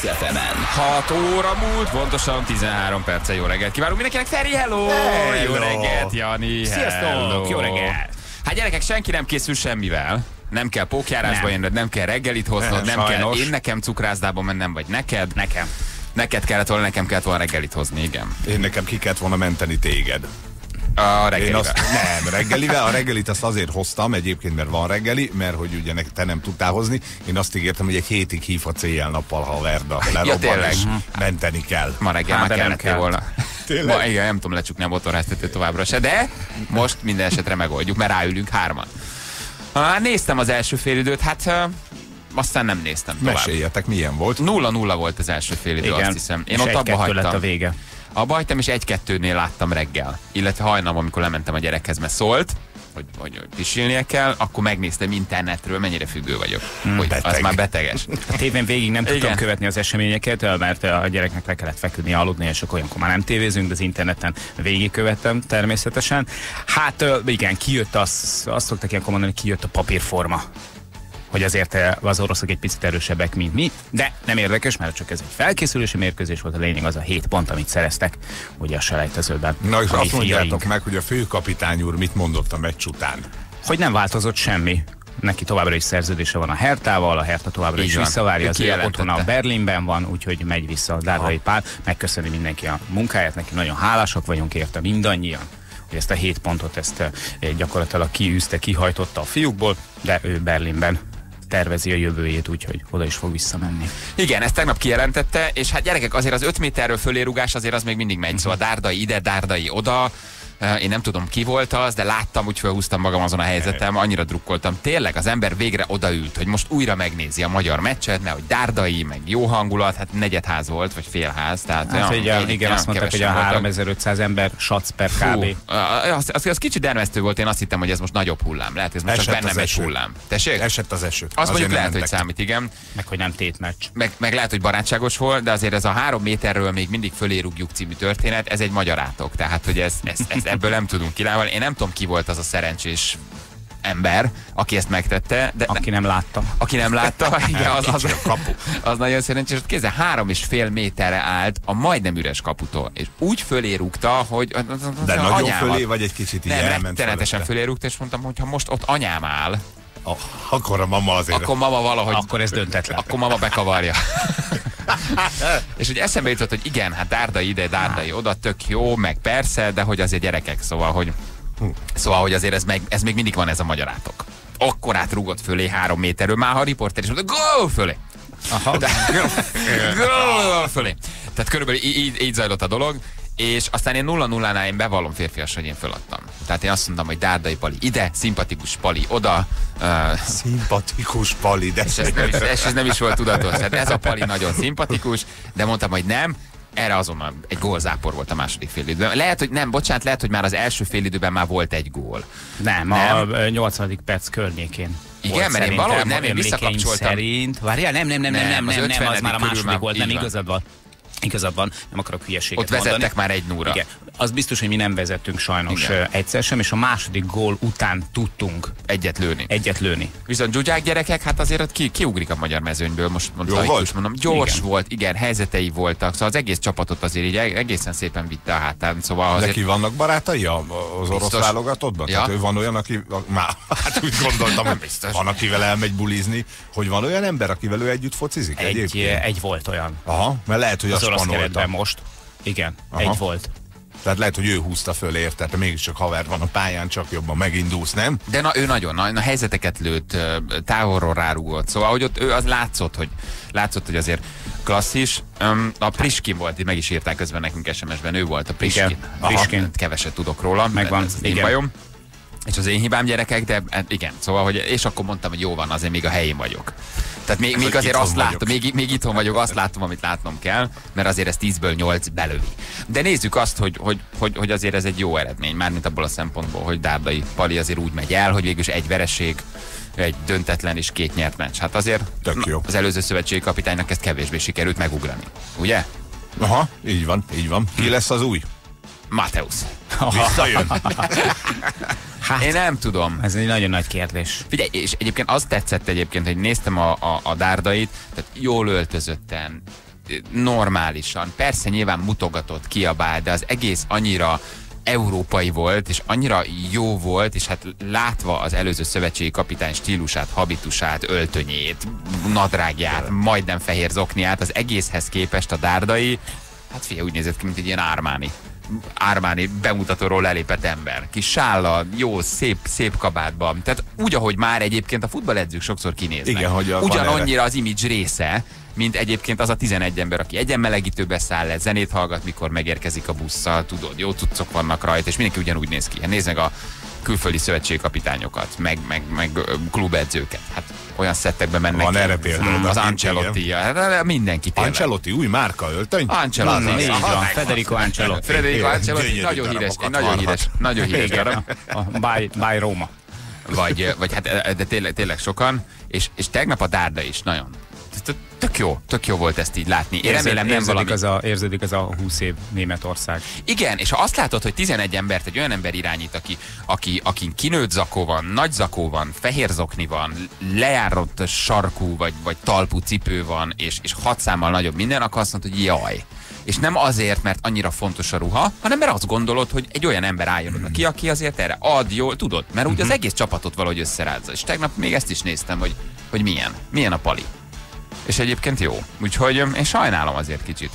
Klassz fm 6 óra múlt, pontosan 13 perce. Jó reggelt kívánunk mindenkinek. Feri, hello! Hello! Jó reggelt, Jani! Sziasztok! Hello! Jó reggelt! Hát gyerekek, senki nem készül semmivel. Nem kell pókjárásba Nem. jönnöd, nem kell reggelit hoznod, Nem, nem kell én nekem cukrászdába mennem, vagy neked. Nekem. Neked kellett volna, nekem kellett volna reggelit hozni, igen. Én nekem ki kellett volna menteni téged. A Én reggelivel. azt, nem, reggelivel. A reggelit azt azért hoztam egyébként, mert van reggeli, mert hogy ugye nek- te nem tudtál hozni. Én azt ígértem, hogy egy hétig hívhatsz éjjel-nappal, ha a Verda lerobban, tényleg? és menteni kell. Ma reggel Hát, már kellett kell. volna. Tényleg? Ma, igen, nem tudom lecsukni a motorháztetőt továbbra se, de most minden esetre megoldjuk, mert ráülünk hárman. Hát néztem az első félidőt, hát aztán nem néztem tovább. Meséljetek, milyen volt. 0-0 volt az első félidő, Igen. azt hiszem. Én És ott abba egy-kettő lett a hagytam. vége. Abba hagytam, és egy-kettőnél láttam reggel. Illetve hajnalom, amikor lementem a gyerekhez, mert szólt, hogy, hogy pisilnie kell, akkor megnéztem internetről, mennyire függő vagyok. Hmm, hogy az beteg. már beteges. A tévén végig nem tudtam Igen. követni az eseményeket, mert a gyereknek le kellett feküdni, aludni, és akkor olyankor már nem tévézünk, de az interneten végig követtem természetesen. Hát igen, kijött az, azt szoktak ilyenkor mondani, kijött a papírforma hogy azért ö, az oroszok egy picit erősebbek, mint mi, de nem érdekes, mert csak ez egy felkészülési mérkőzés volt, a lényeg az a 7 pont, amit szereztek, ugye a selejtezőben. Na és a azt mondjátok fiaink. meg, hogy a főkapitány úr mit mondott a meccs után. hogy nem változott semmi. Neki továbbra is szerződése van a Hertával, a Herta továbbra Így is van. visszavárja, az kijelentette. otthona Berlinben van, úgyhogy megy vissza a Dárdai Pál. Megköszöni mindenki a munkáját, neki nagyon hálásak vagyunk érte mindannyian hogy ezt a hét pontot ezt eh, gyakorlatilag kiűzte, kihajtotta a fiúkból, de ő Berlinben tervezi a jövőjét, úgyhogy oda is fog visszamenni. Igen, ezt tegnap kijelentette, és hát gyerekek, azért az 5 méterről fölérugás azért az még mindig megy. Szóval dárdai ide, dárdai oda. Én nem tudom ki volt az, de láttam, úgy felhúztam magam azon a helyzetem, annyira drukkoltam. Tényleg az ember végre odaült, hogy most újra megnézi a magyar meccset, mert hogy dárdai, meg jó hangulat, hát negyedház volt, vagy félház. Tehát Hát, olyan- igen, olyan azt mondták, hogy a kevesen voltak. 3500 ember sac per kb. Fú, az, az, az kicsit dermesztő volt, én azt hittem, hogy ez most nagyobb hullám. Lehet, ez most csak Esett bennem az egy hullám. Tessék? Esett az eső. Az Azért mondjuk lehet, hogy számít, igen. Meg hogy nem tétmeccs. Meg, meg lehet, hogy barátságos volt, de azért ez a három méterről még mindig fölérugjuk című történet, ez egy magyar átok. Tehát, hogy ez, ez, ez ebből nem tudunk kilábalni. Én nem tudom, ki volt az a szerencsés ember, aki ezt megtette, de Aki nem látta. aki nem látta, igen, az, az, kapu. az nagyon szerencsés. Kézzel három és fél méterre állt a majdnem üres kaputól, és úgy fölérugta, hogy az- az- az De nagyon anyámat- fölé, vagy egy kicsit így nem, rettenetesen felette? fölérugta, és mondtam, hogy ha most ott anyám áll, Ah, Akkor a mama azért. akkor mama valahogy Akkor ez döntetlen. akkor mama bekavarja. és hogy eszembe jutott, hogy igen, hát dárdai ide, dárdai oda, tök jó, meg persze, de hogy azért gyerekek, szóval, hogy szóval, hogy azért ez, meg, ez még mindig van ez a magyarátok. Akkor átrúgott fölé három méterről, már a riporter is mondta, gól fölé! Aha. De, gól fölé! Tehát körülbelül így, így zajlott a dolog, és aztán én 0 0 nál én bevallom férfias, hogy én föladtam. Tehát én azt mondtam, hogy Dárdai Pali ide, szimpatikus Pali oda, uh, Szimpatikus pali, de és ez nem is, és ez nem is volt tudatos. Hát ez a Pali nagyon szimpatikus, de mondtam, hogy nem. Erre azonnal egy gólzápor volt a második félidőben. Lehet, hogy nem, bocsánat, lehet, hogy már az első félidőben már volt egy gól. Nem, Nem? a ö, 80. perc környékén. Igen, volt mert én valahogy nem, én visszakapcsoltam. Szerint. Várjál, nem, nem, nem, nem, Nem, nem, az nem, nem, az 50. már a második volt, nem igazad van. Igazad van, nem akarok hülyeséget Ott vezettek mondani. már egy núra. Igen, az biztos, hogy mi nem vezettünk sajnos Igen. egyszer sem, és a második gól után tudtunk Egyet lőni. egyet lőni. Viszont dzsuzsák gyerekek, hát azért ott ki, kiugrik a magyar mezőnyből, most mondta, Jó volt? is mondom, gyors Igen. volt, igen, helyzetei voltak, szóval az egész csapatot azért így eg- egészen szépen vitte a hátán, szóval De azért ki vannak barátai a- az orosz Biztos. válogatottban? Ja. Tehát ő van olyan, aki... a- Már, hát úgy gondoltam, hogy Biztos. van, akivel elmegy bulizni, hogy van olyan ember, akivel ő együtt focizik Egy, egyébként? egy volt olyan. Aha, mert lehet, hogy Az az orosz spanolta. keretben most. Igen, Aha. egy volt. Tehát lehet, hogy ő húzta föl, érted? Te mégiscsak haver van a pályán, csak jobban megindulsz, nem? De na, ő nagyon, na, na helyzeteket lőtt, távolról rárugott, szóval hogy ott ő az látszott, hogy látszott, hogy azért klasszis. A Priskin volt, meg is írták közben nekünk SMS-ben, ő volt a Priskin. Igen, Priskin. Aha, keveset tudok róla, Megvan, ez az én igen. bajom. És az én hibám gyerekek, de hát igen, szóval, hogy, és akkor mondtam, hogy jó van, azért még a helyén vagyok. Tehát még, még hogy azért azt vagyok. látom, még, még itthon vagyok, azt látom, amit látnom kell, mert azért ez 10-ből 8 belövi. De nézzük azt, hogy, hogy, hogy, hogy azért ez egy jó eredmény, mármint abból a szempontból, hogy Dárdai Pali azért úgy megy el, hogy végülis egy vereség, egy döntetlen és két nyert meccs. Hát azért Tök jó. az előző szövetségi kapitánynak ezt kevésbé sikerült megugrani. Ugye? Aha, így van, így van. Ki lesz az új? Mateusz. Visszajön. Hát, Én nem tudom. Ez egy nagyon nagy kérdés. Figyelj, és egyébként azt tetszett egyébként, hogy néztem a, a, a dárdait, tehát jól öltözötten, normálisan. Persze nyilván mutogatott, kiabál, de az egész annyira európai volt, és annyira jó volt, és hát látva az előző szövetségi kapitány stílusát, habitusát, öltönyét, nadrágját, majdnem fehér zokniát, az egészhez képest a dárdai, hát figyelj, úgy nézett ki, mint egy ilyen ármáni. Ármáni bemutatóról lelépett ember. Kis sállal, jó, szép, szép kabátban. Tehát úgy, ahogy már egyébként a futballedzők sokszor kinéznek. Igen, hogy a- Ugyanannyira az image része, mint egyébként az a 11 ember, aki egyenmelegítőbe száll le, zenét hallgat, mikor megérkezik a busszal, tudod, jó cuccok vannak rajta, és mindenki ugyanúgy néz ki. Hát nézd meg a külföldi szövetségi kapitányokat, meg, meg, meg klubedzőket. Hát olyan szettekben mennek Van erre példa, Mm, de Az. Ancelotti, hát mindenki tényleg. Ancelotti új márka öltöny? Ancelotti. Na, így Aha, van, Federico Ancelotti. Federico Ancelotti nagyon híres, nagyon híres, nagyon híres darab. by, by Roma. Vagy, vagy hát de tényleg, tényleg sokan, és, és tegnap a Dárda is nagyon. Tök jó, tök jó volt ezt így látni. Én remélem nem érződik valami... az, a, érződik az a 20 év Németország. Igen, és ha azt látod, hogy 11 embert egy olyan ember irányít, aki, aki, akin kinőtt zakó van, nagy zakó van, fehér zokni van, lejárott sarkú vagy, vagy talpú cipő van, és, és hat számmal nagyobb minden, akkor azt mondod, hogy jaj. És nem azért, mert annyira fontos a ruha, hanem mert azt gondolod, hogy egy olyan ember álljon oda ki, aki azért erre ad, jól, tudod, mert úgy az egész csapatot valahogy összerázza. És tegnap még ezt is néztem, hogy, hogy milyen, milyen a pali. És egyébként jó. Úgyhogy én sajnálom azért kicsit.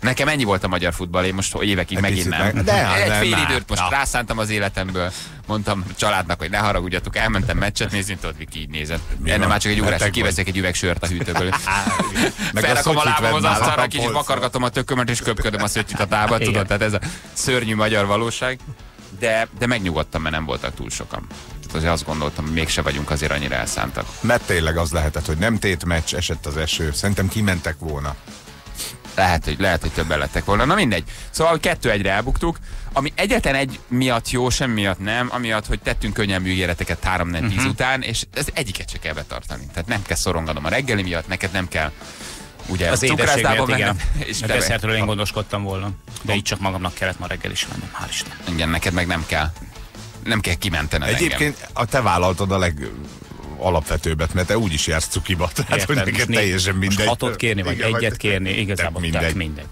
Nekem ennyi volt a magyar futball, én most évekig Egy megint nem. meg- de, Egy fél nem. időt most Na. rászántam az életemből. Mondtam a családnak, hogy ne haragudjatok, elmentem meccset nézni, tudod, Viki így nézett. Ennek van? már csak egy Beteg kiveszek egy üveg sört a hűtőből. Felrakom a szotyit lábam az vedd már asztalra, kicsit vakargatom a tökömet, és köpködöm a szötyit a tába, tudod, tehát ez a szörnyű magyar valóság. De, de megnyugodtam, mert nem voltak túl sokan. Tehát azért azt gondoltam, hogy mégse vagyunk azért annyira elszántak. Mert tényleg az lehetett, hogy nem tétmeccs, esett az eső. Szerintem kimentek volna. Lehet, hogy, lehet, hogy többen lettek volna. Na mindegy. Szóval kettő egyre elbuktuk, ami egyetlen egy miatt jó, semmi miatt nem, amiatt, hogy tettünk könnyelmű ígéreteket 3 4 10 után, és ez egyiket se kell betartani. Tehát nem kell szoronganom a reggeli miatt, neked nem kell ugye Az miatt, igen. és A desszertről én gondoskodtam volna. De így csak magamnak kellett ma reggel is mennem, hál' Isten. igen, neked meg nem kell. Nem kell kimentened engem. Egyébként a te vállaltad a leg alapvetőbbet, mert te úgy is jársz cukiba, tehát hogy Érted? neked Most teljesen most mindegy. hatot kérni, vagy Igen, egyet kérni, igazából mindegy. mindegy.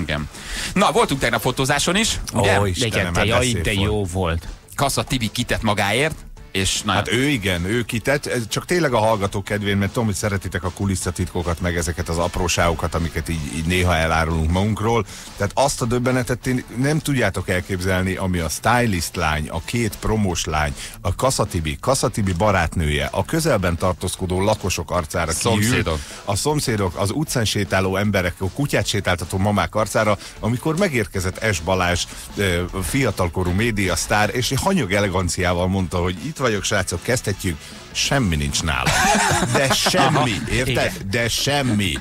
Igen. Na, voltunk tegnap fotózáson is, ugye? Ó, De Istenem, igen, te, hát de jaj, de volt. jó volt. Kassa Tibi kitett magáért, és nagyon, Hát ő igen, ő kitett, csak tényleg a hallgatók kedvén, mert tudom, hogy szeretitek a kulisszatitkokat, meg ezeket az apróságokat, amiket így, így néha elárulunk magunkról. Tehát azt a döbbenetet én nem tudjátok elképzelni, ami a stylist lány, a két promós lány, a Kaszatibi, Kaszatibi barátnője, a közelben tartózkodó lakosok arcára Szomszédok. kiül, a szomszédok, az utcán sétáló emberek, a kutyát sétáltató mamák arcára, amikor megérkezett S. Balázs, fiatalkorú médiasztár, és egy hanyag eleganciával mondta, hogy itt vagyok, srácok, kezdhetjük, semmi nincs nálam. De semmi, érted? De semmi.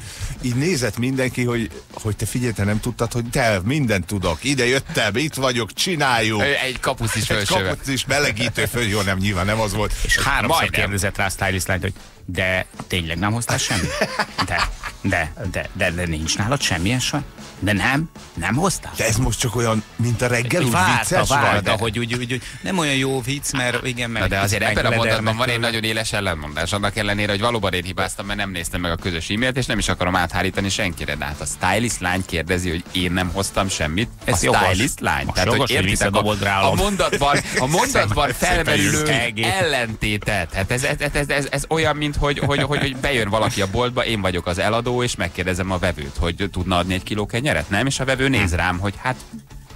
Így nézett mindenki, hogy, hogy te figyelj, te nem tudtad, hogy te mindent tudok, ide jöttem, itt vagyok, csináljuk. Egy kapuszt is Egy kaput is melegítő föl, jó, nem, nyilván nem az volt. És háromszor Majdnem. kérdezett rá a stylist lányt, hogy de tényleg nem hoztál semmit? De, de, de, de, de nincs nálad semmilyen saj? De nem? Nem hoztál? De ez most csak olyan, mint a reggel, úgy várta, vicces várta, vagy? de- hogy úgy, úgy, úgy, nem olyan jó vicc, mert igen, mert Na de azért ebben a mondatban van egy nagyon éles ellenmondás, annak ellenére, hogy valóban én hibáztam, mert nem néztem meg a közös e-mailt, és nem is akarom áthárítani senkire. De hát a stylist lány kérdezi, hogy én nem hoztam semmit. Ez a stylist lány. Most Tehát, jogos, hogy értitek, a, a a- mondatban, a mondatban felmerülő ellentétet. Hát ez, ez, ez, ez, ez, ez, olyan, mint hogy, hogy, hogy, hogy bejön valaki a boltba, én vagyok az eladó, és megkérdezem a vevőt, hogy tudna adni egy kiló kenyeret, nem? És a vevő néz rám, hogy hát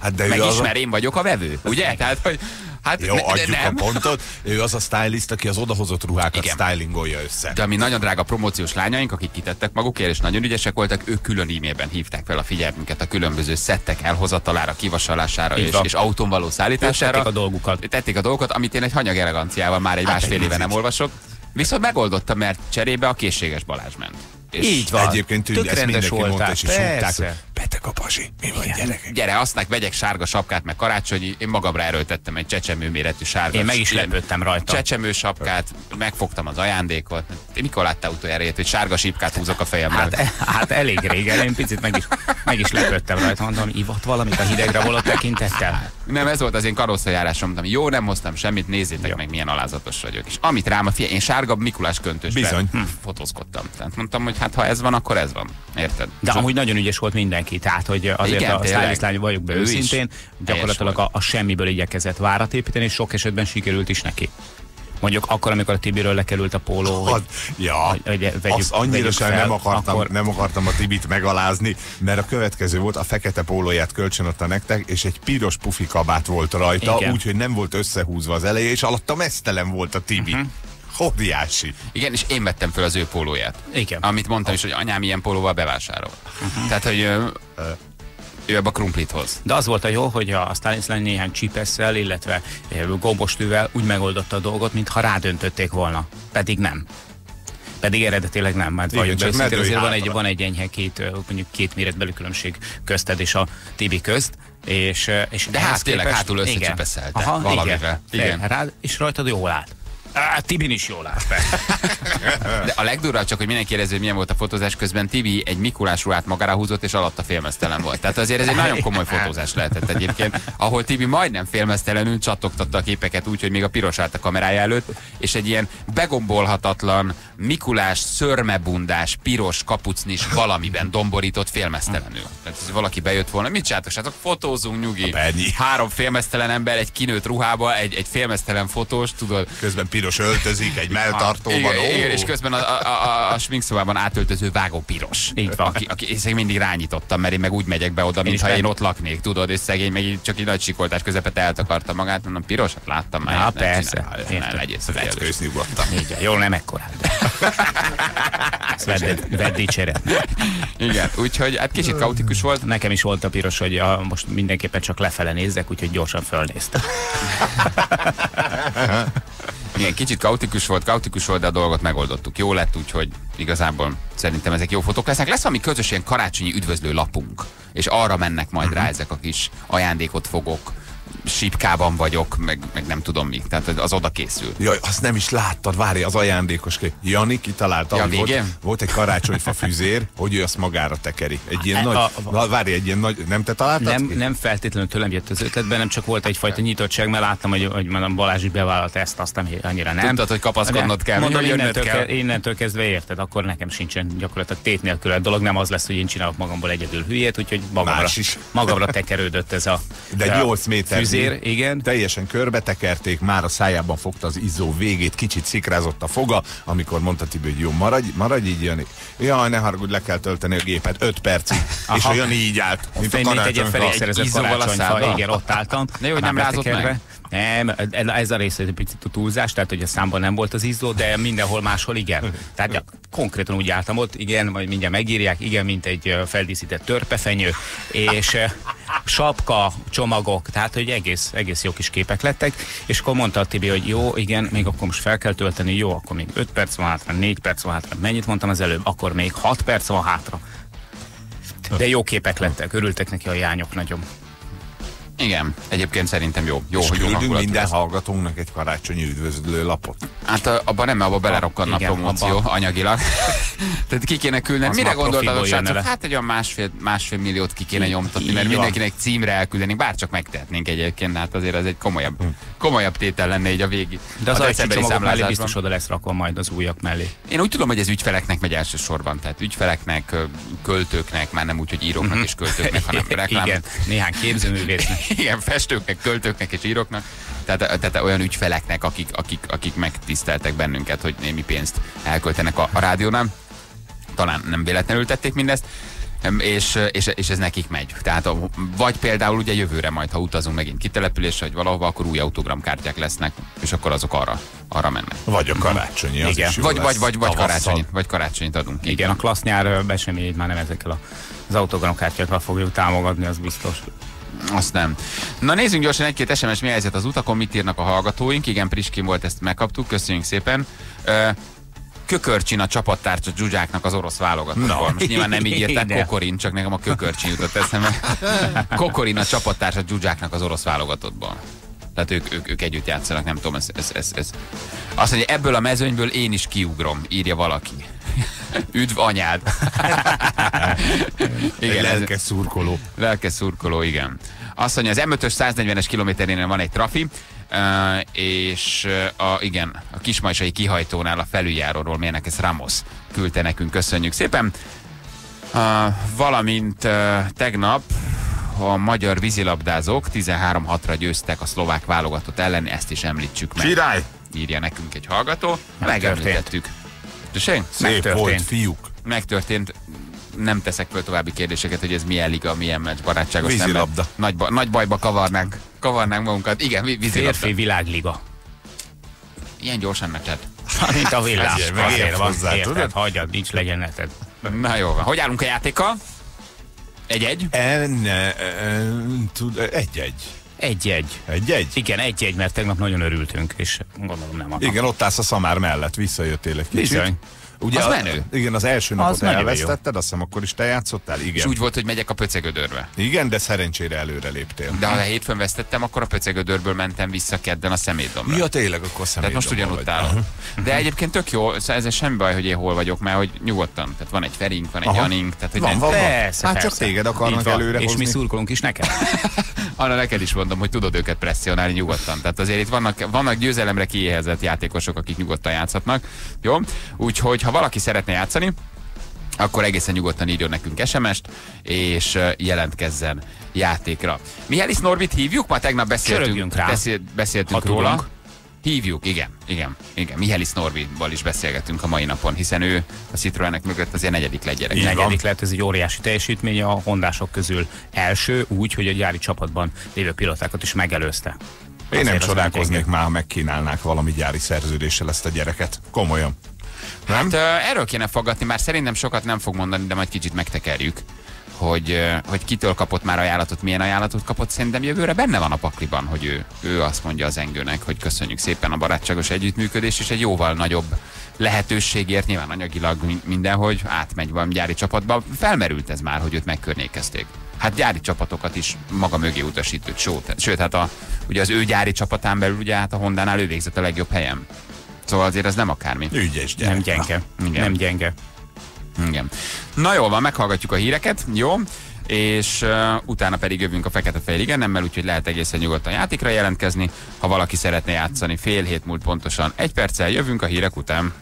Hát de az a... megismer, én vagyok a vevő, ugye? Tehát, hogy hát Jó, ne- de adjuk nem. a pontot. Ő az a stylist, aki az odahozott ruhákat Igen. stylingolja össze. De ami nagyon drága promóciós lányaink, akik kitettek magukért, és nagyon ügyesek voltak, ők külön e-mailben hívták fel a figyelmünket a különböző szettek elhozatalára, kivasalására és, és autón való szállítására. Tették a dolgukat. Tették a dolgokat, amit én egy hanyag eleganciával már egy Hát másfél éve nem olvasok. Viszont megoldottam, mert cserébe a készséges Balázs ment. És Így van. Egyébként tűnt, ezt mindenki mondta, voltál. és súgták, beteg a pasi. Mi van, gyerekek? Gyere, aztán vegyek sárga sapkát, meg karácsonyi, én magamra erőltettem egy csecsemő méretű sárga. Én meg is lepődtem rajta. Csecsemő sapkát, megfogtam az ajándékot. Te mikor láttál utoljára ilyet, hogy sárga sípkát húzok a fejemre? Hát, hát elég régen, én picit meg is, meg is lepődtem rajta, mondom, ivott valamit a hidegre való tekintettel. Nem, ez volt az én karosszajárásom, mondtam, jó, nem hoztam semmit, nézzétek Jó. meg, milyen alázatos vagyok. És amit rám a fia, én sárga Mikulás köntösben Bizony. hm, fotózkodtam. Tehát mondtam, hogy hát ha ez van, akkor ez van. Érted? De És amúgy nagyon ügyes volt mindenki, tehát hogy azért Igen, a stylist lány vagyok be őszintén, gyakorlatilag a, a semmiből igyekezett várat építeni, és sok esetben sikerült is neki. Mondjuk akkor, amikor a Tibiről lekerült a póló, hogy ja, hogy- hogy vegyük- azt annyira vegyük sem fel, nem akartam, akkor- nem akartam a Tibit megalázni, mert a következő volt, a fekete pólóját kölcsönadta nektek, és egy piros pufi kabát volt rajta, úgyhogy nem volt összehúzva az eleje, és alatta mesztelen volt a Tibi. Mhm. Uh-huh. Óriási. Igen, és én vettem fel az ő pólóját. Igen. Amit mondtam is, hogy anyám ilyen pólóval bevásárol. Tehát, hogy ö, ő ebbe a krumplit hoz. De az volt a jó, hogy a stylist lány néhány csípesszel, illetve gombostűvel úgy megoldotta a dolgot, mintha rádöntötték volna. Pedig nem. Pedig eredetileg nem, mert vagyunk csak azért van egy, van egy enyhe két, mondjuk két méretbeli különbség közted és a Tibi közt. És, és De hát tényleg képest- hátul összecsipeszelte valamivel. Igen. Igen. Fel Rád, és rajtad jól állt. Á, Tibin is jól persze. De a legdurvább csak, hogy mindenki érező, hogy milyen volt a fotózás közben. Tibi egy Mikulás ruhát magára húzott, és alatta félmeztelen volt. Tehát azért ez egy nagyon komoly fotózás lehetett egyébként, ahol Tibi majdnem félmeztelenül csattogtatta a képeket úgy, hogy még a piros állt a kamerája előtt, és egy ilyen begombolhatatlan, Mikulás, szörmebundás, piros kapucnis valamiben domborított félmeztelenül. Tehát ez valaki bejött volna, mit csináltok, srácok? Fotózunk, nyugi. Három félmeztelen ember, egy kinőtt ruhába, egy, egy félmeztelen fotós, tudod, Közben piros öltözik, egy melltartóban. igen, igen, és közben a, a, a, a sminkszobában átöltöző vágó piros. Így van. Aki, aki, és én mindig rányítottam, mert én meg úgy megyek be oda, mintha én benne. ott laknék, tudod, és szegény meg így csak egy nagy sikoltás közepet eltakarta magát, mondom, piros, hát láttam már. Nem persze. csinálj, Ne Értem. legyél. Így van, Jól nem ekkorát. Vedd, vedd dicséret. Igen, úgyhogy hát kicsit kaotikus volt. Nekem is volt a piros, hogy a, most mindenképpen csak lefele nézzek, úgyhogy gyorsan fölnéztem. Igen, kicsit kaotikus volt, kaotikus volt, de a dolgot megoldottuk. Jó lett, úgyhogy igazából szerintem ezek jó fotók lesznek. Lesz valami közös ilyen karácsonyi üdvözlő lapunk, és arra mennek majd Mhm. rá ezek a kis ajándékot fogok, sípkában vagyok, meg, meg nem tudom mi. Tehát az oda készül. Jaj, azt nem is láttad, várj, az ajándékos kép. Jani kitalálta, Ja, hogy volt, volt egy karácsonyfa füzér, hogy ő azt magára tekeri. Egy ilyen E, nagy, a- várj, egy ilyen nagy, nem te találtad Nem, ki? nem feltétlenül tőlem jött az ötletben, nem csak volt egyfajta nyitottság, mert láttam, hogy, hogy mondom, Balázs is bevállalta ezt, azt nem, annyira nem. Tudtad, hogy kapaszkodnod kell, Mondom, hogy innentől, kell. ke- innentől kezdve érted, akkor nekem sincsen gyakorlatilag tét nélkül a dolog, nem az lesz, hogy én csinálok magamból egyedül hülyét, úgyhogy magamra, magamra tekerődött ez a, De egy a 8 méter fűzér, igen. Teljesen körbe tekerték, már a szájában fogta az izzó végét, kicsit szikrázott a foga, amikor mondta Tibi, hogy jó, maradj, maradj így, Jani. Jaj, ne haragudj, le kell tölteni a gépet 5 percig. Aha. És a Jani így állt, mint a mint egy izzóval a szádba? igen, ott álltam. De jó, hogy nem rázott meg. Nem, ez a része egy picit a túlzás, tehát hogy a számban nem volt az izzó, de mindenhol máshol igen. Tehát ja, konkrétan úgy álltam ott, igen, majd mindjárt megírják, igen, mint egy feldíszített törpefenyő, és sapka, csomagok, tehát hogy egész, egész jó kis képek lettek, és akkor mondta a Tibi, hogy jó, igen, még akkor most fel kell tölteni, jó, akkor még 5 perc van hátra, 4 perc van hátra, mennyit mondtam az előbb, akkor még 6 perc van hátra. De jó képek lettek, örültek neki a jányok nagyon. Igen, egyébként szerintem jó. Jó, És hogy küldünk minden lesz. hallgatónknak egy karácsonyi üdvözlő lapot. Hát abban nem, abban belerokkanna a promóció abba. anyagilag. Tehát ki kéne küldeni. Az Mire gondoltatok, srácok? Hát egy olyan másfél, másfél milliót ki kéne így mert mindenkinek címre elküldeni, bár csak megtehetnénk egyébként, hát azért ez egy komolyabb, Hm. komolyabb tétel lenne így a végi. De az a decemberi mellé számlázásban. biztos oda lesz rakva majd az újak mellé. Én úgy tudom, hogy ez ügyfeleknek megy elsősorban, tehát ügyfeleknek, költőknek, már nem úgy, hogy íróknak és költőknek, hanem reklám. Mhm. Igen, néhány képzőművésznek. Igen, festőknek, költőknek és íróknak. Tehát, tehát olyan ügyfeleknek, akik, akik, akik megtiszteltek bennünket, hogy némi pénzt elköltenek a, a rádiónál. Talán nem véletlenül tették mindezt. És, és, és, ez nekik megy. Tehát a, vagy például ugye jövőre majd, ha utazunk megint kitelepülésre, vagy valahova, akkor új autogramkártyák lesznek, és akkor azok arra, arra mennek. Vagy a karácsonyi, az Igen. is Vagy, vagy, vagy, vagy, Tavasszal. karácsonyit, vagy karácsonyit adunk. Igen, van. a klassz nyár beseményét már nem ezekkel a, az autogramkártyákkal fogjuk támogatni, az biztos. Azt nem. Na nézzünk gyorsan egy-két SMS mi helyzet az utakon, mit írnak a hallgatóink. Igen, Priskin volt, ezt megkaptuk, köszönjük szépen. Ö, Kökörcsin a csapattársa Zsuzsáknak az orosz válogatottból. Na. Most nyilván nem így írták. Kokorin, csak nekem a Kökörcsin jutott eszembe. Kokorin a csapattársa Zsuzsáknak az orosz válogatottból. Tehát ők, ők, ők együtt játszanak, nem tudom, ez, ez, ez, ez. Azt mondja, ebből a mezőnyből én is kiugrom, írja valaki. Üdv anyád. Igen, ez, lelkes szurkoló. lelkes szurkoló, igen. Azt mondja, az M5-ös 140-es kilométerénél van egy trafi, Uh, és uh, a, igen, a kismajsai kihajtónál a felüljáróról Mérnekes Ramos küldte nekünk, köszönjük szépen. Uh, valamint uh, tegnap a magyar vízilabdázók 13-6-ra győztek a szlovák válogatott ellen, ezt is említsük meg. Király! Írja nekünk egy hallgató. Megtörtént. Megemlítettük. Tessék? Szép Megtörtént. volt, fiúk. megtörtént. Nem teszek föl további kérdéseket, hogy ez milyen liga, milyen meccs, barátságos Vízilabda. Nagy, ba, nagy bajba kavarnánk, kavarnánk magunkat. Igen, vízilabda. Férfi világliga. Ilyen gyorsan neked. Mint a villás. Meg Azért ért van, hozzá, érted? tudod? Hagyjad, nincs legyeneted. Na jó van. Hogy állunk a játékkal? Egy-egy? E, e, tud, egy-egy. Egy-egy. Egy-egy? Igen, egy-egy, mert tegnap nagyon örültünk, és gondolom nem akar. Igen, ott állsz a szamár mellett, visszajöttél egy kicsit. Bizony. Ugye Az a- menő. Igen, az első napot jó. elvesztetted, azt hiszem akkor is te játszottál? Igen. És úgy volt, hogy megyek a pöcegödörbe. Igen, de szerencsére előre léptél. De ha hétfőn vesztettem, akkor a pöcegödörből mentem vissza kedden a szemétdomra. Ja, tényleg, akkor Tehát most vagy. állok. De egyébként tök jó, szóval ez semmi baj, hogy én hol vagyok, mert hogy nyugodtan. Tehát van egy Ferink, van egy Aha. Janink, tehát hogy Van, van, van. Persze, Hát csak téged akarnak előre És hozni. mi szurkolunk is neked. Anna, neked is mondom, hogy tudod őket presszionálni nyugodtan. Tehát azért itt vannak, vannak győzelemre kiéhezett játékosok, akik nyugodtan játszhatnak. Jó? Úgyhogy, ha valaki szeretne játszani, akkor egészen nyugodtan írjon nekünk SMS-t, és jelentkezzen játékra. Mihális Norvit hívjuk? Ma tegnap beszéltünk, Csörögjünk rá. beszél, beszéltünk róla. tudunk. Hívjuk, igen, igen, igen. Mihális Norvival is beszélgettünk a mai napon, hiszen ő a Citroenek mögött azért negyedik. Így van. Negyedik lett, ez egy óriási teljesítmény a hondások közül első, úgy, hogy a gyári csapatban lévő pilotákat is megelőzte. Én nem Azért az csodálkoznék már, ha megkínálnák valami gyári szerződéssel ezt a gyereket. Komolyan. Nem? Hát erről kéne fogadni, már szerintem sokat nem fog mondani, de majd kicsit megtekerjük, hogy, hogy kitől kapott már ajánlatot, milyen ajánlatot kapott. Szerintem jövőre benne van a pakliban, hogy ő, ő azt mondja az engőnek, hogy köszönjük szépen a barátságos együttműködést, és egy jóval nagyobb lehetőségért, nyilván anyagilag mi- mindenhogy átmegy valami gyári csapatba. Felmerült ez már, hogy őt megkörnyékezték. Hát gyári csapatokat is maga mögé utasított, sőt, sőt hát a, ugye az ő gyári csapatán belül ugye hát a Hondánál ő végzett a legjobb helyen. Szóval azért ez nem akármi. Ügyes gyerek. Nem gyenge. Igen. Nem gyenge. Igen. Na jól van, meghallgatjuk a híreket, jó? És uh, utána pedig jövünk a fekete fehér igennemmel, úgyhogy lehet egészen nyugodtan játékra jelentkezni. Ha valaki szeretne játszani, fél hét múlt pontosan egy perccel jövünk a hírek után.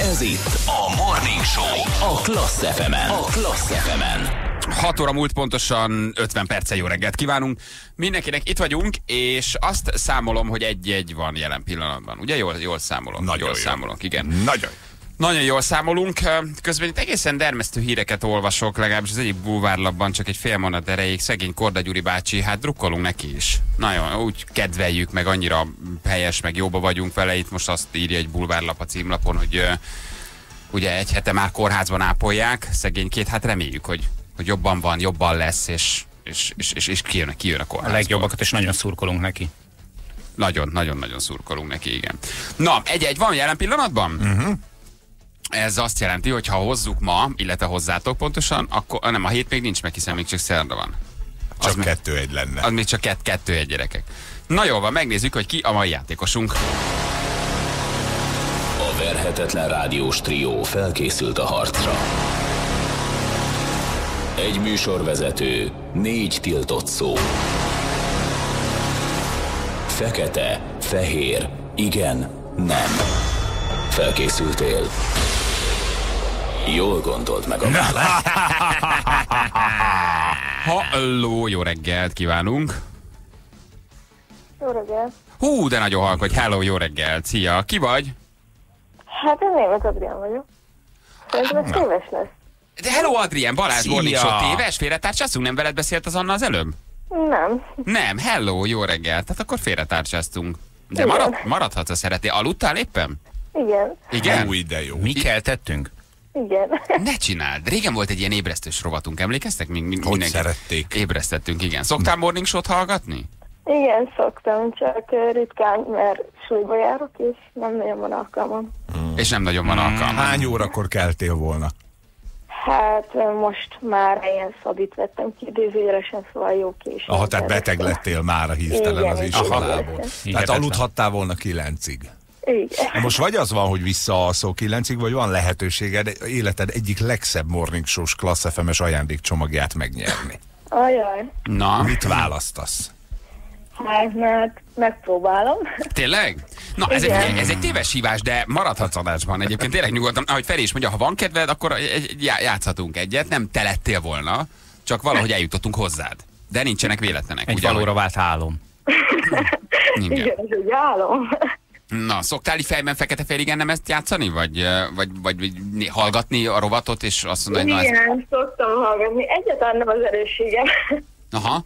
Ez itt a Morning Show a Klassz fm A Klassz fm 6 óra múlt pontosan 50 perccel jó reggelt kívánunk. Mindenkinek itt vagyunk, és azt számolom, hogy egy-egy van jelen pillanatban. Ugye jól, jól számolom? Nagyon jól jó. számolunk, igen. Nagyon. Nagyon jól számolunk. Közben itt egészen dermesztő híreket olvasok, legalábbis az egyik bulvárlapban csak egy fél mondat erejéig. Szegény Korda Gyuri bácsi, hát drukkolunk neki is. Nagyon, úgy kedveljük, meg annyira helyes, meg jóba vagyunk vele. Itt most azt írja egy bulvárlap a címlapon, hogy ugye egy hete már kórházban ápolják. Szegénykét, hát reméljük, hogy, hogy jobban van, jobban lesz, és, és, és, és, és kijön, kijön a A kórházból. legjobbakat, és nagyon szurkolunk neki. Nagyon, nagyon, nagyon szurkolunk neki, igen. Na, egy-egy van jelen pillanatban? Uh-huh. Ez azt jelenti, hogy ha hozzuk ma, illetve hozzátok pontosan, akkor ah, nem, a hét még nincs meg, hiszen még csak szerda van. Az, Csak még, kettő-egy lenne. az még csak kett, kettő egy gyerekek. Na jól van, megnézzük, hogy ki a mai játékosunk. A verhetetlen rádiós trió felkészült a harcra. Egy műsorvezető, négy tiltott szó. Fekete, fehér, igen, nem. Felkészültél? Jól gondolt meg a. Halló, jó reggelt kívánunk. Jó reggelt! Hú, de nagyon halk, hogy hello, jó reggelt. Szia, ki vagy? Hát én német Adrián vagyok. Szerintem ez téves lesz. De hello, Adrien, Balázs Show téves, félretárcsáztunk, nem veled beszélt az Anna az előbb? Nem. Nem, hello, jó reggelt. Tehát akkor félretárcsáztunk. De Igen. marad, maradhatsz a szereté. Aludtál éppen? Igen. Igen? Új, de jó. Mi keltettünk? Igen. Ne csináld. Régen volt egy ilyen ébresztős rovatunk, emlékeztek? Mi, mi, Hogy szerették. Ébresztettünk, igen. Szoktál morning show-t hallgatni? Igen, szoktam, csak ritkán, mert súlyba járok, és nem nagyon van alkalmam. És nem nagyon van alkalma. Hány órakor keltél volna? Hát most már ilyen szabit vettem ki idézőjelesen, szóval jó késő. Aha, tehát beteg lettél már a hirtelen Igen, az iskolából. Tehát aludhattál volna kilencig. Igen. Most vagy az van, hogy visszaalszol kilencig, vagy van lehetőséged életed egyik legszebb morning show-s Klassz FM-es ajándékcsomagját megnyerni. Ajaj, Na, Mit választasz? Hát mert megpróbálom. tényleg? Na, ez Igen. egy, ez egy téves hívás, de maradhatsz adásban. Egyébként tényleg nyugodtan, ahogy Feri is mondja, ha van kedved, akkor egy- játszhatunk egyet. Nem te lettél volna, csak valahogy eljutottunk hozzád. De nincsenek véletlenek. Egy ugye, valóra hogy- vált álom. Igen. Igen, ez egy álom. Na, szoktál így fejben fekete féligen nem ezt játszani? Vagy, vagy, vagy, vagy hallgatni a rovatot, és azt mondani, hogy na ez... Igen, szoktam hallgatni. Egyáltalán nem az erősségem. Aha,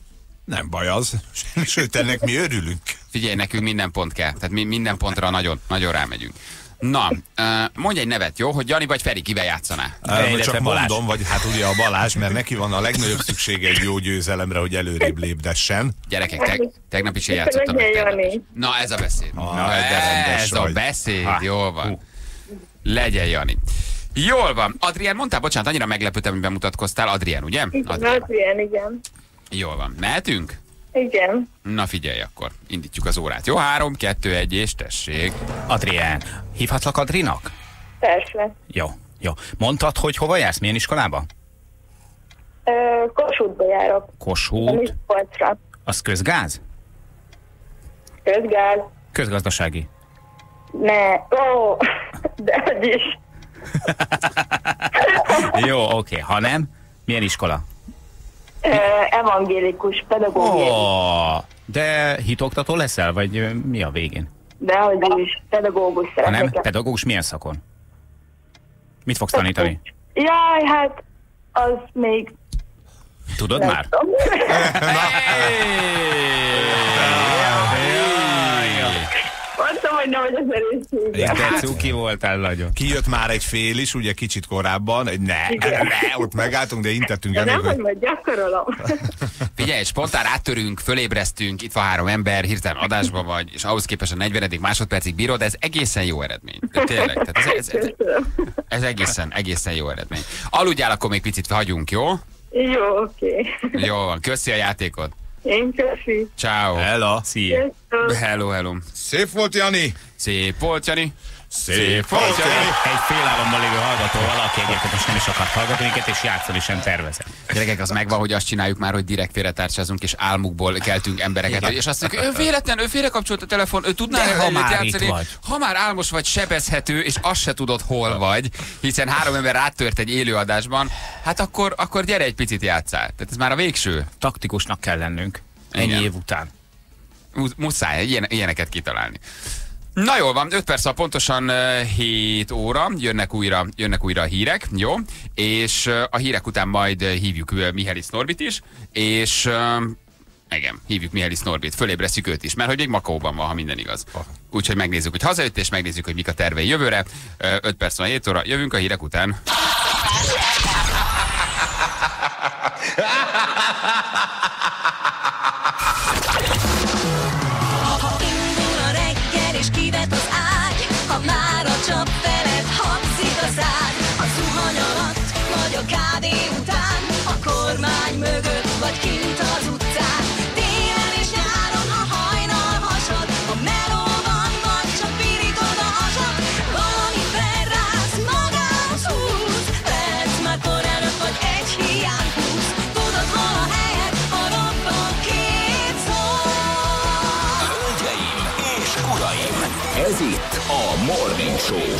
Nem baj az. Sőt, ennek mi örülünk. figyelj, nekünk minden pont kell. Tehát mi minden pontra nagyon, nagyon rámegyünk. Na, mondj egy nevet, jó? Hogy Jani vagy Feri, kivel? Uh, illetve csak Balázs. mondom, vagy hát ugye a Balázs, mert neki van a legnagyobb szüksége egy jó győzelemre, hogy előrébb lépdessen. Gyerekek, te, tegnap is én játszottam. Legyen Jani. Na, ez a beszéd. Ah, Na, ez a vagy. beszéd, Ah, jól van. hú. Legyen Jani. Jól van. Adrián, mondtál, bocsánat, annyira meglepődtem, hogy bemutatkoztál. Adrián, ugye? Igen, Adrián. Adrián, igen. Jól van. Mehetünk? Igen. Na figyelj akkor, indítjuk az órát. Jó, három, kettő, egy, és tessék. Adrián, hívhatlak Adrinak? Persze. Jó, jó. Mondtad, hogy hova jársz? Milyen iskolába? Ö, Kossuthba járok. Kossuth. Miskolcra. Az közgáz? Közgáz. Közgazdasági. Ne. Ó, de is. Jó, oké. Ha nem, milyen iskola? Ö, evangélikus, pedagógiai. Ó, de hitoktató leszel, vagy mi a végén? De hogy is, pedagógus Ha nem, szeretnék. pedagógus milyen szakon? Mit fogsz tanítani? Jaj, hát az még Tudod nem már? tudom. Mondtam, hogy nem, erősségem. Ja, de cuki voltál nagyon. Kijött már egy fél is, ugye kicsit korábban, egy ne, Igen. ne, ott megálltunk, de intettünk De nem, hogy majd gyakorolom. Figyelj, spontán áttörünk, fölébresztünk, itt van három ember, hirtelen adásban vagy, és ahhoz képest a 40. másodpercig bírod, ez egészen jó eredmény. De tényleg, tehát ez, ez, ez, ez egészen, egészen jó eredmény. Aludjál, akkor még picit hagyunk, jó? Jó, oké. Jó van, köszi a játékot. Én köszi. Ciao. Ella. Szia. Hello, hello. Szép volt, Jani! Szép volt, Jani. Szép volt! Egy félálomban lévő hallgató valaki egyébként most nem is akart hallgatni minket, és játszani sem tervezett. Gyerekek, az megvan, hogy azt csináljuk már, hogy direkt félretárcsázunk, és álmukból keltünk embereket. Igen. És azt mondjuk, ő véletlen, ő félrekapcsolt a telefon, ő tudná De ha már játszani. itt vagy. Ha már álmos vagy, sebezhető, és azt se tudod, hol vagy, hiszen három ember áttört egy élőadásban, hát akkor, akkor gyere egy picit játszál. Tehát ez már a végső. Taktikusnak kell lennünk. Ennyi Igen. év után. Mu- Muszáj ilyen, ilyeneket kitalálni. Na jól van, 5 perc, pontosan uh, 7 óra, jönnek újra, jönnek újra a hírek, jó? És uh, a hírek után majd uh, hívjuk Mihály Norbit is, és igen, hívjuk Mihály Norbit, fölébresztjük őt is, mert hogy még Makóban van, ha minden igaz. Úgyhogy megnézzük, hogy hazajött, és megnézzük, hogy mik a tervei jövőre. 5 perc van 7 óra, jövünk a hírek után.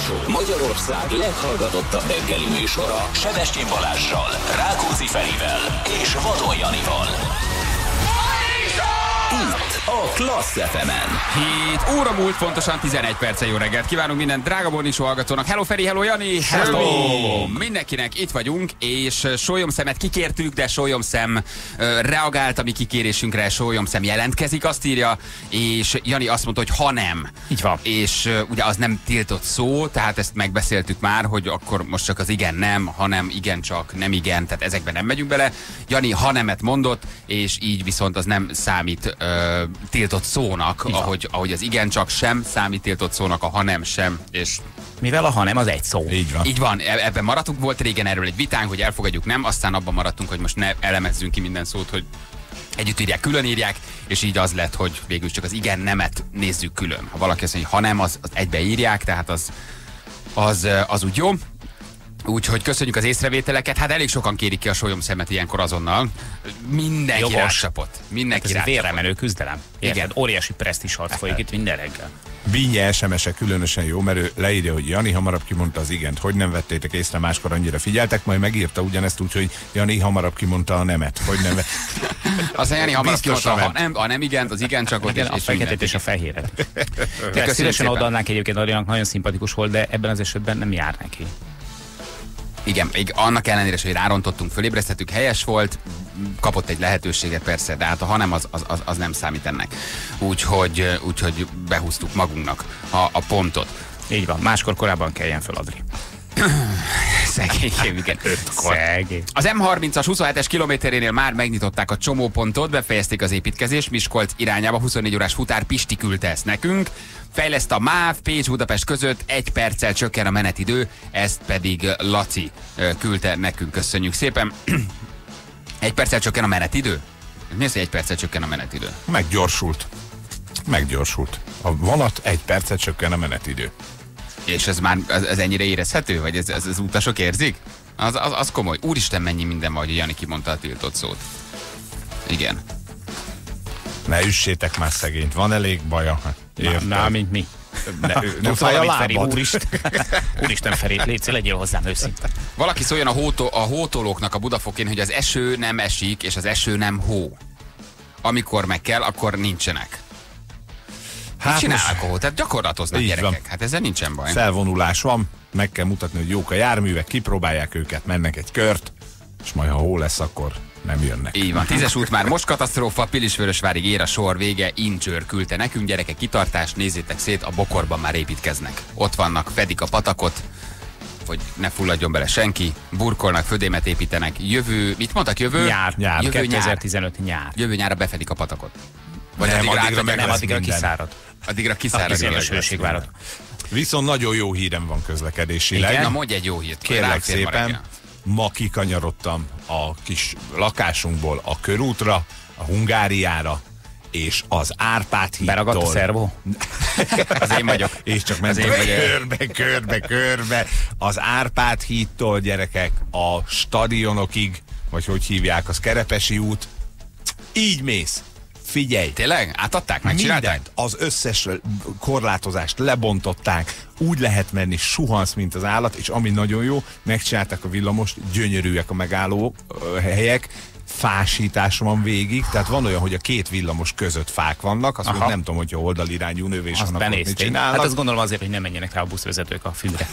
Show. Magyarország leghallgatottabb reggeli műsora. Sebestyén Balázsral, Rákóczi Ferivel és Vadon Janival. Itt a Klassz FM-en. 7 óra múlt, pontosan 11 perce jó reggelt. Kívánunk minden drága Bornisó hallgatónak. Hello Feri, hello Jani! Hello! Mindenkinek itt vagyunk, és uh, Sólyomszemet kikértük, de Sólyomszem uh, reagált a mi kikérésünkre, Sólyomszem jelentkezik, azt írja, és Jani azt mondta, hogy ha nem. Így van. És uh, ugye az nem tiltott szó, tehát ezt megbeszéltük már, hogy akkor most csak az igen nem, hanem igen csak, nem igen, tehát ezekben nem megyünk bele. Jani ha nemet mondott, és így viszont az nem számít ö, tiltott szónak, ahogy, ahogy az igen csak sem számít tiltott szónak, a ha nem sem, és Mivel a hanem az egy szó. Így van. így van, e- ebben maradtunk, volt régen erről egy vitánk, hogy elfogadjuk, nem, aztán abban maradtunk, hogy most ne elemezzünk ki minden szót, hogy együtt írják, külön írják, és így az lett, hogy végül csak az igen nemet nézzük külön. Ha valaki azt mondja, hogy ha nem, az, az egybe írják, tehát az, az, az úgy jó. Úgyhogy köszönjük az észrevételeket. Hát elég sokan kérik ki a sólyom szemet ilyenkor azonnal. Mindenki Jogos. rácsapott. Mindenki Ez egy rácsapott. vérre menő küzdelem. Igen, óriási presztis harc folyik itt minden reggel. Bínye SMS-e különösen jó, mert ő leírja, hogy Jani hamarabb kimondta az igent, hogy nem vettétek észre, máskor annyira figyeltek, majd megírta ugyanezt úgy, hogy Jani hamarabb kimondta a nemet, hogy nem. Aztán Jani hamarabb kimondta, ha ment. nem, a nem igen, az igen csak ott, Igen, és, a mindent. és a fehéret. Tehát szívesen odaadnánk egyébként Arinak, nagyon szimpatikus volt, de ebben az esetben nem jár neki. Igen, még annak ellenére, hogy rárontottunk, fölébresztettük, helyes volt, kapott egy lehetőséget persze, de hát a hanem az, az, az, nem számít ennek. Úgyhogy, úgyhogy behúztuk magunknak a, a pontot. Így van, máskor korábban kelljen föl, Adri. Szegény, igen. Szegény. Az M30-as 27-es kilométerénél már megnyitották a csomópontot, befejezték az építkezést, Miskolc irányába 24 órás futár Pisti küldte ezt nekünk. Fejleszt a MÁV, Pécs-Budapest között egy perccel csökken a menetidő, ezt pedig Laci küldte nekünk, köszönjük szépen. egy perccel csökken a menetidő? Mi az, hogy egy perccel csökken a menetidő? Meggyorsult. Meggyorsult. A vonat egy percet csökken a menetidő. És ez már ez, ez ennyire érezhető? Vagy ez, ez, az utasok érzik? Az, az, az komoly. Úristen, mennyi minden van, hogy Jani kimondta a tiltott szót. Igen. Ne üssétek már szegényt, van elég baja. Hát, Na, na, mint mi. Ne, Tudsz fáj a Feri? lábad. Úristen, Úristen Feri, légy legyél hozzám őszinte. Valaki szóljon a, hótó, a hótolóknak a Budafokén, hogy az eső nem esik, és az eső nem hó. Amikor meg kell, akkor nincsenek. Hát csinálnak most hó, tehát gyakorlatoznak Így gyerekek. van. Hát ezzel nincsen baj. felvonulás van, meg kell mutatni, hogy jók a járművek, kipróbálják őket, mennek egy kört, és majd ha hó lesz, akkor nem jönnek. Így van, tízes út már most katasztrófa, Pilisvörösvárig ér a sor vége, Incsőr küldte nekünk, gyerekek, kitartás, nézzétek szét, a bokorban már építkeznek. Ott vannak, fedik a patakot, hogy ne fulladjon bele senki, burkolnak, födémet építenek, jövő, mit mondtak, jövő? Nyár, Nyár. Jövő nyár. 2015 nyár. Jövő nyárra befedik a patakot. Vagy Nem, addigra, addigra addigra, meg Nem, addigra kiszárad. addigra kiszárad. Bizonyos tényleg. hőségvárat. Viszont nagyon jó hírem van közlekedésileg. Igen, na mondj egy jó hírt. Kérlek szépen, ma kikanyarodtam a kis lakásunkból a körútra, a Hungáriára, és az Árpád hídtól. Beragadt a szervó? Az én vagyok. És csak mentem körbe, körbe, körbe. Az Árpád hídtól, gyerekek, a stadionokig, vagy hogy hívják, az Kerepesi út. Így mész. Figyelj, Tényleg? Átadták? Megcsinálták? Mindent, az összes korlátozást lebontották, úgy lehet menni, suhansz, mint az állat, és ami nagyon jó, megcsinálták a villamost, gyönyörűek a megálló helyek, fásítás van végig, tehát van olyan, hogy a két villamos között fák vannak, azt Aha. nem tudom, hogyha oldalirányú növés Azt ott mit csinálnak. Hát azt gondolom azért, hogy nem menjenek rá a buszvezetők a fűre.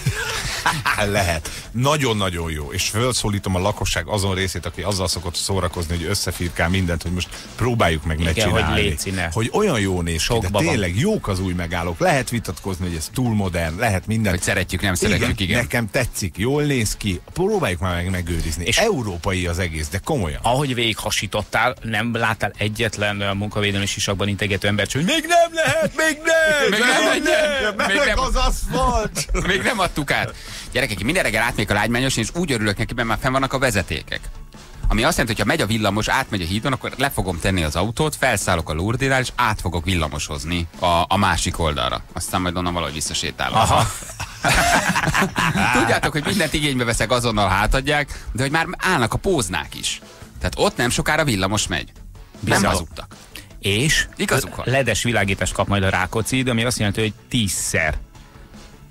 Lehet. Nagyon-nagyon jó. És felszólítom a lakosság azon részét, aki azzal szokott szórakozni, hogy összefirkál mindent, hogy most próbáljuk meg Igen, lecsinálni. hogy léci, ne. Hogy olyan jó néz ki, de Sokba van. tényleg jók az új megállók. Lehet vitatkozni, hogy ez túl modern, lehet minden. Hogy szeretjük, nem szeretjük, igen. Nekem tetszik, jól néz ki. Próbáljuk már meg megőrizni. És- európai az egész, de komolyan. Ahogy végighasítottál, nem láttál egyetlen munkavédelmi sisakban integető embert, hogy még nem lehet, még nem! Még nem, Még nem, nem, még nem. az aszfalt! Még nem adtuk át. Gyerekek, minden reggel átmegyek a lágymányos, és úgy örülök neki, mert már fenn vannak a vezetékek. Ami azt jelenti, hogy ha megy a villamos, átmegy a hídon, akkor le fogom tenni az autót, felszállok a Lourdinál, és át fogok villamosozni a, a másik oldalra. Aztán majd onnan valahogy visszasétálok. Aha. Tudjátok, hogy mindent igénybe veszek, azonnal hátadják, de hogy már állnak a póznák is. Tehát ott nem sokára villamos megy. Nem Bizony. hazudtak. És Igazuk van. ledes világítást kap majd a Rákóczi, ami azt jelenti, hogy tízszer,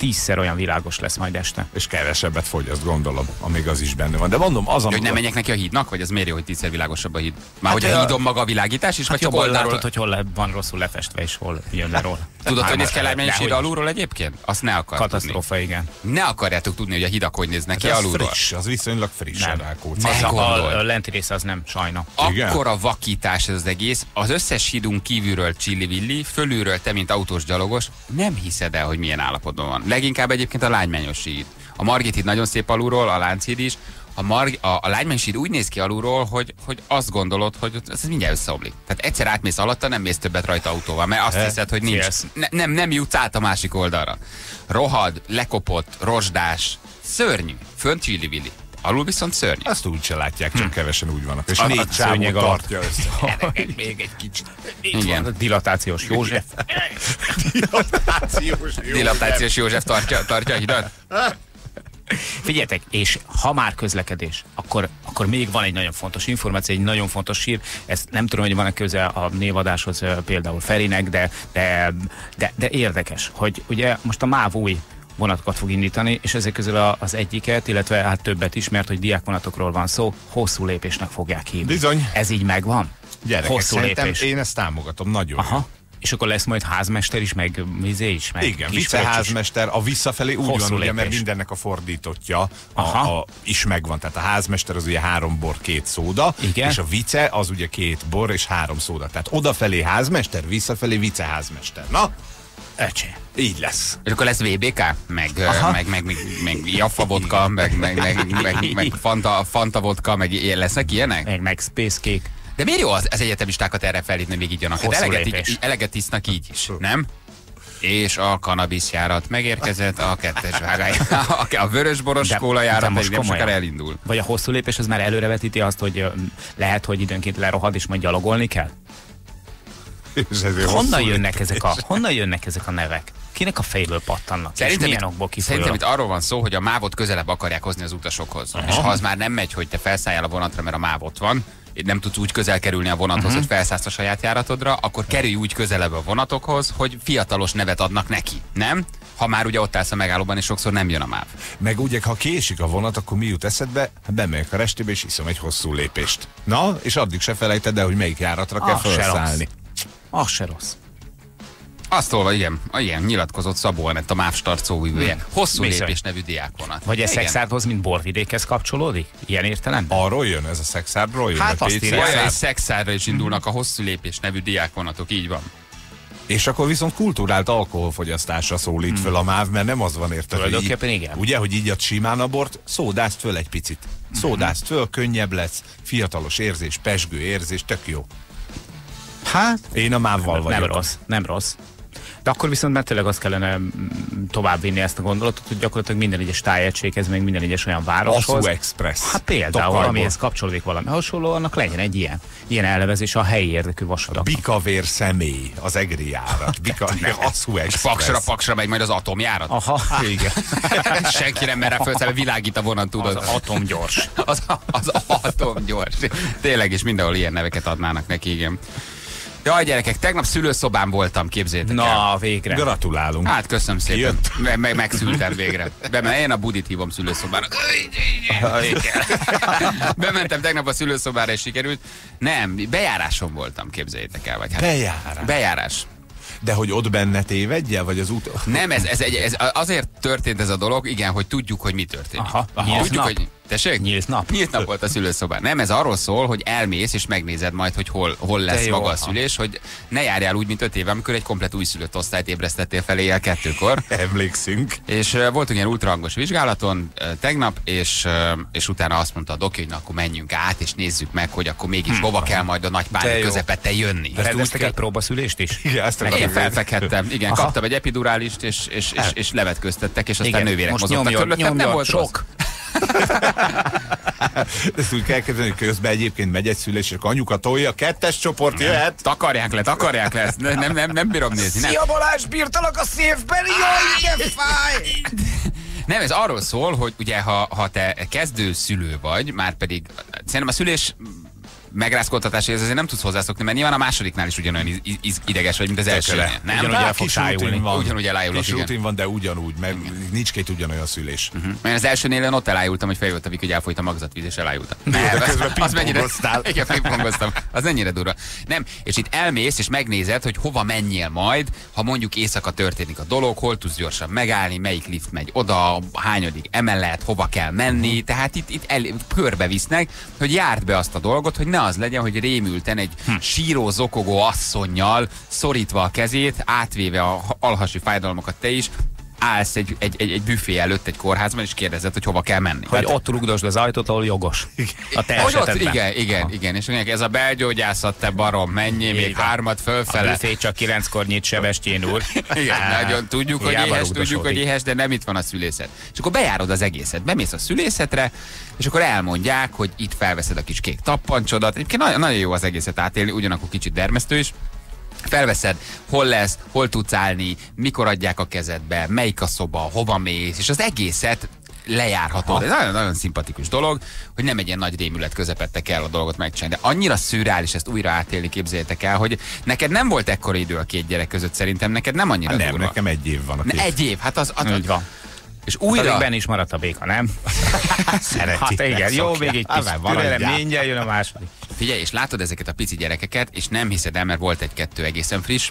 tízszer olyan világos lesz majd este. És kevesebbet fogyaszt, gondolom, amíg az is benne van. De mondom, az, Hogy nem menjek neki a hídnak, vagy az miért jó, hogy tízszer világosabb a híd? Már Hát, hogy a ö, hídon maga a világítás is, Hát vagy csak oldalról? látod, hogy hol le, van rosszul lefestve, és hol jön le róla. Tudod, hogy néz a lágymányos híd Dehogy alulról egyébként? Azt ne akar Katasztrófa, igen. tudni. Ne akarjátok tudni, hogy a hidak hogy néznek ki De az alulról. friss, az viszonylag friss Nem. a Rákóczi. Ne Az a, a, a lenti része az nem, sajna. Igen? Akkora vakítás ez az egész, az összes hídunk kívülről csillivilli, fölülről te, mint autós gyalogos, nem hiszed el, hogy milyen állapotban van. Leginkább egyébként a lágymányos híd. A Margit híd nagyon szép alulról, a Lánchíd is, a, marg, a, a lágymánysír úgy néz ki alulról, hogy, hogy azt gondolod, hogy ez mindjárt összeomlik. Tehát egyszer átmész alatta, nem mész többet rajta autóval, mert azt Eh, hiszed, hogy nincs. Ne, nem, nem jutsz át a másik oldalra. Rohad, lekopott, rozsdás, szörnyű, fönt csillivilli. Alul viszont szörnyű. Azt úgy se látják, csak kevesen úgy vannak. És A- négy szőnyeg alatt. tartja össze. Még egy kicsit. Igen. Dilatációs József. Dilatációs jó. Dilatációs József tartja, tartja a hidat? Figyeljetek, és ha már közlekedés, akkor, akkor még van egy nagyon fontos információ, egy nagyon fontos sír. Ezt nem tudom, hogy van-e köze a névadáshoz például Ferinek, de, de, de, de érdekes, hogy ugye most a MÁV új vonatokat fog indítani, és ezek közül a- az egyiket, illetve hát többet is, mert hogy diákvonatokról van szó, hosszú lépésnek fogják hívni. Bizony. Ez így megvan? Gyerekek, hosszú lépés. én ezt támogatom, nagyon. Aha. És akkor lesz majd házmester is, meg vizé is, meg Igen, viceházmester, a visszafelé úgy Hosszú van, ugye, mert mindennek a fordítottja a, Aha. a, is megvan. Tehát a házmester az ugye három bor, két szóda, Igen. és a vice az ugye két bor és három szóda. Tehát odafelé házmester, visszafelé viceházmester. Na, Öcsé. így lesz. És akkor lesz VBK, meg, Aha. meg, meg, meg, meg Jaffa vodka, meg, meg, meg, meg, meg Fanta, Fanta vodka, meg lesznek ilyenek? Meg, meg Space Cake. De miért jó az, az egyetemistákat erre felhívni, még így jönnek? Hát eleget, eleget isznak így is, nem? És a kanabiszjárat megérkezett, a kettes vágány. A, a vörösboros De- kóla de járat most pedig nem komolyan. sokára elindul. Vagy a hosszú lépés az már előrevetíti azt, hogy lehet, hogy időnként lerohad és majd gyalogolni kell? És ezért Honnan jönnek ezek a, honnan jönnek ezek a nevek? Kinek a fejből pattannak? Szerintem, és okból szerintem itt arról van szó, hogy a mávot közelebb akarják hozni az utasokhoz. És ha az már nem megy, hogy te felszálljál a vonatra, mert a máv ott van, nem tudsz úgy közel kerülni a vonathoz, Mhm. hogy felszállsz a saját járatodra, akkor kerülj úgy közelebb a vonatokhoz, hogy fiatalos nevet adnak neki, nem? Ha már ugye ott állsz a megállóban, és sokszor nem jön a máv. Meg ugye, ha késik a vonat, akkor mi jut eszedbe? Bemegyek a restébe, és iszom egy hosszú lépést. Na, és addig se felejted el, hogy melyik járatra kell Ah, se felszállni. Az se rossz. Azt olva, igen, igen, nyilatkozott Szabó Anett, a MÁV start szóvivője. Hosszú Bizony. lépés nevű diákvonat. Vagy ez Igen. szexárhoz, mint borvidékhez kapcsolódik? Ilyen értelemben? Arról jön ez a szexárdról jön? Hát a azt szexárd? és szexárra is indulnak a hosszú lépés nevű diákvonatok, így van. És akkor viszont kultúrált alkoholfogyasztásra szólít föl a MÁV, mert nem az van érted, hogy így, igen. ugye, hogy így ad simán a bort, szódázt föl egy picit. Szódázt föl, könnyebb lesz, fiatalos érzés, pesgő érzés, tök jó. Hát, Én a MÁV-val vagyok. nem rossz, nem rossz. De akkor viszont már tényleg azt kellene mm, továbbvinni ezt a gondolatot, hogy gyakorlatilag minden egyes tájegységhez, meg minden egyes olyan városhoz. Asszú Express. Hát például, Tokajból. amihez kapcsolódik valami hasonló, annak legyen egy ilyen, ilyen elnevezés a helyi érdekű vasutak. Bikavér személy, az egri járat. Bika, Asszú Express. Paksra, paksra megy majd az atomjárat. Aha, Igen. Senki nem mer rá fölszállni, világít a vonat, tudod. az atomgyors. Az, az atom gyors. Tényleg, és mindenhol ilyen neveket adnának neki, igen. Jaj, gyerekek, tegnap szülőszobán voltam, képzétek el. Na, végre. Gratulálunk. Hát köszönöm szépen. Kijött? Me- me- megszültem végre. Bemen, én a budit hívom szülőszobára. Bementem tegnap a szülőszobára, és sikerült. Nem, bejáráson voltam, képzeljétek el. Vagy hát Bejárás. Bejárás. De hogy ott benne tévedjel, vagy az út... Nem, ez, ez, egy, ez azért történt ez a dolog, igen, hogy tudjuk, hogy mi történik. Aha, nyílt Tudjuk, nap. hogy... Tessék? Nyílt nap. Nyílt nap volt a szülőszobán. Nem, ez arról szól, hogy elmész és megnézed majd, hogy hol, hol lesz jó, maga a szülés, hogy ne járjál úgy, mint öt éve, amikor egy komplet újszülött osztályt ébresztettél fel éjjel kettőkor. Emlékszünk. És uh, voltunk ilyen ultrahangos vizsgálaton uh, tegnap, és, uh, és utána azt mondta a doki, hogy na, akkor menjünk át, és nézzük meg, hogy akkor mégis hova kell majd a nagy pánik közepette jönni. Rendeztek egy próbaszülést is? Igen, ezt Én felfekhettem, igen, Aha. kaptam egy epidurálist, és, és, és, és levetköztettek, és aztán Igen, nővérek most mozogtak körülöttem, nem volt sok. Ezt úgy kell képzelni, hogy közben egyébként megy egy szülés, és anyuka tolja, kettes csoport jöhet. Takarják le, takarják le, ezt nem, nem, nem, bírom nézni. Nem. Szia Balázs, bírtalak a szívben, jaj, de fáj! Nem, ez arról szól, hogy ugye ha, ha te kezdő szülő vagy, már pedig szerintem a szülés megrázkodtatáshoz azért nem tudsz hozzászokni, mert nyilván a másodiknál is ugyanolyan iz, iz, ideges vagy, mint az elsőnél. Nem? Ugyanúgy el fog sájulni. van. Ugyanúgy elájulok, Kis igen. rutin van, de ugyanúgy, mert nincs két ugyanolyan szülés. Én az elsőnél ott elájultam, hogy feljött a vik, hogy elfolyt a magzatvíz, és elájultam. de közben az mennyire, igen, pingpongoztam. Az mennyire durva. Nem, és itt elmész, és megnézed, hogy hova menjél majd, ha mondjuk éjszaka történik a dolog, hol tudsz gyorsan megállni, melyik lift megy oda, hányadik emelet, hova kell menni, tehát itt, itt el, körbevisznek, hogy járd be azt a dolgot, hogy ne az legyen, hogy rémülten egy Hm. síró, zokogó asszonynal szorítva a kezét, átvéve a alhasi fájdalmakat te is, állsz egy, egy, egy, egy büfé előtt egy kórházban, és kérdezed, hogy hova kell menni. Hogy ott rugdosd az ajtót, ahol jogos. A te hogy ott, igen, igen, igen, és mondják, ez a belgyógyászat, te barom, menjél még hármat A fölfele. büfé csak kilenckor nyit Sebestyén úr. Igen, nagyon tudjuk, hogy éhes, tudjuk, hogy éhes, de nem itt van a szülészet. És akkor bejárod az egészet, bemész a szülészetre, és akkor elmondják, hogy itt felveszed a kis kék tappancsodat. Egyébként nagyon, nagyon jó az egészet átélni, ugyanakkor kicsit dermesztő is. Felveszed, hol lesz, hol tudsz állni, mikor adják a kezedbe, melyik a szoba, hova mész, és az egészet lejárhatod. Ez nagyon, nagyon szimpatikus dolog, hogy nem egy ilyen nagy rémület közepette kell a dolgot megcsinálni. De annyira szürreális ezt újra átélni, képzeljétek el, hogy neked nem volt ekkora idő a két gyerek között, szerintem neked nem annyira Hát nem, durva. nekem egy év van a Ne, két. egy év, hát az... az Így van. és Újra? újra... benne is maradt a béka, nem? Szeretik, Hát igen, jó, még egy Hát, kis maradjál. türelem, mindjárt jön a második. Figyelj, és látod ezeket a pici gyerekeket, és nem hiszed el, mert volt egy-kettő egészen friss,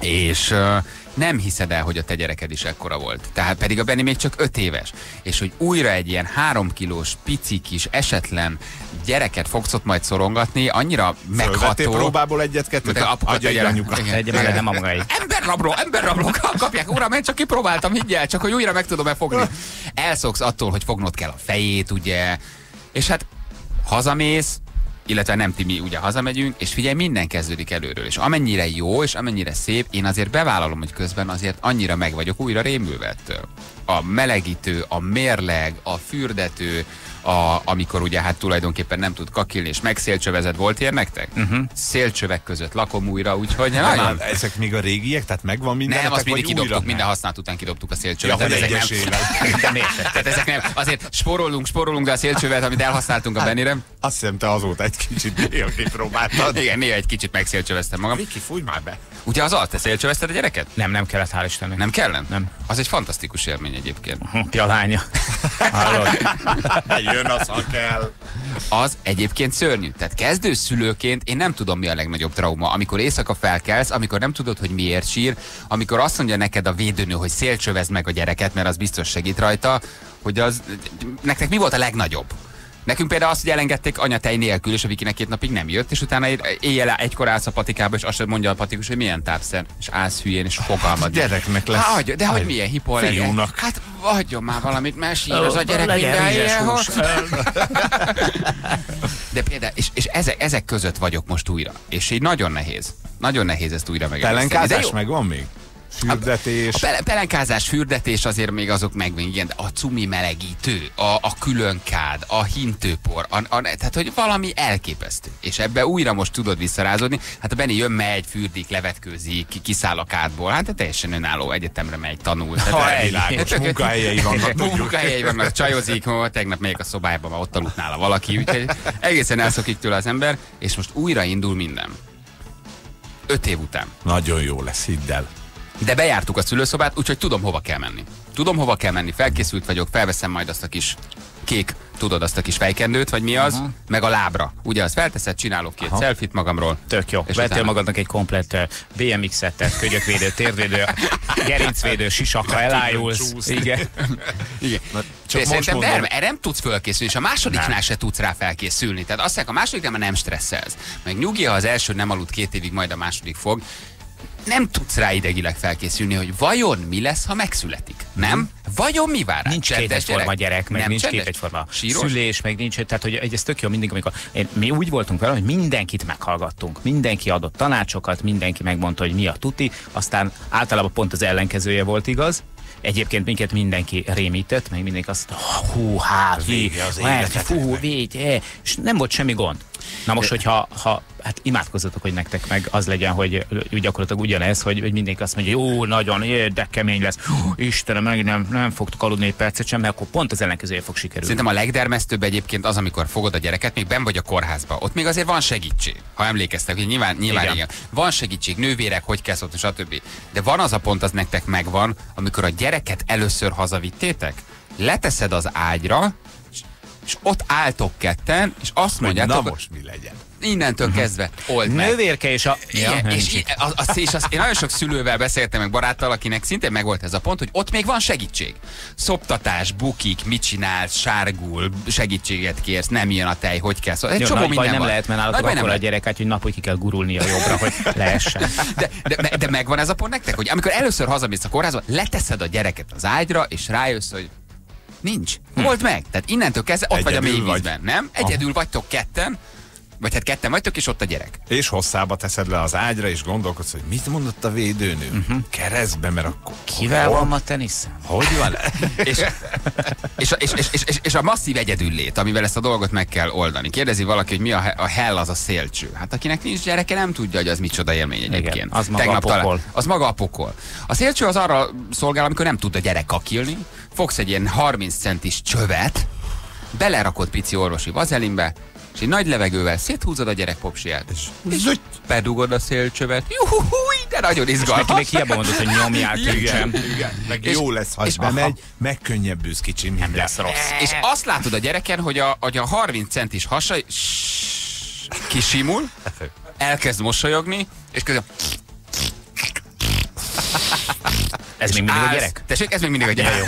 és uh, nem hiszed el, hogy a te gyereked is ekkora volt. Tehát pedig a Benni még csak öt éves. És hogy újra egy ilyen három kilós, pici kis, esetlen gyereket fogsz ott majd szorongatni, annyira Fölvettél megható. próbából egyet-kettőt? Adja egy anyuka. Mellett, nem a magai. Emberrabló, emberrabló, kapják, uram, én csak kipróbáltam, higgyel, csak hogy újra meg tudom-e fogni. Elszoksz attól, hogy fognod kell a fejét, ugye, és hát hazamész, illetve nem ti mi ugye hazamegyünk, és figyelj, minden kezdődik előről, és amennyire jó, és amennyire szép, én azért bevállalom, hogy közben azért annyira meg vagyok újra rémülve ettől. A melegítő, a mérleg, a fürdető, a, amikor ugye hát tulajdonképpen nem tud kakilni, és megszélcsövezet volt ér nektek? Uh-huh. Szélcsövek között lakom újra, úgyhogy nagyon... Már ezek még a régiek, tehát megvan minden. Nem, azt mindig kidobtuk, minden használat után kidobtuk a Ja, szélcsövet. hogy tehát ezek nem, tehát ezek nem, azért sporolunk, sporolunk, de a szélcsövet, amit elhasználtunk a Benire, Azt hiszem, te azóta egy kicsit néha kipróbáltad. igen, néha egy kicsit megszélcsöveztem magam. Viki, fújj már be. Ugye az alt, te szélcsövezted a gyereket? Nem, nem kellett, hál' Istennek. Nem kellett? Nem. Az egy fantasztikus élmény egyébként. Ki a lánya. Hallod? Jön az, ha kell. Az egyébként szörnyű. Tehát kezdő szülőként én nem tudom, mi a legnagyobb trauma. Amikor éjszaka felkelsz, amikor nem tudod, hogy miért sír, amikor azt mondja neked a védőnő, hogy szélcsövezd meg a gyereket, mert az biztos segít rajta, hogy az... Nektek mi volt a legnagyobb? Nekünk például azt, hogy elengedték anyatej nélkül, és a Vikinek két napig nem jött, és utána éjjel egykor állsz a patikába, és azt mondja a patikus, hogy milyen tápszer, és állsz hülyén, és fogalmad. Gyereknek lesz. Hát, hagyja, de hogy milyen hipoallergia. Fiúnak. Hát adjon már valamit, mert sír az a gyerek. De például, és, és ezek, ezek között vagyok most újra. És így nagyon nehéz. Nagyon nehéz ezt újra megemészteni. De Pelenkázás jó. megvan még? Fürdetés. A pele- pelenkázás, fürdetés azért még azok meg, igen, de a cumi melegítő, a, a különkád, a hintőpor, a, a, tehát hogy valami elképesztő. És ebbe újra most tudod visszarázódni. Hát a Benni jön, megy, fürdik, levetkőzik, ki, kiszáll a kádból. Hát de teljesen önálló egyetemre megy, tanul. Tehát Ha, el- világos, tök- munkahelyei vannak. Munkahelyei vannak, csajozik, ma tegnap megyek a szobájába, már ott aludt nála valaki, úgyhogy egészen elszokik tőle az ember, és most újra indul minden. Öt év után. Nagyon jó lesz, hidd el. De bejártuk a szülőszobát, úgyhogy tudom, hova kell menni. Tudom, hova kell menni, felkészült vagyok, felveszem majd azt a kis kék, tudod, azt a kis fejkendőt, vagy mi az, uh-huh. meg a lábra. Ugye, azt felteszed, csinálok két Aha. selfit magamról. Tök jó. És Vettél utána- magadnak egy komplett BMX-et, kögyökvédő, térvédő, gerincvédő, sisakra elájulsz. Igen. Igen. csak Csak most szerintem mondom- nem, erre nem tudsz fölkészülni, és a másodiknál se tudsz rá felkészülni. Tehát azt mondják, a másodiknál már nem stresszelsz. Meg nyugi, ha az első nem aludt két évig, majd a második fog. Nem tudsz rá idegileg felkészülni, hogy vajon mi lesz, ha megszületik. Nem? Vajon mi vár rá? Nincs két egyforma gyerek, meg Nem nincs két egyforma Síros? szülés, meg nincs, tehát hogy ez tök jó mindig, amikor én, mi úgy voltunk vele, hogy mindenkit meghallgattunk, mindenki adott tanácsokat, mindenki megmondta, hogy mi a tuti, aztán általában pont az ellenkezője volt igaz, Egyébként minket mindenki rémített, meg mindenki azt hú, hát, vége az hát, fú, vége, és nem volt semmi gond. Na most, hogyha ha, hát imádkozzatok, hogy nektek meg az legyen, hogy gyakorlatilag ugyanez, hogy, hogy mindenki azt mondja, jó, nagyon, jé, de kemény lesz, Hú, Istenem, meg nem, nem fogtok aludni egy percet sem, mert akkor pont az ellenkezője fog sikerülni. Szerintem a legdermesztőbb egyébként az, amikor fogod a gyereket, még ben vagy a kórházba. Ott még azért van segítség, ha emlékeztek, hogy nyilván, nyilván. Igen. igen. Van segítség, nővérek, hogy kell szólni, stb. De van az a pont, az nektek megvan, amikor a gyereket először hazavittétek, leteszed az ágyra, és ott álltok ketten, és azt Na mondjátok, hogy most mi legyen? innentől kezdve old meg. Nővérke és a... Igen, Ja, és, az, az, és az, én nagyon sok szülővel beszéltem meg baráttal, akinek szintén megvolt ez a pont, hogy ott még van segítség. Szoptatás, bukik, mit csinálsz, sárgul, segítséget kérsz, nem jön a tej, hogy kell szólni. Egy Jó, csomó nagy baj minden nem van. lehet, mert Nagy nálatok baj nem akkor a lehet. gyerek, hát, hogy napokig ki kell gurulnia jobbra, hogy leessen. De, de, de megvan ez a pont nektek, hogy amikor először hazamész a kórházba, leteszed a gyereket az ágyra, és rájössz, hogy nincs. Old meg. Tehát innentől kezdve ott vagy a Egyedül mély vagy. nem? Egyedül vagytok ketten, vagy hát ketten vagytok, és ott a gyerek. És hosszába teszed le az ágyra, és gondolkodsz, hogy mit mondott a védőnő? Uh-huh. Keresztbe, mert akkor... Kivel Hol- van ma tenisz? Hogy van? és, és, és, és, és, és, és a masszív egyedüllét, amivel ezt a dolgot meg kell oldani. Kérdezi valaki, hogy mi a, a hell az a szélcső. Hát akinek nincs gyereke, nem tudja, hogy az micsoda élmény egyébként. az maga a pokol. az maga a pokol. A szélcső az arra szolgál, amikor nem tud a gyerek kakilni, fogsz egy ilyen 30 centis csövet, belerakod pici orvosi vazelinbe, és egy nagy levegővel széthúzod a gyerek popsiát, és Zügy! bedugod a szélcsövet. Juhuhuj, de nagyon izgalmas. még hiába mondod, hogy nyomják Igen. Igen, meg És- jó lesz, ha és és bemegy, megkönnyebbülsz kicsim. Nem lesz rossz. És azt látod a gyereken, hogy a, hogy a 30 centis hasa kisimul, elkezd mosolyogni, és közben Ez még mindig a gyerek? Tessék, ez még mindig a gyerek.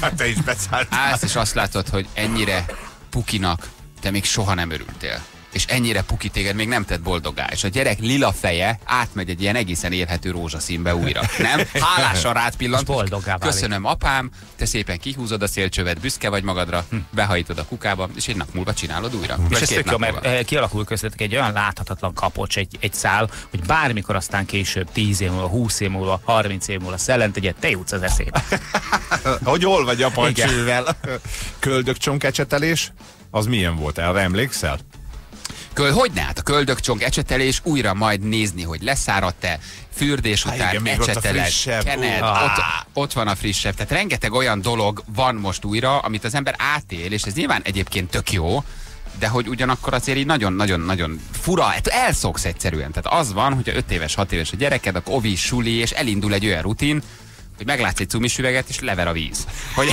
Hát te is beszálltál. Állsz, és azt látod, hogy ennyire pukinak te még soha nem örültél. És ennyire puki téged még nem tett boldoggá. És a gyerek lila feje átmegy egy ilyen egészen érhető rózsaszínbe újra. Nem? Hálásan rád pillant. És válik. Köszönöm apám, te szépen kihúzod a szélcsövet, büszke vagy magadra, behajtod a kukába, és egy nap múlva csinálod újra. És Vagy ez tök jó, mert eh, kialakul köztetek egy olyan láthatatlan kapocs, egy, egy szál, hogy bármikor aztán később, 10 év múlva, 20 év múlva, 30 év múlva szellent egyet, te jutsz az eszébe. Hogy hol vagy a pancsővel? Köldök csonkecsetelés? Az milyen volt? Erre emlékszel? Köl, hogy ne? Hát a köldökcsonk ecsetelés, újra majd nézni, hogy leszáradt-e, fürdés Há, után igen, ecseteled, kened, ott, ott van a frissebb. Tehát rengeteg olyan dolog van most újra, amit az ember átél, és ez nyilván egyébként tök jó, de hogy ugyanakkor azért így nagyon-nagyon-nagyon fura, hát elszoksz egyszerűen. Tehát az van, hogy 5 éves, 6 éves a gyereked, akkor ovi, suli, és elindul egy olyan rutin, hogy meglátsz egy cumis üveget, és lever a víz. Hogy,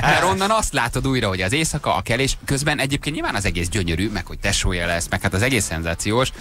mert onnan azt látod újra, hogy az éjszaka, a kelés, közben egyébként nyilván az egész gyönyörű, meg hogy tesója lesz, meg hát az egész szenzációs,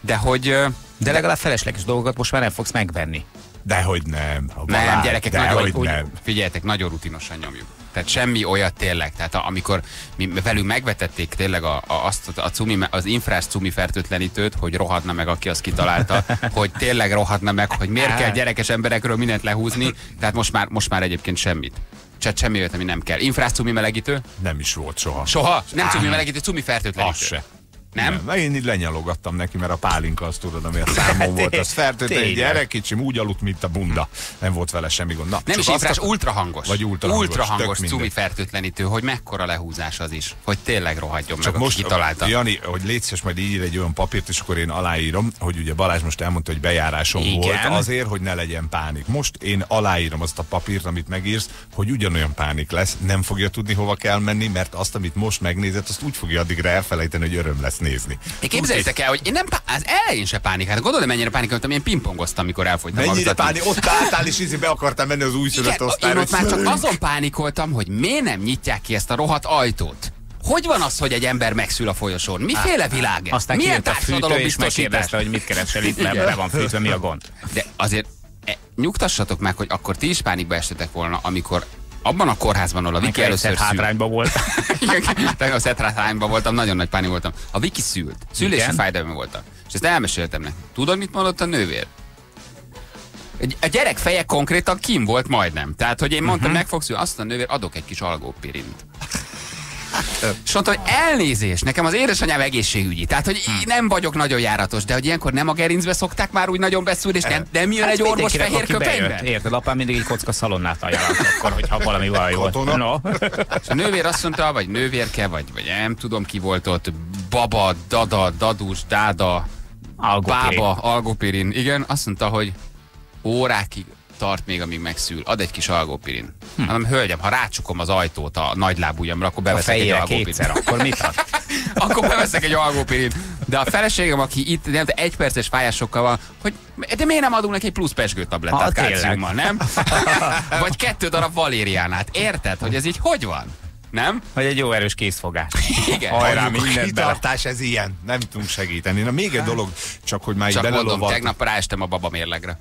de hogy De legalább felesleges dolgokat most már nem fogsz megvenni. Dehogy nem. A nem, gyerekek, dehogy nagyon, úgy, nem. figyeljetek, nagyon rutinosan nyomjuk. Tehát semmi olyat tényleg. Tehát amikor mi velünk megvetették tényleg a, a, azt a cumi, az infrás cumi fertőtlenítőt, hogy rohadna meg, aki azt kitalálta, hogy tényleg rohadna meg, hogy miért kell gyerekes emberekről mindent lehúzni, tehát most már, most már egyébként semmit. Tehát semmi olyat, ami nem kell. Infrás cumi melegítő? Nem is volt soha. Soha? Nem cumi melegítő, cumi fertőtlenítő. Az se. Nem? Na, én így lenyalogattam neki, mert a pálinka azt tudod, ami a számon volt, az fertőtlen, egy gyerek kicsim úgy aludt, mint a bunda. Nem volt vele semmi gond. Na, Nem is infrás, akar- ultrahangos. Vagy ultrahangos, Ultrahangos cumi fertőtlenítő, hogy mekkora lehúzás az is. Hogy tényleg rohadjon meg, Csak aki most, kitalálta. Jani, hogy légy szíves, majd ír egy olyan papírt, és akkor én aláírom, hogy ugye Balázs most elmondta, hogy bejárásom Igen. volt azért, hogy ne legyen pánik. Most én aláírom azt a papírt, amit megírsz, hogy ugyanolyan pánik lesz, nem fogja tudni hova kell menni, mert azt, amit most megnézett, azt úgy fogja addigra elfelejteni, hogy öröm lesz nézni. Én képzeljétek el, hogy én nem, az elején se pánikáltam. Gondolod, mennyire pánikoltam, én pingpongoztam, amikor elfogytam. Mennyire pánik, ott álltál, és ízi be akartál menni az újszülött Igen, én osztályra. ott már csak azon pánikoltam, hogy miért nem nyitják ki ezt a rohadt ajtót. Hogy van az, hogy egy ember megszül a folyosón? Miféle világ ez? Aztán Milyen társadalombiztosítás? megkérdezte, hogy mit keresel itt, mert be van fűtve, mi a gond. De azért e, nyugtassatok meg, hogy akkor ti is pánikba estetek volna, amikor abban a kórházban, ahol a Viki először szült. hátrányban volt. Tegnap a szetrátányban voltam, nagyon nagy pánik voltam. A Viki szült. Szülési Igen. fájdalma voltam. És ezt elmeséltem neki. Tudod, mit mondott a nővér? A gyerek feje konkrétan kim volt majdnem. Tehát, hogy én mondtam, uh-huh. meg fogsz azt a nővér, adok egy kis algópirint. És mondta, hogy elnézés, nekem az édesanyám egészségügyi, tehát hogy én nem vagyok nagyon járatos, de hogy ilyenkor nem a gerincbe szokták már úgy nagyon beszúrni, és nem, nem jön egy orvos fehér köpenyben? Érted, apám mindig egy kocka szalonnát ajánlott, akkor, hogyha valami vaj volt. No. És a nővér azt mondta, vagy nővérke, vagy, vagy nem tudom ki volt ott, baba, dada, dadus, dáda, Algopiri. bába, algopirin, igen, azt mondta, hogy órákig tart még, amíg megszül. Ad egy kis algopirin. Hm. Hanem, hölgyem, ha rácsukom az ajtót a nagy lábujjamra, akkor beveszek egy fejére algopirin. kétszer, akkor mit ad? akkor beveszek egy algopirin. De a feleségem, aki itt nem, egy perces fájásokkal van, hogy de miért nem adunk neki egy plusz pesgő tablettát tényleg. kálciummal, nem? Vagy kettő darab valériánát. Érted, hogy ez így hogy van? Nem? Vagy egy jó erős készfogás. Igen. Hajrá, bele. kitartás, ez ilyen. Nem tudunk segíteni. Na még egy dolog, csak hogy már Csak így mondom, tegnap ráestem a babamérlegre.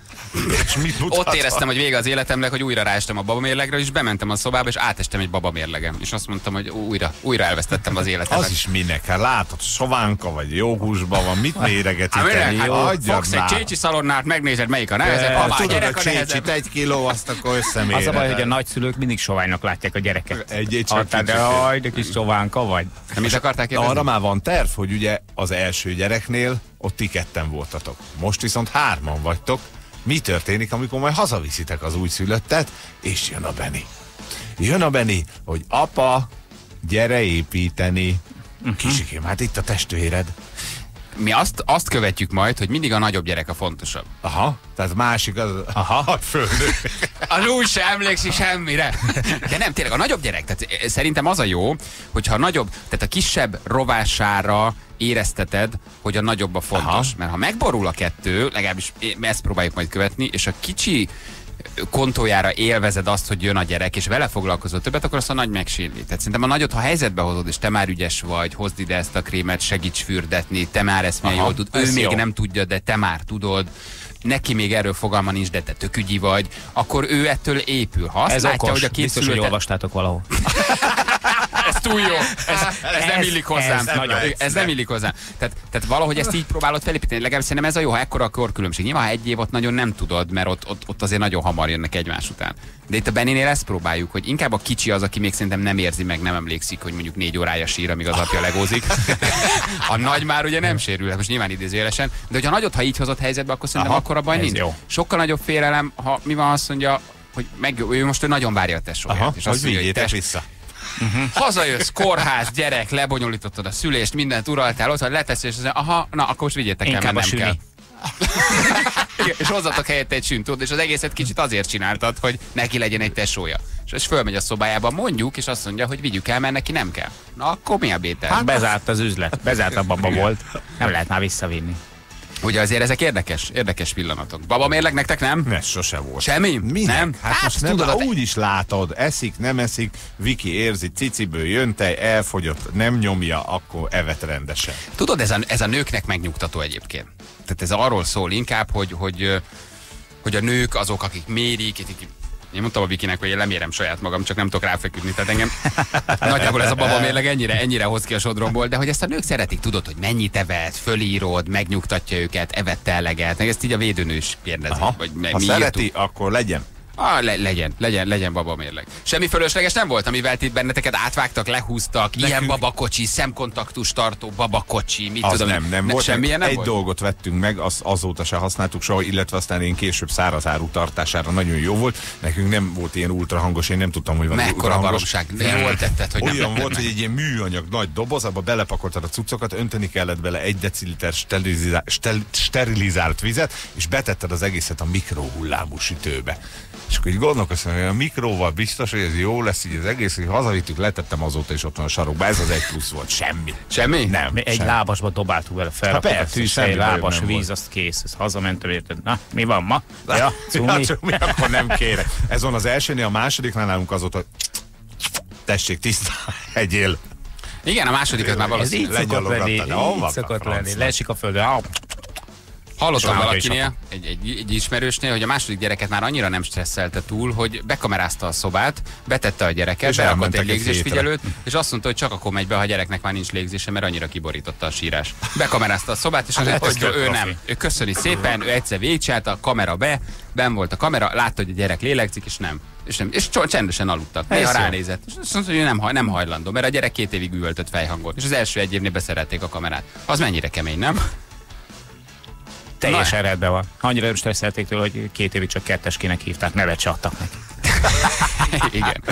És mit? Ott éreztem, hogy vége az életemnek, hogy újra ráestem a babamérlegre, és bementem a szobába, és átestem egy babamérlegem. És azt mondtam, hogy újra, újra elvesztettem az életemet. Az is minek? Hát látod, sovánka vagy jóhúsban van, mit Hát, itt? hát, fogsz egy már. csécsi szalonnát, megnézed melyik a nehezebb, Hát ha már tudod, gyerek a nehezebb. egy kiló, azt akkor Az összeméred. a baj, hogy a nagyszülők mindig soványnak látják a gyereket. Egy- egy Haltál, de haj, de kis sovánka vagy. De mit akarták De kérdezni? arra már van terv, hogy ugye az első gyereknél ott ti ketten voltatok. Most viszont hárman vagytok. Mi történik, amikor majd hazaviszitek az újszülöttet, és jön a Beni? Jön a Beni, hogy apa, gyere építeni. Mhm. Kisikém, hát itt a testvéred. Mi azt, azt követjük majd, hogy mindig a nagyobb gyerek a fontosabb. Aha, tehát másik az Aha. a földő. Az úgy se emlékszik semmire. De nem, tényleg a nagyobb gyerek. Tehát eh, szerintem az a jó, hogyha a nagyobb, tehát a kisebb rovására érezteted, hogy a nagyobb a fontos. Aha. Mert ha megborul a kettő, legalábbis én- ezt próbáljuk majd követni, és a kicsi kontójára élvezed azt, hogy jön a gyerek, és vele foglalkozol többet, akkor azt a nagy megsírni. Tehát szerintem a nagyot, ha helyzetbe hozod, és te már ügyes vagy, hozd ide ezt a krémet, segíts fürdetni, te már ezt milyen Aha, jól tud, ő még jó. nem tudja, de te már tudod, neki még erről fogalma nincs, de te tök ügyi vagy, akkor ő ettől épül. Ha azt Ez látja, okos. hogy a két Biztos, hogy szülőte- olvastátok valahol. ez túl jó. Ez, ez nem Ez- illik hozzám. ez nagyon. nem. Ez nem illik hozzám. Tehát, tehát valahogy ezt így próbálod felépíteni. Legalábbis szerintem ez a jó, ha ekkora a korkülönbség. Nyilván ha egy év ott nagyon nem tudod, mert ott, ott, ott azért nagyon hamar jönnek egymás után. De itt a Bennél ezt próbáljuk, hogy inkább a kicsi az, aki még szerintem nem érzi meg, nem emlékszik, hogy mondjuk négy órája sír, amíg az apja legózik. A nagy már ugye nem sérül, most nyilván idézőjelesen, de hogyha nagyot, ha így hozott helyzetbe, akkor szerintem Aha, akkor a baj ez nincs. jó. Sokkal nagyobb félelem, ha mi van azt mondja, hogy meg, ő most ő nagyon várja a tesóját. Aha, és hogy azt mondja, hogy test, vissza. Hazajössz, kórház, gyerek, lebonyolítottad a szülést, mindent uraltál, ott vagy letesz, és mondja, aha, na akkor most vigyétek el, mert nem kell. süni. Igen, és hozzatok helyette egy süntót, és az egészet kicsit azért csináltad, hogy neki legyen egy tesója. És, és fölmegy a szobájába, mondjuk, és azt mondja, hogy vigyük el, mert neki nem kell. Na akkor mi a bétel? Hát bezárt az üzlet. Bezárt a baba volt. Nem lehet már visszavinni. Ugye azért ezek érdekes, érdekes pillanatok. Baba mérleg nektek nem? Ne, sose volt. Semmi? Minek? Nem? Hát, Hát most nem, tudod, a- úgy is látod, eszik, nem eszik, Viki érzi, ciciből jön tej, elfogyott, nem nyomja, akkor evet rendesen. Tudod, ez a, ez a nőknek megnyugtató egyébként. Tehát ez arról szól inkább, hogy, hogy, hogy a nők azok, akik mérik, itt- én mondtam a Vikinek, hogy én lemérem saját magam, csak nem tudok ráfeküdni. Tehát engem nagyjából ez a baba mérleg ennyire, ennyire hoz ki a sodromból, de hogy ezt a nők szeretik, tudod, hogy mennyit evett, fölírod, megnyugtatja őket, evette eleget, meg ezt így a védőnő is kérdezi. Aha. Vagy ha mi szereti, írtuk. akkor legyen. Ah, le, legyen, legyen, legyen baba mérleg. Semmi fölösleges nem volt, amivel ti benneteket átvágtak, lehúztak, ilyen Nekünk- babakocsi, szemkontaktus tartó babakocsi, mit Az tudom. nem, nem ne, volt. Semmilyen nem egy volt? dolgot vettünk meg, az, azóta se használtuk soha, illetve aztán én később szárazáru tartására nagyon jó volt. Nekünk nem volt ilyen ultrahangos, én nem tudtam, hogy van Mekkora ultrahangos. baromság. De jól tetted, hogy nem Olyan vetted volt, hogy egy ilyen műanyag nagy doboz, abba belepakoltad a cuccokat, önteni kellett bele egy deciliter sterilizált, stel, sterilizált vizet, és betetted az egészet a mikrohullámú sütőbe. És akkor így gondolkoztam, hogy a mikróval biztos, hogy ez jó lesz, így az egész, hogy hazavittük, letettem azóta is ott van a sarokba. Ez az egy plusz volt, semmi. Semmi? Nem. Mi egy semmi. lábasba dobáltuk vele, felraktuk a persze, tűzhely, bajom lábas víz, volt. azt kész, ezt hazamentem, érted? Na, mi van ma? Ja, Ja, cumi. csak mi akkor nem kérek. Ez van az elsőnél, a másodiknál nálunk az volt, hogy tessék, tiszta, egyél. Igen, a második már Ez valószínű. így szokott lenni, így szokott lenni. Leesik a földre, Hallottam valakinél, egy, egy, egy ismerősnél, hogy a második gyereket már annyira nem stresszelte túl, hogy bekamerázta a szobát, betette a gyereket, És berakott egy légzésfigyelőt, és azt mondta, hogy csak akkor megy be, ha a gyereknek már nincs légzése, mert annyira kiborította a sírás. Bekamerázta a szobát, és azt Hát mondta, ez hogy ő nem. Ő köszöni szépen, ő egyszer végigcsinálta, a kamera be, ben volt a kamera, látta, hogy a gyerek lélegzik, és nem. És, nem, és csendesen aludtak. Ez Néha ránézett. És azt mondta, hogy ő nem, nem hajlandó, mert a gyerek két évig üvöltött fejhangot. És az első egy évnél beszerelték a kamerát. Az mennyire kemény, nem? Teljesen rendben van. Annyira nem stresszelték tőle, hogy két évig csak ketteskének hívták, nevet se adtak neki. Igen.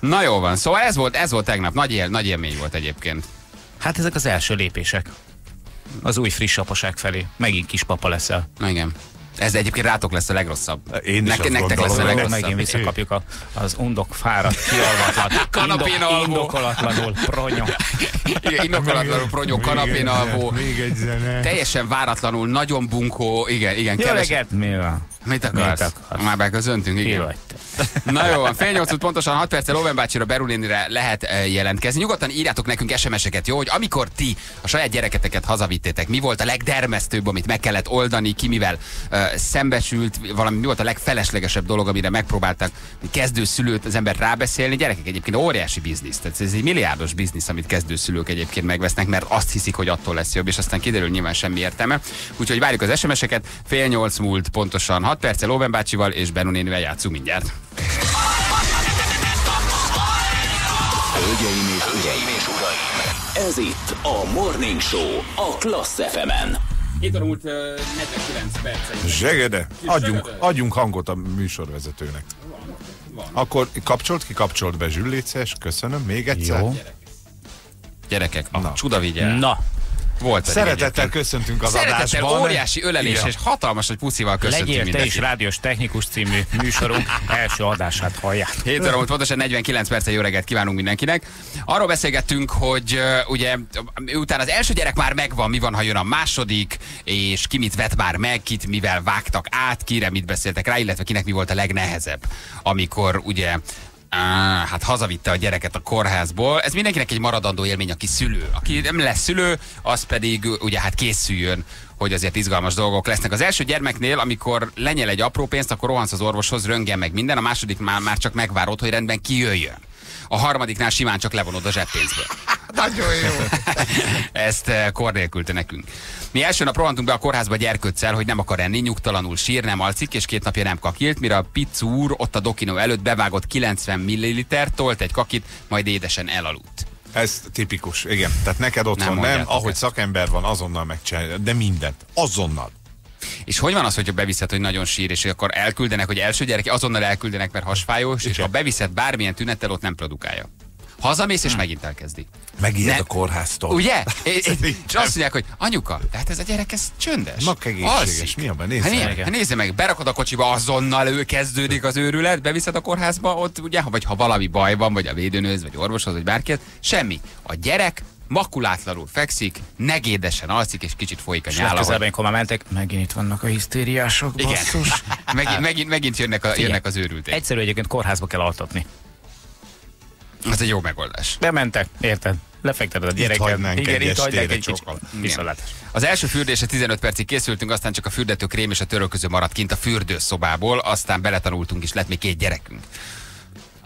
Na jó van, szóval ez volt, ez volt tegnap. Nagy, él, nagy élmény volt egyébként. Hát ezek az első lépések. Az új friss apaság felé. Megint kispapa leszel. Na igen. Ez egyébként rátok lesz a legrosszabb. Én is azt nektek lesz a gondolom, legrosszabb. Megint visszakapjuk a, az undok fáradt, kialvatlan, Kanapén indok, alvó. indokolatlanul, pronyó. Igen, Indokolatlanul pronyó, kanapén alvó. Még egy zene. Teljesen váratlanul, nagyon bunkó, igen, igen, Jó reggelt! Mi van? Mit akarsz? Mit akarsz? Már beköszöntünk, Ki igen. vagy te? Na jó, fél nyolc pontosan 6 perccel Oven bácsira Berulénire lehet eh, jelentkezni. Nyugodtan írjátok nekünk SMS-eket, jó? Hogy amikor ti a saját gyereketeket hazavittétek, mi volt a legdermesztőbb, amit meg kellett oldani, ki mivel uh, szembesült, valami mi volt a legfeleslegesebb dolog, amire megpróbáltak kezdőszülőt az ember rábeszélni. Gyerekek egyébként óriási biznisz. Tehát ez egy milliárdos biznisz, amit kezdőszülők egyébként megvesznek, mert azt hiszik, hogy attól lesz jobb, és aztán kiderül nyilván semmi értelme. Úgyhogy várjuk az SMS-eket. Fél nyolc múlt pontosan 6 perccel Oven bácsival és Bennu nénivel játszunk mindjárt. Hölgyeim és uraim, és uraim, ez itt a Morning Show a Klassz FM-en. 7 óra múlt uh, 49 perc. Zsegede, adjunk, Zsegede? adjunk hangot a műsorvezetőnek. Akkor kapcsolt ki, kapcsolt be Zsülléces, köszönöm, még egyszer. Jó. Gyerekek, a Na. csuda vigyel. Na, Volt pedig Szeretettel köszöntünk az Szeretettel adásban. óriási ölelés Igen. és hatalmas nagy puszival köszöntünk legyél te is rádiós technikus című műsorunk első adását hallják. 7 óra múlt pontosan 49 perccel jó reggelt kívánunk mindenkinek. Arról beszélgettünk, hogy uh, ugye utána az első gyerek már megvan, mi van, ha jön a második, és ki mit vett már meg, kit mivel vágtak át, kire mit beszéltek rá, illetve kinek mi volt a legnehezebb, amikor ugye Á, hát hazavitte a gyereket a kórházból. Ez mindenkinek egy maradandó élmény, aki szülő. Aki nem lesz szülő, az pedig ugye hát készüljön, hogy azért izgalmas dolgok lesznek. Az első gyermeknél, amikor lenyel egy apró pénzt, akkor rohansz az orvoshoz, röngen meg minden, a második már, már csak megvárod, hogy rendben kijöjjön. A harmadiknál simán csak levonod a zseppénzből. Nagyon jó. Ezt eh, Kornél küldte nekünk. Mi első nap rohantunk be a kórházba gyerkőccel, hogy nem akar enni, nyugtalanul sír, nem alszik, és két napja nem kakilt, mire a pizzu úr ott a dokinó előtt bevágott 90 ml, tolt egy kakit, majd édesen elaludt. Ez tipikus, igen. Tehát neked otthon Nem nem, ahogy szakember van, azonnal megcsinálja, de mindent. Azonnal. És hogy van az, hogyha beviszed, hogy nagyon sír, és akkor elküldenek, hogy első gyerek, azonnal elküldenek, mert hasfájós, és ha beviszed bármilyen tünettel, ott nem produkálja. Hazamész, és megint elkezdi. Megijed a kórháztól. Ugye? És, azt mondják, hogy anyuka, tehát ez a gyerek, ez csöndes. Mak egészséges. Mi a? Hát, nézze, meg. hát nézze meg, berakod a kocsiba, azonnal ő kezdődik az őrület, beviszed a kórházba, ott ugye, vagy ha valami baj van, vagy a védőnőz, vagy orvoshoz, vagy bárki, semmi. A gyerek makulátlanul fekszik, negédesen alszik, és kicsit folyik a És nyála. legközelebb, hogy- amikor már mentek, megint itt vannak a hisztériások, Igen. basszus. megint, megint, megint jönnek, a, Figyelj, jönnek az őrülték. Egyszerű egyébként kórházba kell altatni. Ez egy jó megoldás. Bementek, érted? Lefekteted a gyereket. hagynánk Igen, egy itt estére egy kicsit. Az első fürdésre 15 percig készültünk, aztán csak a fürdető krém és a törölköző maradt kint a fürdőszobából, aztán beletanultunk és lett még két gyerekünk.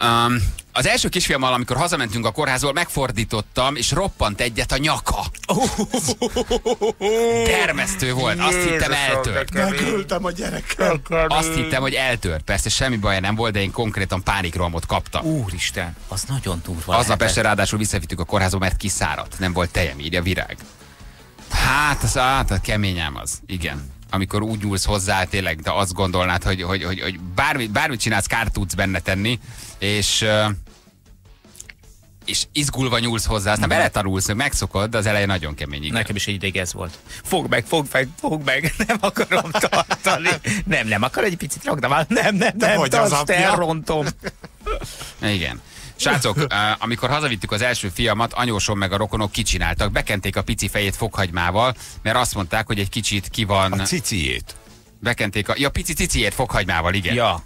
Um, az első kisfiammal, amikor hazamentünk a kórházból, megfordítottam, és roppant egyet a nyaka. Termesztő volt, azt hittem eltört. Megöltem a gyereket. Azt hittem, hogy eltört. Persze semmi baja nem volt, de én konkrétan pánikrohamot kaptam. Úristen, az nagyon durva Aznap este ráadásul visszavittük a kórházba, mert kiszáradt. Nem volt tejem, írja Virág. Hát, az, hát, a kemény ám az. Igen. Amikor úgy nyúlsz hozzá, tényleg, de azt gondolnád, hogy, hogy, hogy, hogy bármit, bármit csinálsz, kár tudsz benne tenni, és és izgulva nyúlsz hozzá, aztán beletanulsz, meg megszokod, de az eleje nagyon kemény. Igen. Nekem is egy ideig ez volt. Fogd meg, fogd meg, fogd meg, nem akarom tartani. Nem, nem akar egy picit rakd már. Nem, nem, nem, az tartsd, elrontom. Igen. Srácok, amikor hazavittük az első fiamat, anyósom meg a rokonok kicsináltak, bekenték a pici fejét fokhagymával, mert azt mondták, hogy egy kicsit ki van, A ciciét. bekenték a, ja, pici ciciét fokhagymával, igen. Ja,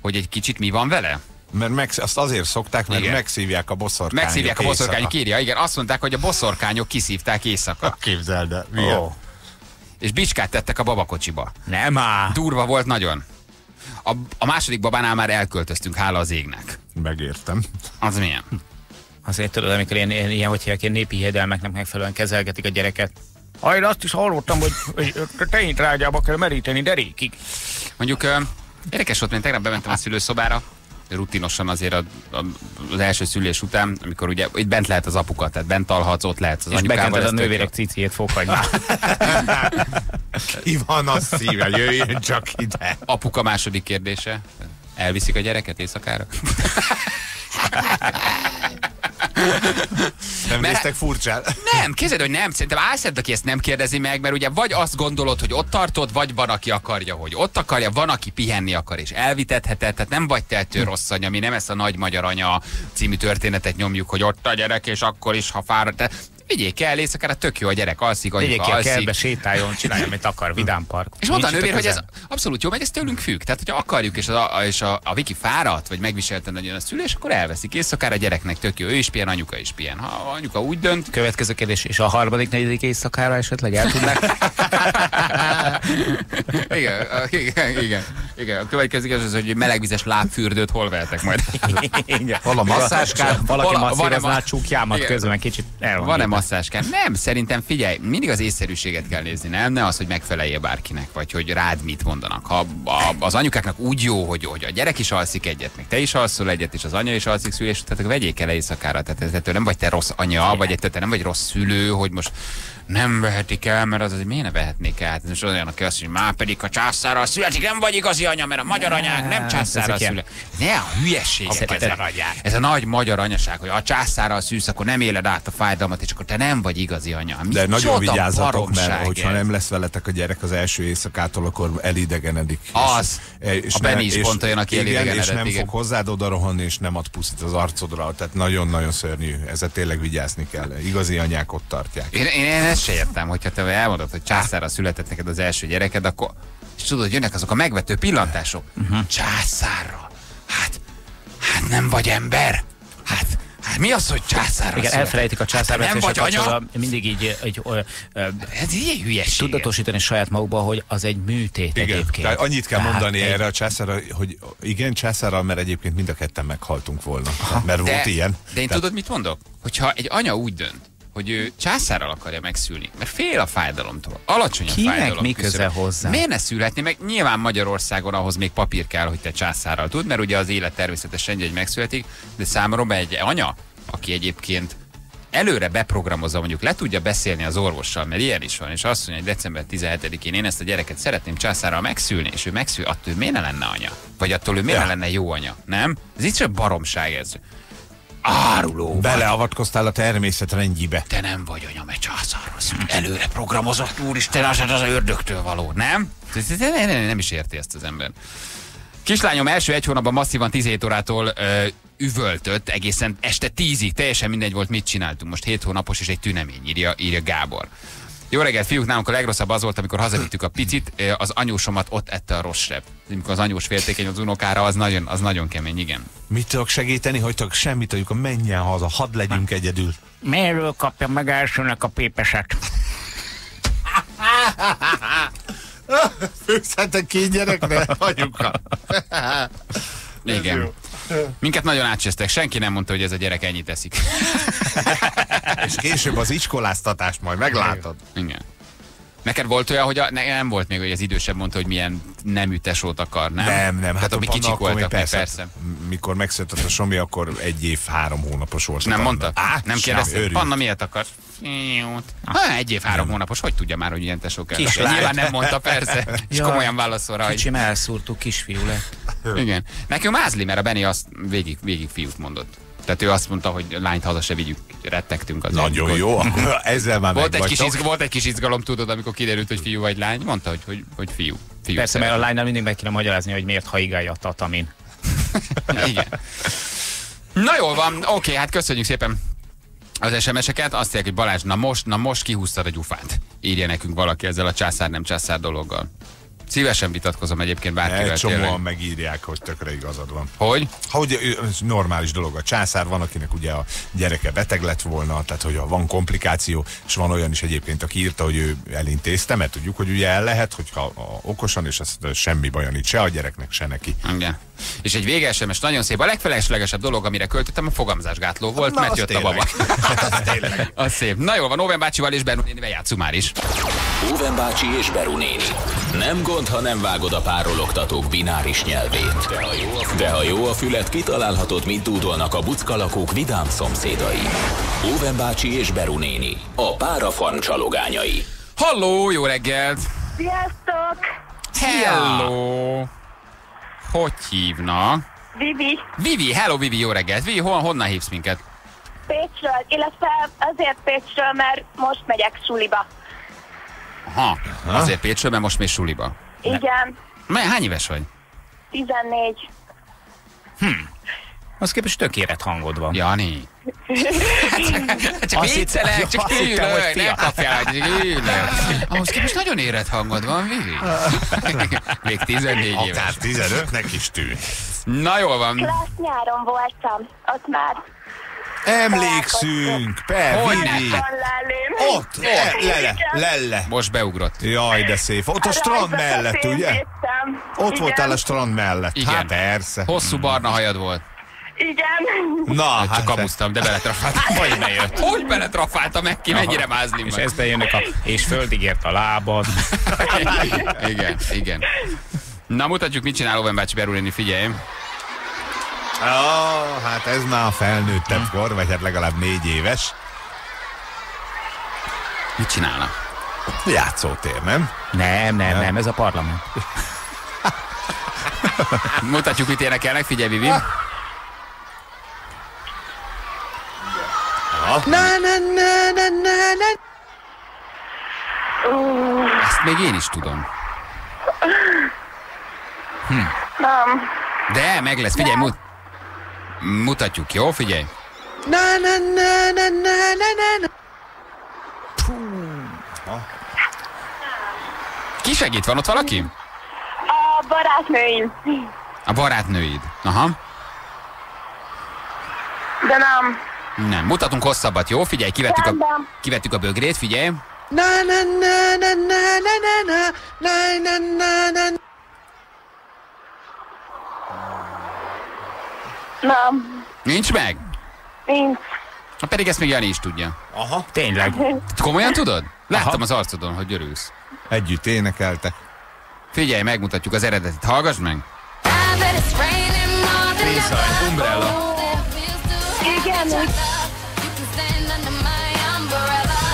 Hogy egy kicsit mi van vele? Mert meg, azt azért szokták, mert Igen. megszívják a boszorkányok Megszívják a boszorkányok, írja, igen, azt mondták, hogy a boszorkányok kiszívták éjszaka, Képzeld el. Oh. és bicskát tettek a babakocsiba. nem áll. Durva volt nagyon. A, a második babánál már elköltöztünk, hála az égnek. Megértem. Az milyen? Azért tudod, amikor ilyen, ilyen, hogy hívják, ilyen népi hiedelmeknek megfelelően kezelgetik a gyereket. Ha én azt is hallottam, hogy, hogy tejintrágyába kell meríteni derékig. Mondjuk ö, érdekes volt, mert tegnap bementem a szülőszobára, rutinosan azért a, a, az első szülés után, amikor ugye itt bent lehet az apuka, tehát bent alhatsz, ott lehetsz az És anyukával. bekented a nővérek ciciét foghagyni. Ki van a szíve? Jöjjön csak ide. Apuka második kérdése. Elviszik a gyereket éjszakára? Nem Mert- néztek furcsán? Nem, képzeld, hogy nem. Szerintem álszed, aki ezt nem kérdezi meg, mert ugye vagy azt gondolod, hogy ott tartod, vagy van, aki akarja, hogy ott akarja, van, aki pihenni akar, és elvitetheted, tehát nem vagy te ettől rossz anya, mi nem ezt a nagy magyar anya című történetet nyomjuk, hogy ott a gyerek, és akkor is, ha fáradt. Vigyék el, éjszakára tök jó, a gyerek alszik, Vigyék anyuka a alszik. kertbe, sétáljon, csinálja, amit akar, vidám park. És mondta a nővér, hogy ez abszolút jó, meg ez tőlünk függ. Tehát, hogyha akarjuk, és a, és a, a Viki fáradt, vagy megviselte nagyon a szülés, akkor elveszik éjszakára a gyereknek tök jó. Ő is pihen, anyuka is pihen. Ha anyuka úgy dönt, Következő kérdés, és a harmadik, negyedik éjszakára esetleg el tudnák? igen, igen, igen, igen. A következő az, hogy melegvizes lábfürdőt hol vehetek majd. Igen. Hol a masszázskár? Valaki Vala- van-e masszírozná ma- a csúkjámat Igen. közben, kicsit el van. Van-e írva. masszázskár? Nem, szerintem figyelj, mindig az észszerűséget kell nézni, nem? Ne az, hogy megfelelje bárkinek, vagy hogy rád mit mondanak. Ha a, az anyukáknak úgy jó, hogy, hogy a gyerek is alszik egyet, meg te is alszol egyet, és az anya is alszik szülés, tehát akkor vegyék el éjszakára. Tehát ettől nem vagy te rossz anya, vagy ettől te nem vagy rossz szülő, hogy most nem vehetik el, mert az, hogy miért ne vehetnék el? Hát most olyan, aki azt mondja, már pedig a császárral születik, nem vagy igazi anya, mert a magyar anyák nem ilyen- születik. Ne a hülyeségek. Ez a nagy magyar anyaság, hogy a császárral szűsz, akkor nem éled át a fájdalmat, és akkor te nem vagy igazi anya. Mi De nagyon vigyázzatok, mert hogyha nem lesz veletek a gyerek az első éjszakától, akkor elidegenedik. Az. És, A Benni is pont olyan, aki igen, és elidegenedett, nem igen. fog hozzád oda rohanni, és nem ad puszit az arcodra. Tehát nagyon-nagyon szörnyű. Ezzel tényleg vigyázni kell. Igazi anyák ott tartják. Én, én, én ezt se értem, hogyha te elmondod, hogy császárra született neked az első gyereked, akkor és tudod, jönnek azok a megvető pillantások. Uh-huh. Császárra. Hát, hát nem vagy ember. Hát, hát mi az, hogy császárra Igen, elfelejtik a Hát, te nem császárvetésre vagy anya? mindig így, ö, ö, Ez ilyen hülyeség. tudatosítani saját magukba, hogy az egy műtét Igen, egyébként. tehát annyit kell Tehát mondani egy- erre a császárra, hogy igen, császárral, mert egyébként mind a ketten meghaltunk volna. Mert De, volt ilyen. de én Tehát- tudod, mit mondok? Hogyha egy anya úgy dönt, hogy ő császárral akarja megszülni, mert fél a fájdalomtól, alacsony a Kinek fájdalom mi köze hozzá? Miért ne szülhetni meg? Nyilván Magyarországon ahhoz még papír kell, hogy te császárral tud, mert ugye az élet természetesen egy megszületik, de számomra egy anya, aki egyébként előre beprogramozza, mondjuk le tudja beszélni az orvossal, mert ilyen is van, és azt mondja, hogy december 17-én én ezt a gyereket szeretném császárral megszülni, és ő megszül, attól ő miért ne lenne anya? Vagy attól ő miért Ja. ne lenne jó anya? Nem? Ez itt csak baromság ez. Áruló. Beleavatkoztál a természet rendjébe. Te nem vagy anya, mert császárról szül. Előre programozott, úristen, az az ördögtől való, nem, nem is érti ezt az ember. Kislányom első egy hónapban masszívan 17 órától ö, üvöltött egészen este 10-ig, teljesen mindegy volt, mit csináltunk. Most 7 hónapos és egy tünemény, írja, írja Gábor. Jó reggelt, fiúk, nálunk a legrosszabb az volt, amikor hazavittük a picit, az anyósomat ott ette a rossz seb. Amikor az anyós féltékeny az unokára, az nagyon, az nagyon kemény, igen. Mit tudok segíteni, hogy tudok semmit, hogy menjen haza, hadd legyünk egyedül. Miről kapja meg elsőnek a pépeset? Főzhetek két gyerekre, anyuka. Igen. Minket nagyon átcsesztek, senki nem mondta, hogy ez a gyerek ennyit eszik. És később az iskoláztatást majd meglátod. Igen. Neked volt olyan, hogy a, ne, nem volt még, hogy az idősebb mondta, hogy milyen nemű tesót akar, nem? Nem, nem. Tehát Hát ami a Panna kicsik akkor voltak, persze. persze. Mikor megszületett a Somi, akkor egy év, három hónapos volt. Nem mondta? Á, nem kérdezte? Panna miért akar? Fiút. Ha, egy év, három hónapos, hogy tudja már, hogy ilyen tesó kell? Nyilván nem mondta, persze. És Jaj, komolyan válaszol rá, hogy Kicsim elszúrtuk, kisfiú lett. igen. Nekünk mázli, mert a Benni azt végig, végig fiút mondott. Tehát ő azt mondta, hogy lányt haza se vigyük, rettegtünk az Nagyon jó, akkor ezzel már Volt egy, kis megvagytok. izg, volt egy kis izgalom, tudod, amikor kiderült, hogy fiú vagy lány. Mondta, hogy, hogy, hogy fiú. fiú Persze, mert a lánynál mindig meg kéne magyarázni, hogy miért haigálja a tatamin. Igen. Na jól van, oké, hát köszönjük szépen az SMS-eket. Azt mondják, hogy Balázs, na most, na most kihúztad a gyufát. Írja nekünk valaki ezzel a császár nem császár dologgal. Szívesen vitatkozom egyébként bárkivel. Egy tényleg. csomóan megírják, hogy tökre igazad van. Hogy? Hogy ö, ez normális dolog. A császár van, akinek ugye a gyereke beteg lett volna, tehát hogy van komplikáció, és van olyan is egyébként, aki írta, hogy ő elintézte, mert tudjuk, hogy ugye el lehet, hogyha okosan, és az semmi baj nincs se a gyereknek, se neki. Igen. És egy vége SMS nagyon szép. A legfeleslegesebb dolog, amire költöttem, a fogamzásgátló volt, Na, mert jött a tényleg. baba. Az tényleg. az szép. Na jó van, Óven bácsival és Bernú nénivel játszunk már is. Óven bácsi és Beru néni. Nem gond, ha nem vágod a párologtatók bináris nyelvét. De ha jó a, de ha jó a fület, kitalálhatod, mit dúdolnak a buckalakók vidám szomszédai. Óven bácsi és Beru néni. A párafarm csalogányai. Halló, jó reggelt! Sziasztok! Hello! Hogy hívnak? Vivi, Vivi, hello Vivi, jó reggelt. Vivi, hon, honnan hívsz minket? Pécsről, illetve azért Pécsről, mert most megyek suliba. Ha, azért Pécsről, mert most még suliba. Igen, Mely, hány éves vagy? 14. Az képest tök érett hangod van. Jani. Hát csak Azt viccelek, hittem- csak hittem, hogy ülök, fia. nem kapjál, hogy ülök. Ahhoz képest nagyon érett hangod van, Vivi. Még 14 éves. Akár 15-nek is tűnt. Na jól van. Klassz nyáron voltam, ott már Emlékszünk, per, Hogyne. Vivi. van lelém. Ott, lele, lele. Most beugrott. Jaj, de szép. Ott a strand mellett, ugye? Ott voltál a strand mellett. Igen. Hát persze. Hosszú barna hajad volt. Igen. Na, Csak hát kamusztam, de beletrafáltam. Hogy ne jött? Hogy beletrafálta meg ki? Mennyire mázni És ezt jönnek a... És földig ért a lábad. Igen, igen. Na mutatjuk, mit csinál Oven bácsi Berulini, figyelj. Ó, hát ez már a felnőttebb kor, vagy hát legalább négy éves. Mit csinálna? Játszótér, nem? Nem, nem, nem, ez a parlament. Mutatjuk, mit énekelnek, figyelj, Vivi. Ezt még én is tudom. Nem. De, meg lesz, figyelj, mut... mutatjuk, jó? Figyelj. Ki segít? Van ott valaki? A barátnőim. A barátnőid. Aha. De nem. Nem, mutatunk hosszabbat, jó? Figyelj, kivettük a, kivettük a bögrét, figyelj. Nem. Nincs meg? Nincs. Na pedig ezt még Jani is tudja. Aha. Tényleg. Komolyan tudod? Láttam Aha. az arcodon, hogy örülsz. Együtt énekeltek. Figyelj, megmutatjuk az eredetit. Hallgass meg! Umbrella. Igen.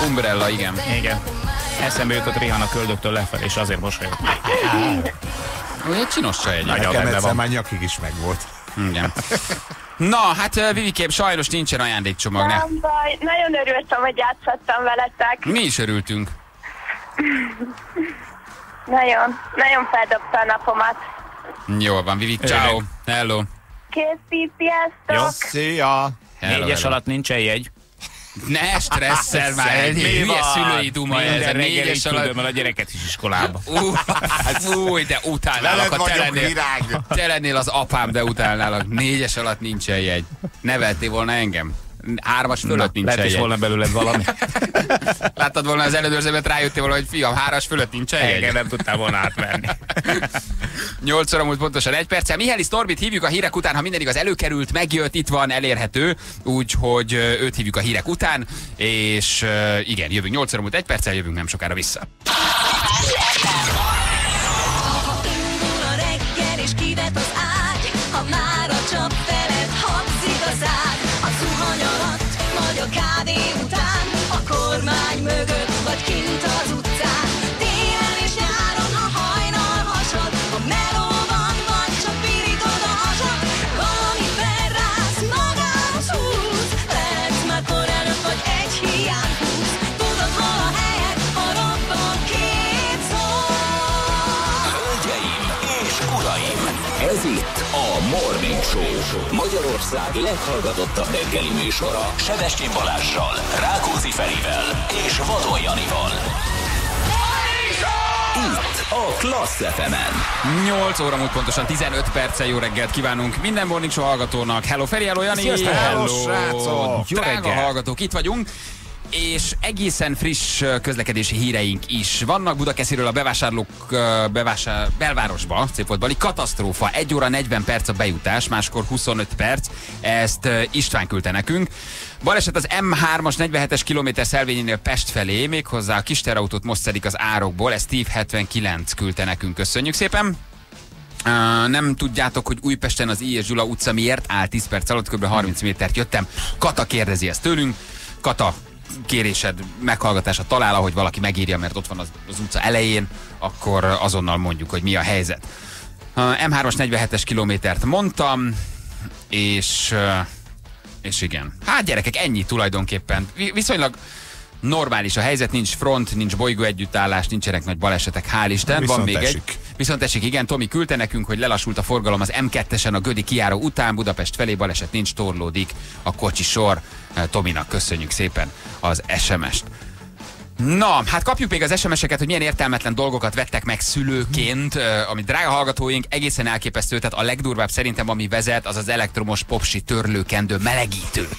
Umbrella, igen. Igen. Eszembe jutott Rihanna köldöktől lefelé, és azért mosolyog. Egy csinos csaj egy. Nagyon Nekem egyszer van. már nyakig is megvolt. Igen. Na, hát ö, Vivikém, sajnos nincsen ajándékcsomag. Ne. Nem baj. Nagyon örültem, hogy játszhattam veletek. Mi is örültünk. Nagyon. Nagyon feldobta a napomat. Jól van, Vivik, ciao. Hello. Kész, sziasztok. Jó. Szia! Hello, Négyes hello. alatt nincsen jegy. Ne stresszel már, egy Mi hülye van? szülői duma ez. Minden a reggel így alatt. küldöm el a gyereket is iskolába. Új, de utálnálak, ha te lennél, te lennél az apám, de utálnálak. Négyes alatt nincsen jegy. Neveltél volna engem? Hármas fölött nincsen Lehet is volna belőled valami. Láttad volna az elődörzőmet, rájöttél volna, hogy fiam, háras fölött nincsen Engem jegy. nem tudtál volna átvenni. 8 óra múlt pontosan egy perccel. Mihály Storbit hívjuk a hírek után, ha minden igaz előkerült, megjött, itt van, elérhető, úgyhogy őt hívjuk a hírek után, és igen, jövünk 8 óra múlt egy perccel, jövünk nem sokára vissza. Uraim! Ez itt a Morning Show. Magyarország leghallgatottabb reggeli műsora. Sebestyen Balázsral, Rákóczi Ferivel és Vadon Janival. Itt a Klassz fm 8 óra múlt pontosan 15 perccel jó reggelt kívánunk minden Morning Show hallgatónak. Hello Feri, hello Jani! Sziasztok! Hello, srácok! Jó Drága reggel! hallgatók, itt vagyunk. És egészen friss közlekedési híreink is vannak. Budakesziről a bevásárlók bevásár, belvárosba, szép volt Bali, katasztrófa. 1 óra 40 perc a bejutás, máskor 25 perc. Ezt István küldte nekünk. Baleset az M3-as 47-es kilométer szelvényénél Pest felé, méghozzá a kis terautót most szedik az árokból. Ez Steve 79 küldte nekünk. Köszönjük szépen! Uh, nem tudjátok, hogy Újpesten az I. és utca miért áll 10 perc alatt, kb. 30 métert jöttem. Kata kérdezi ezt tőlünk. Kata, kérésed meghallgatása talál, ahogy valaki megírja, mert ott van az, az utca elején, akkor azonnal mondjuk, hogy mi a helyzet. Uh, M3-as 47-es kilométert mondtam, és, és igen. Hát gyerekek, ennyi tulajdonképpen. Vi- Viszonylag normális a helyzet, nincs front, nincs bolygó együttállás, nincsenek nagy balesetek, hál' Isten. Viszont Van még egy. esik. Viszont esik, igen. Tomi küldte nekünk, hogy lelassult a forgalom az M2-esen a Gödi kiáró után, Budapest felé baleset nincs, torlódik a kocsi sor. Tominak köszönjük szépen az SMS-t. Na, hát kapjuk még az SMS-eket, hogy milyen értelmetlen dolgokat vettek meg szülőként, ami drága hallgatóink, egészen elképesztő, tehát a legdurvább szerintem, ami vezet, az az elektromos popsi törlőkendő melegítő.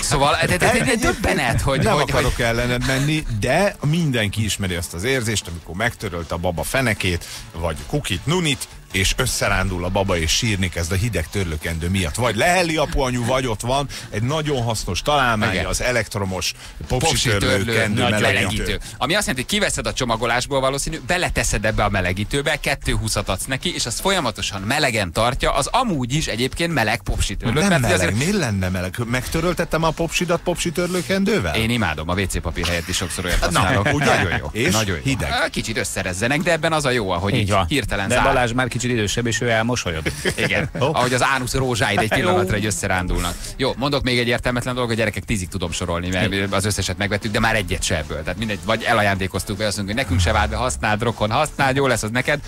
Szóval de döbbenet, hogy, nem hogy, akarok hogy ellened menni, de mindenki ismeri azt az érzést, amikor megtörölt a baba fenekét, vagy kukit, nunit, és összerándul a baba, és sírni kezd a hideg törlőkendő miatt. Vagy leheli apuanyu, vagy ott van egy nagyon hasznos találmány, Igen. az elektromos popsi, popsi törlő, törlőkendő nagy melegítő. melegítő. Ami azt jelenti, hogy kiveszed a csomagolásból valószínű, beleteszed ebbe a melegítőbe, kettő húszat adsz neki, és az folyamatosan melegen tartja, az amúgy is egyébként meleg popsi törlőt. Nem meleg, azért- miért lenne meleg? Megtöröltettem a popsidat popsi törlőkendővel? Én imádom, a WC papír helyett is sokszor olyat használok. ugye? Nagyon jó. És Nagyon jó. hideg. Kicsit összerezzenek, de ebben az a jó, ahogy Így így hirtelen De. Balázs már kicsit idősebb, és ő elmosolyod. Igen, ahogy az ánusz rózsáid egy pillanatra egy összerándulnak. Jó, mondok még egy értelmetlen dolgot, a gyerekek tízig tudom sorolni, mert az összeset megvettük, de már egyet se ebből. Tehát mindegy, vagy elajándékoztuk be, azt mondjuk, hogy nekünk se vált, de használd, rokon, használd, jó lesz az neked.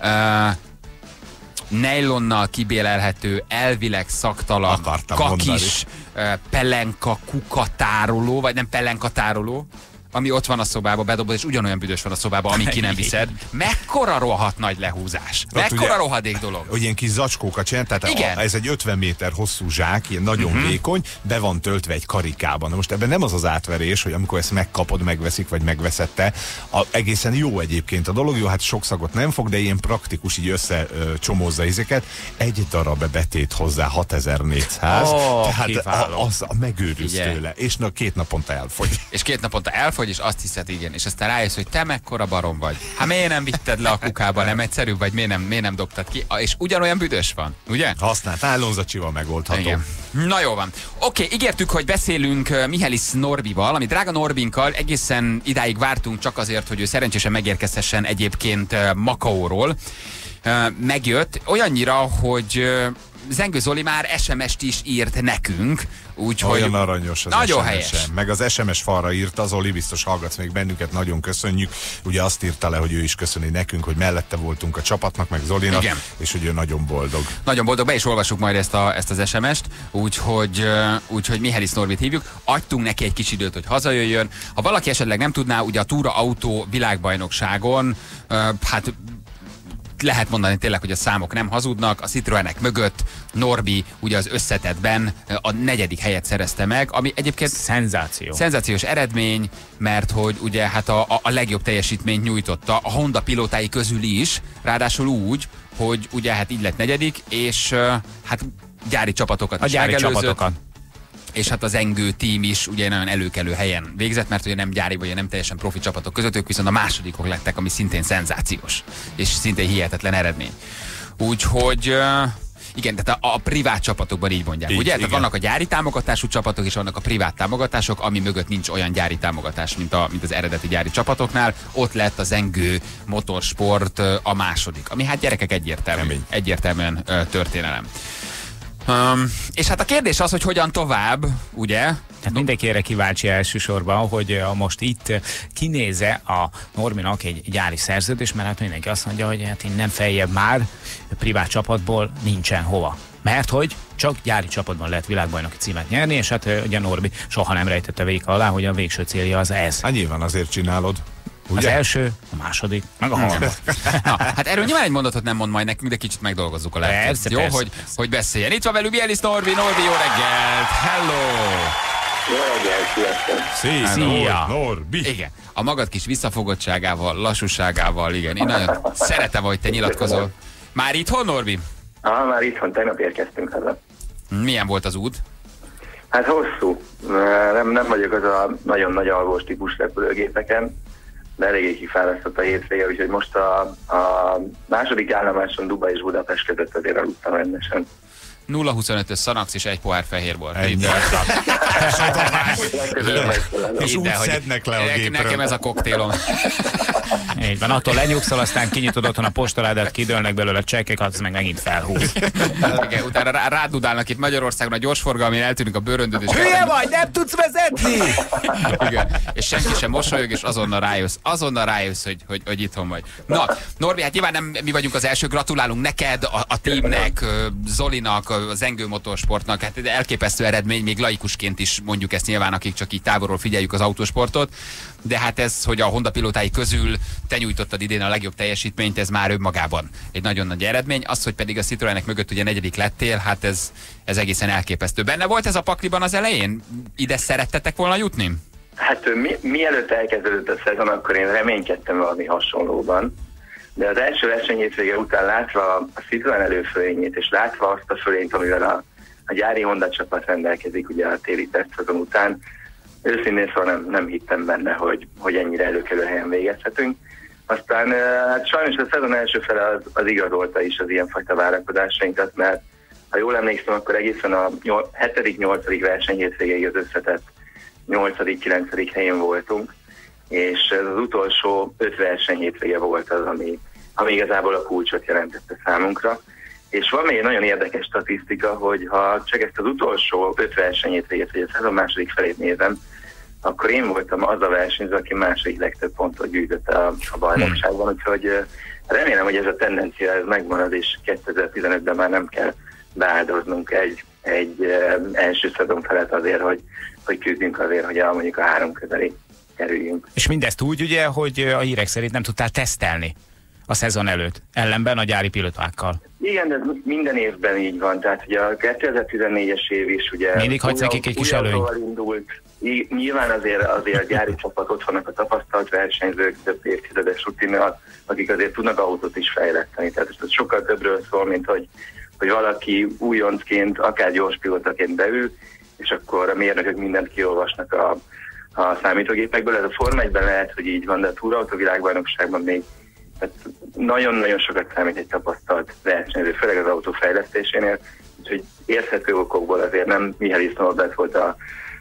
Uh, nejlonnal kibélelhető, elvileg szaktalan, Akartam kakis, uh, pelenka kukatároló, vagy nem pelenka tároló, ami ott van a szobában, bedobod, és ugyanolyan büdös van a szobában, amíg ki nem viszed. Mekkora rohadt nagy lehúzás. Mekkora ugye- rohadék dolog. hogy ilyen kis zacskókat csinál, tehát Igen. A, ez egy 50 méter hosszú zsák, ilyen nagyon uh-huh. vékony, be van töltve egy karikában. Na most ebben nem az az átverés, hogy amikor ezt megkapod, megveszik, vagy megveszette, a, egészen jó egyébként a dolog, jó, hát sok szagot nem fog, de ilyen praktikus, így összecsomózza ezeket. Egy darab betét hozzá 6400, Ó, tehát kiváló. a, az a megőrülsz tőle, és na, két naponta elfogy. És két naponta elfogy, és azt hiszed, igen. És aztán rájössz, hogy te mekkora barom vagy. Hát miért nem vitted le a kukába, nem egyszerű, vagy miért nem, miért nem dobtad ki? És ugyanolyan büdös van, ugye? Használt állonzacsival megoldható. Igen. Na jó van. Oké, ígértük, hogy beszélünk Mihelis Norbival, ami drága Norbinkkal egészen idáig vártunk csak azért, hogy ő szerencsésen megérkezhessen egyébként Makaóról. Megjött olyannyira, hogy Zengő Zoli már SMS-t is írt nekünk, úgyhogy... Olyan aranyos az Nagyon SMS-en. helyes. Meg az SMS falra írta, az Oli biztos hallgatsz még bennünket, nagyon köszönjük. Ugye azt írta le, hogy ő is köszöni nekünk, hogy mellette voltunk a csapatnak, meg Zolinak, Igen. és hogy ő nagyon boldog. Nagyon boldog, be is olvassuk majd ezt, a, ezt az SMS-t, úgyhogy, úgyhogy Mihelis Norbit hívjuk. Adtunk neki egy kis időt, hogy hazajöjjön. Ha valaki esetleg nem tudná, ugye a Túra Autó világbajnokságon, hát lehet mondani tényleg, hogy a számok nem hazudnak. A Citroenek mögött Norbi ugye az összetetben a negyedik helyet szerezte meg, ami egyébként Szenzáció. Szenzációs eredmény, mert hogy ugye hát a, a, legjobb teljesítményt nyújtotta a Honda pilótái közül is, ráadásul úgy, hogy ugye hát így lett negyedik, és hát gyári csapatokat A is gyári megelőzött, csapatokat. És hát az engő tím is ugye nagyon előkelő helyen végzett, mert ugye nem gyári vagy nem teljesen profi csapatok között, ők viszont a másodikok lettek, ami szintén szenzációs, és szintén hihetetlen eredmény. Úgyhogy igen, tehát a, a privát csapatokban így mondják, Így, ugye? Tehát igen. vannak a gyári támogatású csapatok, és vannak a privát támogatások, ami mögött nincs olyan gyári támogatás, mint, a, mint az eredeti gyári csapatoknál. Ott lett az engő motorsport a második, ami hát gyerekek egyértelmű, Kemény. egyértelműen történelem. Um, és hát a kérdés az, hogy hogyan tovább, ugye? Hát mindenki erre kíváncsi elsősorban, hogy a most itt kinéze a Norminak egy gyári szerződés, mert hát mindenki azt mondja, hogy hát innen feljebb már privát csapatból nincsen hova. Mert hogy csak gyári csapatban lehet világbajnoki címet nyerni, és hát ugye Norbi soha nem rejtette véka alá, hogy a végső célja az ez. Hát nyilván azért csinálod. Az Ugye? első, a második, meg a harmadik. Na, hát erről nyilván egy mondatot nem mond majd nekünk, de kicsit megdolgozzuk a lehetőt. Persze, Jó, persze, hogy, persze. hogy beszéljen. Itt van velünk Bielis Norbi, Norbi, jó reggelt! Hello! Jó reggelt, sziasztok! Szia! Norbi. Igen, a magad kis visszafogottságával, lassúságával, igen. Én nagyon szeretem, hogy te nyilatkozol. Már itthon, Norbi? Ah, már itthon, tegnap érkeztünk haza. Milyen volt az út? Hát hosszú. Nem, nem vagyok az a nagyon nagy alvós típus repülőgépeken, de eléggé kifárasztott a hétvége, úgyhogy most a, a második állomáson Dubai és Budapest között azért aludtam rendesen. 0-25-ös szanax és egy pohár fehérbor. És úgy szednek le a gépről. Nekem ez a koktélom. Így van, attól lenyugszol, aztán kinyitod otthon a postaládát, kidőlnek belőle csekkek, az meg megint felhúz. Igen, utána rá, rádudálnak itt Magyarországon a gyorsforgalmi, eltűnik a bőröndöd, és Hülye vagy, nem tudsz vezetni! Igen. És senki sem mosolyog, és azonnal rájössz, azonnal rájössz, hogy, hogy, hogy itthon vagy. Na, Norbi, hát nyilván nem mi vagyunk az első, gratulálunk neked, a, a teamnek, ö, Zolinak, az Engő Motorsportnak, hát elképesztő eredmény, még laikusként is mondjuk ezt nyilván, akik csak így távolról figyeljük az autósportot, de hát ez, hogy a Honda pilótái közül te nyújtottad idén a legjobb teljesítményt, ez már önmagában egy nagyon nagy eredmény. Az, hogy pedig a Citroenek mögött ugye negyedik lettél, hát ez, ez egészen elképesztő. Benne volt ez a pakliban az elején? Ide szerettetek volna jutni? Hát mi, mielőtt elkezdődött a szezon, akkor én reménykedtem valami hasonlóban. De az első verseny hétvége után látva a Citroen előfölényét, és látva azt a fölényt, amivel a, a gyári Honda csapat rendelkezik ugye a téli tesztszezon után, őszintén szóval nem, nem hittem benne, hogy, hogy ennyire előkelő helyen végezhetünk. Aztán hát sajnos a szezon első fele az, az igazolta is az ilyenfajta várakozásainkat, mert ha jól emlékszem, akkor egészen a 7.-8. verseny hétvégéig az összetett 8.-9. helyén voltunk, és ez az utolsó öt verseny hétvége volt az, ami, ami igazából a kulcsot jelentette számunkra. És van még egy nagyon érdekes statisztika, hogy ha csak ezt az utolsó öt verseny hétvégét, vagy a szezon második felét nézem, akkor én voltam az a versenyző, aki második legtöbb pontot gyűjtött a, a bajnokságban, úgyhogy remélem, hogy ez a tendencia ez megmarad, és 2015-ben már nem kell beáldoznunk egy, egy első szezon felett azért, hogy, hogy küzdünk azért, hogy a, mondjuk a három közeli kerüljünk. És mindezt úgy ugye, hogy a hírek szerint nem tudtál tesztelni a szezon előtt, ellenben a gyári pilotákkal. Igen, de minden évben így van. Tehát ugye a 2014-es év is ugye... Mindig hagysz nekik egy kis előnyt. indult. Nyilván azért, azért a gyári csapat ott vannak a tapasztalt versenyzők, több évtizedes rutinnal, akik azért tudnak autót is fejleszteni. Tehát ez sokkal többről szól, mint hogy, hogy valaki újoncként, akár gyors pilótaként beül, és akkor a mérnökök mindent kiolvasnak a, a számítógépekből. Ez a Form 1-ben lehet, hogy így van, de a túrautó világbajnokságban még tehát nagyon-nagyon sokat számít egy tapasztalt versenyző, főleg az autó fejlesztésénél, úgyhogy érthető okokból azért nem Mihály Norbert volt a,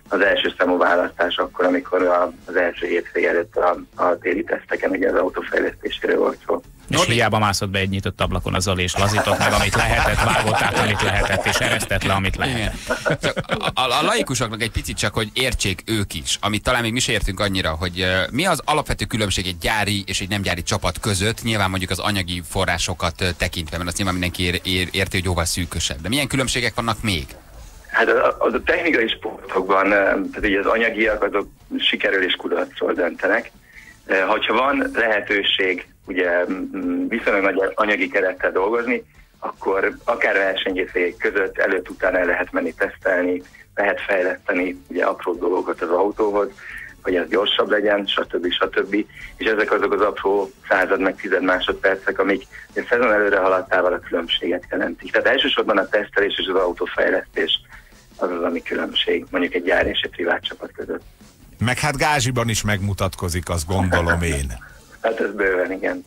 az első számú választás akkor, amikor a, az első hétvége előtt a, a téli teszteken ugye az autó fejlesztéséről volt szó. És hiába mászott be egy nyitott ablakon az Zoli, és lazított meg, amit lehetett, vágott át, amit lehetett, és eresztett le, amit lehetett. A, a, a laikusoknak egy picit csak, hogy értsék ők is, amit talán még mi sem értünk annyira, hogy uh, mi az alapvető különbség egy gyári és egy nem gyári csapat között, nyilván mondjuk az anyagi forrásokat tekintve, mert azt nyilván mindenki ér, ér, érti, hogy jóval szűkösebb. De milyen különbségek vannak még? Hát a, a technikai sportokban, eh, tehát ugye az anyagiak azok sikerül és kudarcról döntenek. Hogyha van lehetőség ugye viszonylag nagy anyagi kerettel dolgozni, akkor akár versenyhétvégek között előtt-után el lehet menni tesztelni, lehet fejleszteni ugye apró dolgokat az autóhoz, hogy ez gyorsabb legyen, stb. stb. És ezek azok az apró század meg tized másodpercek, amik a szezon előre haladtával a különbséget jelentik. Tehát elsősorban a tesztelés és az autófejlesztés az az, ami különbség mondjuk egy gyár és egy privát csapat között. Meg hát Gázsiban is megmutatkozik, azt gondolom én. Hát ez bőven, igen.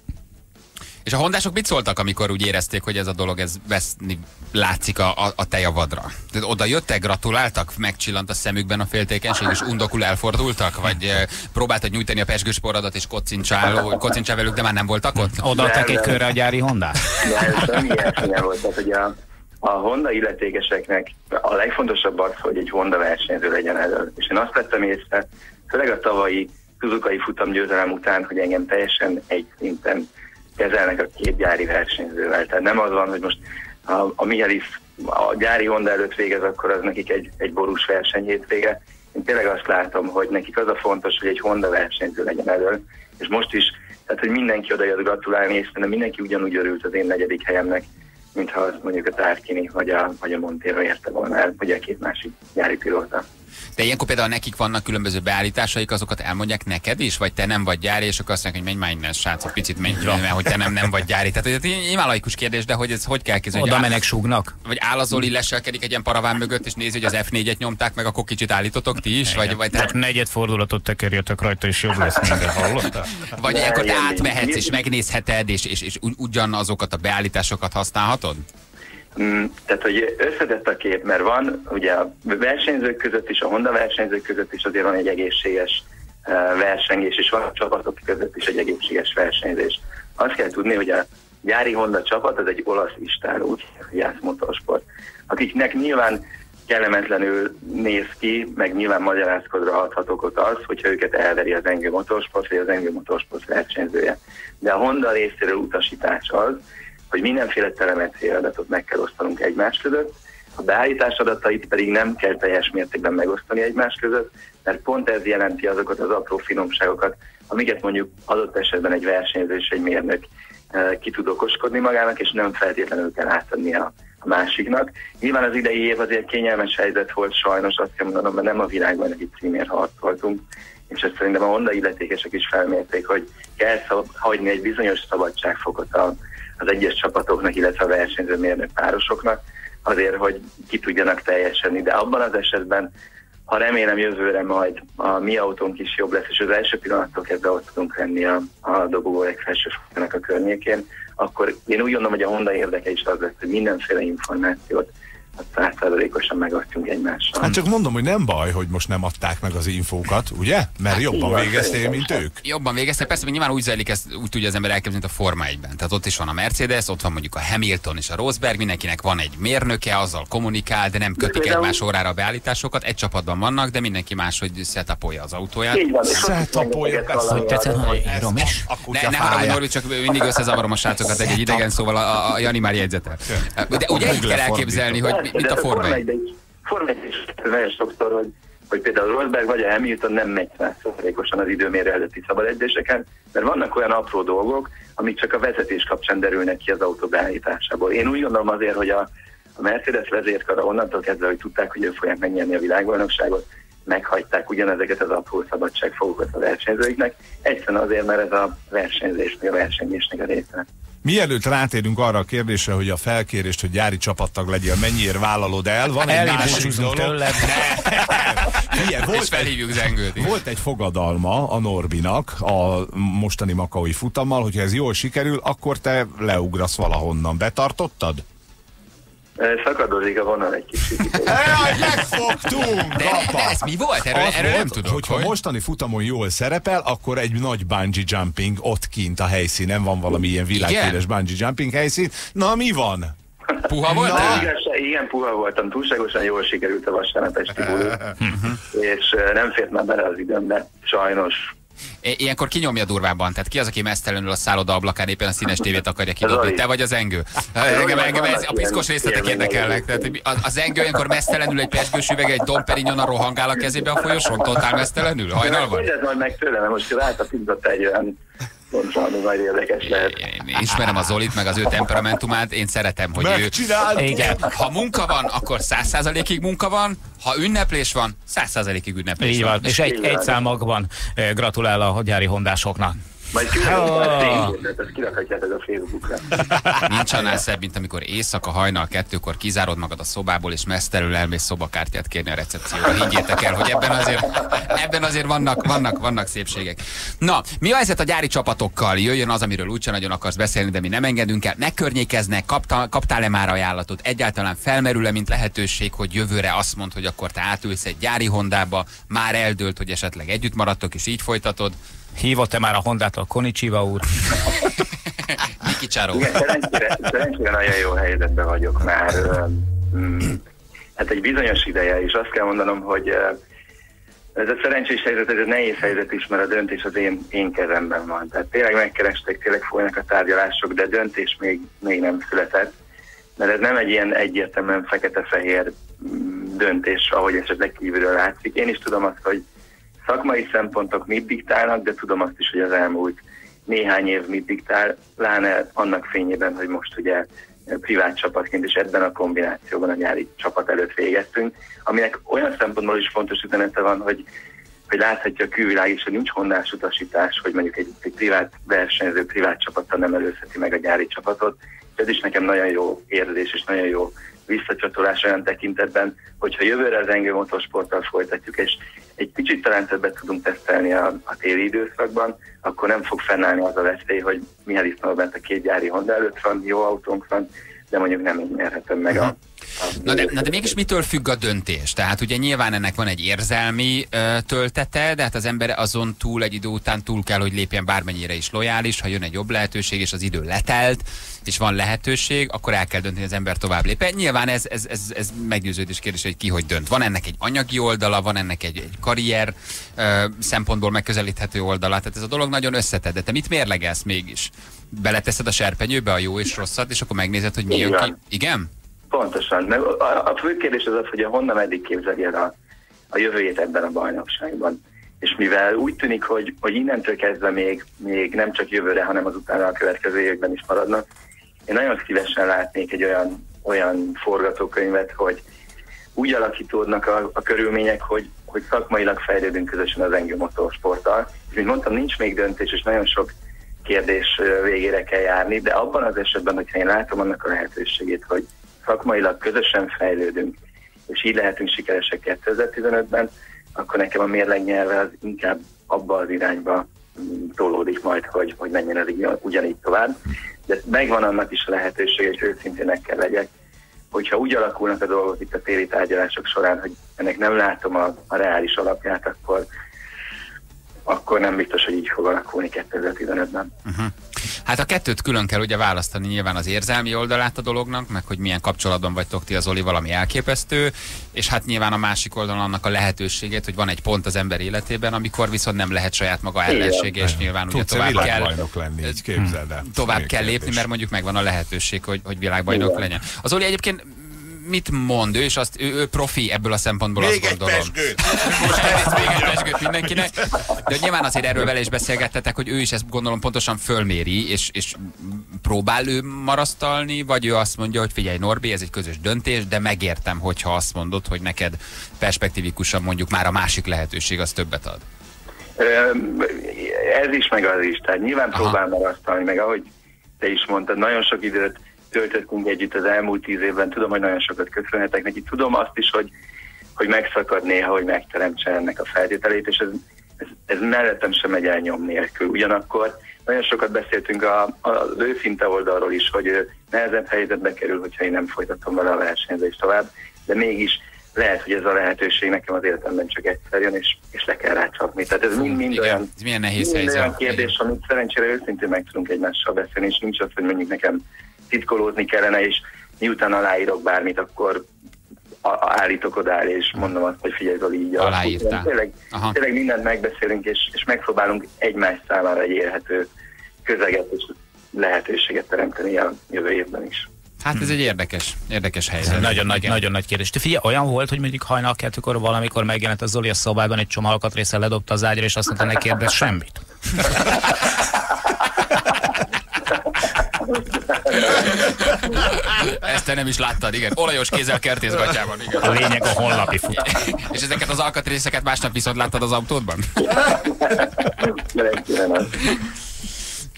És a hondások mit szóltak, amikor úgy érezték, hogy ez a dolog ez veszni látszik a, a, a tejavadra? Tehát oda jöttek, gratuláltak, megcsillant a szemükben a féltékenység, és undokul elfordultak? Vagy e, próbáltad nyújtani a pesgősporadat, és kocincsál, kocincsál velük, de már nem voltak ott? Odaadtak egy körre a gyári Hondát? De ez nem ilyesmi nem volt. Tehát, hogy a, a Honda illetékeseknek a legfontosabb az, hogy egy Honda versenyző legyen elő. És én azt vettem észre, főleg a tavalyi Suzuki futam győzelem után, hogy engem teljesen egy szinten kezelnek a két gyári versenyzővel. Tehát nem az van, hogy most a, a Mihalis a gyári Honda előtt végez, akkor az nekik egy, egy borús verseny hétvége. Én tényleg azt látom, hogy nekik az a fontos, hogy egy Honda versenyző legyen elő, és most is, tehát hogy mindenki oda jött gratulálni, és mindenki ugyanúgy örült az én negyedik helyemnek, mintha azt mondjuk a Tárkini vagy a, vagy a Montero érte volna el, vagy a két másik gyári pilóta. De ilyenkor például nekik vannak különböző beállításaik, azokat elmondják neked is, vagy te nem vagy gyári, és akkor azt mondják, hogy menj már innen, srác, egy picit menj, mert hogy te nem, nem vagy gyári. Tehát ez nyilván laikus kérdés, de hogy ez hogy kell kézni? Oda menek súgnak? Vagy áll az Zoli leselkedik egy ilyen paraván mögött, és nézi, hogy az F4-et nyomták, meg akkor kicsit állítotok ti is? Vagy, vagy, Csak te, negyed fordulatot tekerjetek rajta, és jobb lesz minden, hallottál? vagy ilyenkor te átmehetsz, és megnézheted, és, és, és ugy- ugyanazokat a beállításokat használhatod? Mm, Tehát, hogy összetett a kép, mert van ugye a versenyzők között is, a Honda versenyzők között is azért van egy egészséges eh, versengés, és van a csapatok között is egy egészséges versenyzés. Azt kell tudni, hogy a gyári Honda csapat az egy olasz istáló, úgy Jász Motorsport, akiknek nyilván kellemetlenül néz ki, meg nyilván magyarázkodra adhatok ott az, hogyha őket elveri az Engő Motorsport, vagy az Engő Motorsport versenyzője. De a Honda részéről utasítás az, hogy mindenféle telemetri adatot meg kell osztanunk egymás között, a beállítás adatait pedig nem kell teljes mértékben megosztani egymás között, mert pont ez jelenti azokat az apró finomságokat, amiket mondjuk adott esetben egy versenyző és egy mérnök eh, ki tud okoskodni magának, és nem feltétlenül kell átadni a, a másiknak. Nyilván az idei év azért kényelmes helyzet volt sajnos, azt kell mondanom, mert nem a világbajnoki címért harcoltunk, és ezt szerintem a Honda illetékesek is felmérték, hogy kell szab- hagyni egy bizonyos szabadságfokot a, az egyes csapatoknak, illetve a versenyző mérnök párosoknak, azért, hogy ki tudjanak teljesedni. De abban az esetben, ha remélem jövőre majd a mi autónk is jobb lesz, és az első pillanattól kezdve ott tudunk lenni a, a dobogó legfelső a környékén, akkor én úgy gondolom, hogy a Honda érdeke is az lesz, hogy mindenféle információt százszerzalékosan megosztjunk egymással. Hát csak mondom, hogy nem baj, hogy most nem adták meg az infókat, ugye? Mert jobban így van, végeztél, mint ők. Jobban végeztek, persze, hogy nyilván úgy zajlik, ezt úgy tudja az ember elképzelni, mint a Forma 1-ben. Tehát ott is van a Mercedes, ott van mondjuk a Hamilton és a Rosberg, mindenkinek van egy mérnöke, azzal kommunikál, de nem kötik például- egymás órára a beállításokat. Egy csapatban vannak, de mindenki más, hogy setupolja az autóját. Szetapolja, persze, Hogy tetszett, hogy írom is. A Ne, ne haragudj, csak mindig összezavarom a srácokat egy, idegen szóval a, a Jani már jegyzetel. De ugye így kell elképzelni, hogy mi- mint a Forma 1. Forma 1 is nagyon sokszor, hogy, hogy például Rosberg vagy a Hamilton nem megy százszerzalékosan az időmérő előtti szabadegyzéseken, mert vannak olyan apró dolgok, amik csak a vezetés kapcsán derülnek ki az autó beállításából. Én úgy gondolom azért, hogy a, a Mercedes vezérkara onnantól kezdve, hogy tudták, hogy ők fogják megnyerni a világbajnokságot, meghagyták ugyanezeket az apró szabadságfogokat a versenyzőiknek, egyszerűen azért, mert ez a versenyzés, meg a versenyésnek a része. Mielőtt rátérünk arra a kérdésre, hogy a felkérést, hogy gyári csapattag legyél, mennyiért vállalod el, van egy másik dolog. És volt, egy, felhívjuk Zengőt. is. volt egy fogadalma a Norbinak a mostani makaui futammal, hogyha ez jól sikerül, akkor te leugrasz valahonnan. Betartottad? Szakadozik a vonal egy kicsit. Jaj, megfogtunk! De, de ez mi volt? Erről, Az erről nem tudok. Hogyha hogy? mostani futamon jól szerepel, akkor egy nagy bungee jumping ott kint a helyszínen, van valami ilyen világhíres bungee jumping helyszín. Na, mi van? Puha volt? Na. Igazság, igen, puha voltam, túlságosan jól sikerült a vasárnap esti és eh, nem fért már bele az időmbe, sajnos. Ilyenkor kinyomja durvábban, tehát ki az, aki mesztelenül a szálloda ablakán éppen a színes tévét akarja? Ali. Te vagy az engő? Engem, engem ez, a piszkos részletek érdekelnek. Tehát az, engő ilyenkor mesztelenül egy pesgős üveg, egy Dom Perignon a rohangál a kezébe a folyosón? Totál mesztelenül? Hajnalban? Kérdezd majd meg tőlem, mert most rátapintott egy olyan ami majd érdekes lehet. Én ismerem a Zolit, meg az ő temperamentumát, én szeretem, hogy ő... Megcsinált! Igen. Ha munka van, akkor száz százalékig munka van, ha ünneplés van, száz százalékig ünneplés Így van. És egy, egy számokban eh, gratulál a gyári hondásoknak. Majd Oh. fényképet, ezt kirakhatjátok a Facebookra. Nincs annál szebb, mint amikor éjszaka hajnal kettőkor kizárod magad a szobából, és mesztelül elmész szobakártyát kérni a recepcióra. Higgyétek el, hogy ebben azért, ebben azért vannak, vannak, vannak szépségek. Na, mi a helyzet a gyári csapatokkal? Jöjjön az, amiről úgyse nagyon akarsz beszélni, de mi nem engedünk el. Megkörnyékeznek, kapta, kaptál-e már ajánlatot? Egyáltalán felmerül-e, mint lehetőség, hogy jövőre azt mond, hogy akkor te átülsz egy gyári hondába, már eldőlt, hogy esetleg együtt maradtok, és így folytatod. Hívott-e már a Hondától Konicsiva úr? Miki Csáró. Igen, szerencsére, szerencsére nagyon jó helyzetben vagyok már. mm, Hát egy bizonyos ideje, és azt kell mondanom, hogy ez a szerencsés helyzet, ez egy nehéz helyzet is, mert a döntés az én, én kezemben van. Tehát tényleg megkerestek, tényleg folynak a tárgyalások, de döntés még, még nem született. Mert ez nem egy ilyen egyértelműen fekete-fehér mm, döntés, ahogy esetleg kívülről látszik. Én is tudom azt, hogy szakmai szempontok mit diktálnak, de tudom azt is, hogy az elmúlt néhány év mit diktál, láne annak fényében, hogy most ugye privát csapatként és ebben a kombinációban a nyári csapat előtt végeztünk, aminek olyan szempontból is fontos üzenete van, hogy hogy láthatja a külvilág is, hogy nincs hondás utasítás, hogy mondjuk egy, egy privát versenyző, privát csapattal nem előzheti meg a gyári csapatot. Ez is nekem nagyon jó érzés és nagyon jó visszacsatolás olyan tekintetben, hogyha jövőre az engő motorsporttal folytatjuk, és egy kicsit talán többet tudunk tesztelni a, a téli időszakban, akkor nem fog fennállni az a veszély, hogy Mihály Norbert a két gyári Honda előtt van, jó autónk van, de mondjuk nem én nyerhetem meg a, a Na de, na de mégis mitől függ a döntés? Tehát ugye nyilván ennek van egy érzelmi ö, töltete, de hát az ember azon túl egy idő után túl kell, hogy lépjen bármennyire is lojális, ha jön egy jobb lehetőség, és az idő letelt, és van lehetőség, akkor el kell dönteni, az ember tovább lép. Nyilván ez, ez, ez, ez meggyőződés kérdés, hogy ki hogy dönt. Van ennek egy anyagi oldala, van ennek egy, egy karrier ö, szempontból megközelíthető oldala. Tehát ez a dolog nagyon összetett. De te mit mérlegelsz mégis? Beleteszed a serpenyőbe a jó és rosszat, és akkor megnézed, hogy mi jön ki. Igen? Pontosan. Meg a, a fő kérdés az az, hogy a honnan eddig képzeli el a, a jövőjét ebben a bajnokságban. És mivel úgy tűnik, hogy, hogy innentől kezdve még, még nem csak jövőre, hanem az utána a következő években is maradnak, én nagyon szívesen látnék egy olyan, olyan forgatókönyvet, hogy úgy alakítódnak a, a körülmények, hogy, hogy szakmailag fejlődünk közösen az engő motorsporttal. És mint mondtam, nincs még döntés, és nagyon sok kérdés végére kell járni, de abban az esetben, hogyha én látom annak a lehetőségét, hogy szakmailag közösen fejlődünk, és így lehetünk sikeresek 2015-ben, akkor nekem a mérleg nyelve az inkább abba az irányba mm, tolódik majd, hogy, hogy menjen ez így- ugyanígy tovább. De megvan annak is a lehetőség, és őszintének kell legyek, hogyha úgy alakulnak a dolgok itt a téli tárgyalások során, hogy ennek nem látom a, a reális alapját, akkor, akkor nem biztos, hogy így fog alakulni 2015-ben. Hát a kettőt külön kell ugye választani nyilván az érzelmi oldalát a dolognak, meg hogy milyen kapcsolatban vagytok ti az Oli valami elképesztő, és hát nyilván a másik oldalon annak a lehetőségét, hogy van egy pont az ember életében, amikor viszont nem lehet saját maga ellensége, és nyilván ugye Tudsz tovább kell, világbajnok lenni, így képzeld el. tovább kell lépni, mert mondjuk megvan a lehetőség, hogy, hogy világbajnok Igen. legyen. Az Oli egyébként mit mond ő, és azt, ő, ő profi ebből a szempontból Még azt egy gondolom. pesgőt! Most elvisz még egy pesgőt mindenkinek. De nyilván azért erről vele is beszélgettetek, hogy ő is ezt gondolom pontosan fölméri, és, és próbál ő marasztalni, vagy ő azt mondja, hogy figyelj Norbi, ez egy közös döntés, de megértem, hogyha azt mondod, hogy neked perspektívikusan mondjuk már a másik lehetőség az többet ad. Ez is, meg az is. Tehát nyilván Aha. próbál marasztalni, meg ahogy te is mondtad, nagyon sok időt töltöttünk együtt az elmúlt tíz évben, tudom, hogy nagyon sokat köszönhetek neki, tudom azt is, hogy, hogy megszakad néha, hogy megteremtse ennek a feltételét, és ez, ez, ez mellettem sem megy el nyom nélkül. Ugyanakkor nagyon sokat beszéltünk a, a, az őszinte oldalról is, hogy ő nehezebb helyzetbe kerül, hogyha én nem folytatom vele a versenyzést tovább, de mégis lehet, hogy ez a lehetőség nekem az életemben csak egyszer jön, és, és le kell rácsapni. Tehát ez mind, mind Igen, olyan, ez milyen nehéz mind olyan helyzet. kérdés, amit szerencsére őszintén meg tudunk egymással beszélni, és nincs az, hogy mondjuk nekem titkolózni kellene, és miután aláírok bármit, akkor állítok oda elé, és mondom azt, hogy figyelj, Zoli, így. Aláírtál. Tényleg, Aha. tényleg mindent megbeszélünk, és, és megpróbálunk egymás számára egy élhető közeget és lehetőséget teremteni a jövő évben is. Hát ez egy érdekes, érdekes helyzet. Nagyon nagy, nagyon nagy kérdés. Te figyelj, olyan volt, hogy mondjuk hajnal kettőkor valamikor megjelent a Zoli a szobában, egy csomó alkatrészsel ledobta az ágyra, és azt mondta, ne kérdezz semmit. Ezt te nem is láttad, igen. Olajos kézzel kertészgatjában, igen. A lényeg a honlapi fut. És ezeket az alkatrészeket másnap viszont láttad az autódban? Szerencsére nem.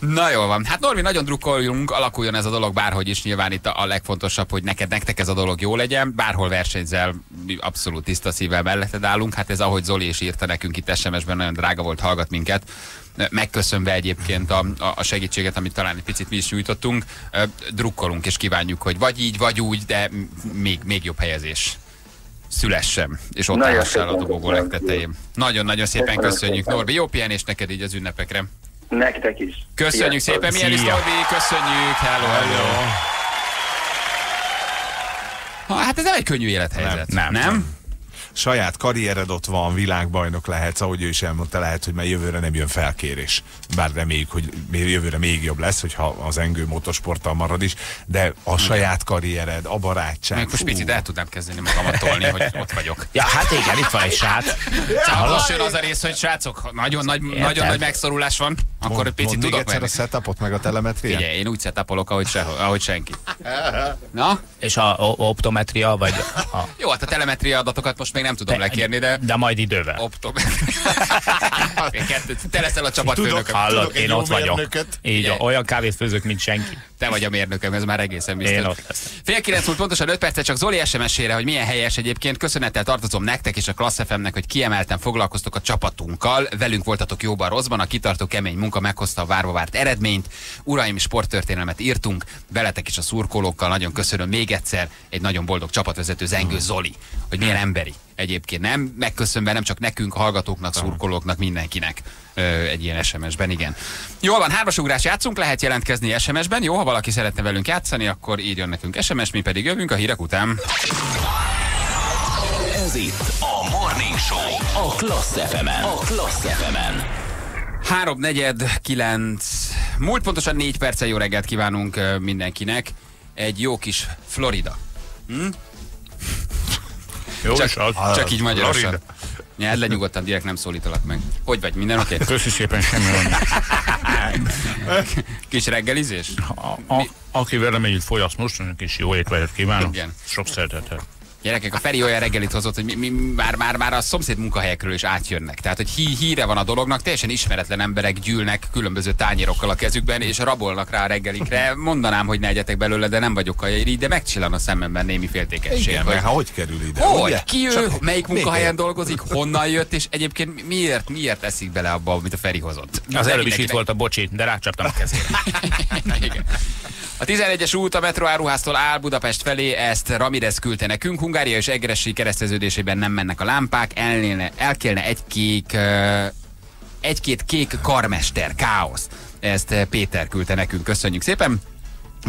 Na jól van. Hát Norvi, nagyon drukkoljunk, alakuljon ez a dolog bárhogy is. Nyilván itt a, legfontosabb, hogy neked, nektek ez a dolog jó legyen. Bárhol versenyzel, mi abszolút tiszta szívvel melletted állunk. Hát ez ahogy Zoli is írta nekünk itt SMS-ben, nagyon drága volt, hallgat minket. Megköszönve egyébként a, a- segítséget, amit talán egy picit mi is nyújtottunk. Drukkolunk és kívánjuk, hogy vagy így, vagy úgy, de még, még jobb helyezés szülessen, és ott állhassál a dobogó legtetején. Nagyon-nagyon szépen köszönjük. Norbi. Jó pihenést neked így az ünnepekre. Nektek is. Köszönjük Sziasztok. szépen, milyen is köszönjük, hello, hello. Ha, hát ez nem egy könnyű élethelyzet. Nem, nem. nem? Saját karriered ott van, világbajnok lehetsz, ahogy ő is elmondta, lehet, hogy már jövőre nem jön felkérés. Bár reméljük, hogy még jövőre még jobb lesz, hogyha az engő motorsporttal marad is, de a saját karriered, a barátság. Még most picit el tudnám kezdeni magamat tolni, hogy ott vagyok. Ja, hát igen, itt van egy sát. Ha most jön az a rész, hogy srácok, nagyon nagy, nagyon nagy megszorulás van, akkor Mond- egy picit tudok egyszer a setupot, meg a telemetriát. Figyelj, én úgy setupolok, ahogy, se, ahogy senki. Na? És a, a optometria, vagy a... Jó, hát a telemetria adatokat most még nem tudom lekérni, de... De majd idővel. Október. Kettő- Te leszel a csapatfőnököm. Hallod, tudok én ott vagyok. mérnököt. Így Igen. olyan kávét főzök, mint senki. Te vagy a mérnököm, ez már egészen Én biztos. ott leszek. Fél kilenc múlt pontosan 5 percet csak Zoli SMS-ére, hogy milyen helyes egyébként. Köszönettel tartozom nektek és a Klassz FM-nek, hogy kiemelten foglalkoztok a csapatunkkal. Velünk voltatok jóban, rosszban, a kitartó kemény munka meghozta a várva várt eredményt. Uraim, sporttörténelmet írtunk, veletek is a szurkolókkal. Nagyon köszönöm még egyszer egy nagyon boldog csapatvezető Zengő Zoli, hogy milyen emberi egyébként. Nem megköszönve nem csak nekünk, hallgatóknak, szurkolóknak, mindenkinek ö, egy ilyen SMS-ben, igen. Jól van, hármas ugrás játszunk, lehet jelentkezni SMS-ben. Jó, ha valaki szeretne velünk játszani, akkor írjon nekünk SMS, mi pedig jövünk a hírek után. Ez itt a Morning Show a Klassz fm A Klassz fm 3 negyed, 9, múlt pontosan 4 perccel jó reggelt kívánunk mindenkinek. Egy jó kis Florida. Jó Csak, az. csak így magyarosan. Florida. Nyerd le nyugodtan, direkt nem szólítalak meg. Hogy vagy, minden oké? Okay? Köszi szépen, semmi gond. Kis reggelizés? A, a, aki velem együtt folyasz most, önök is jó étvágyat kívánok. Igen. Sok szeretettel. Gyerekek, a Feri olyan reggelit hozott, hogy mi, mi, már, már, már a szomszéd munkahelyekről is átjönnek. Tehát, hogy hí, híre van a dolognak, teljesen ismeretlen emberek gyűlnek különböző tányérokkal a kezükben, és rabolnak rá a reggelikre. Mondanám, hogy ne egyetek belőle, de nem vagyok a de megcsillan a szememben némi féltékenység. Igen, hogy- mert hát hogy kerül ide? Hogy? ugye? Ki ő? Csak- Melyik munkahelyen dolgozik? Honnan jött? És egyébként miért, miért eszik bele abba, amit a Feri hozott? Az előbb is itt volt a bocsi, de rácsaptam a kezére. Igen. A 11-es út a metro áruháztól áll Budapest felé, ezt Ramirez küldte nekünk. Hungária és Egeresi kereszteződésében nem mennek a lámpák, elnéne, elkélne egy kék, egy-két kék karmester, káosz. Ezt Péter küldte nekünk, köszönjük szépen.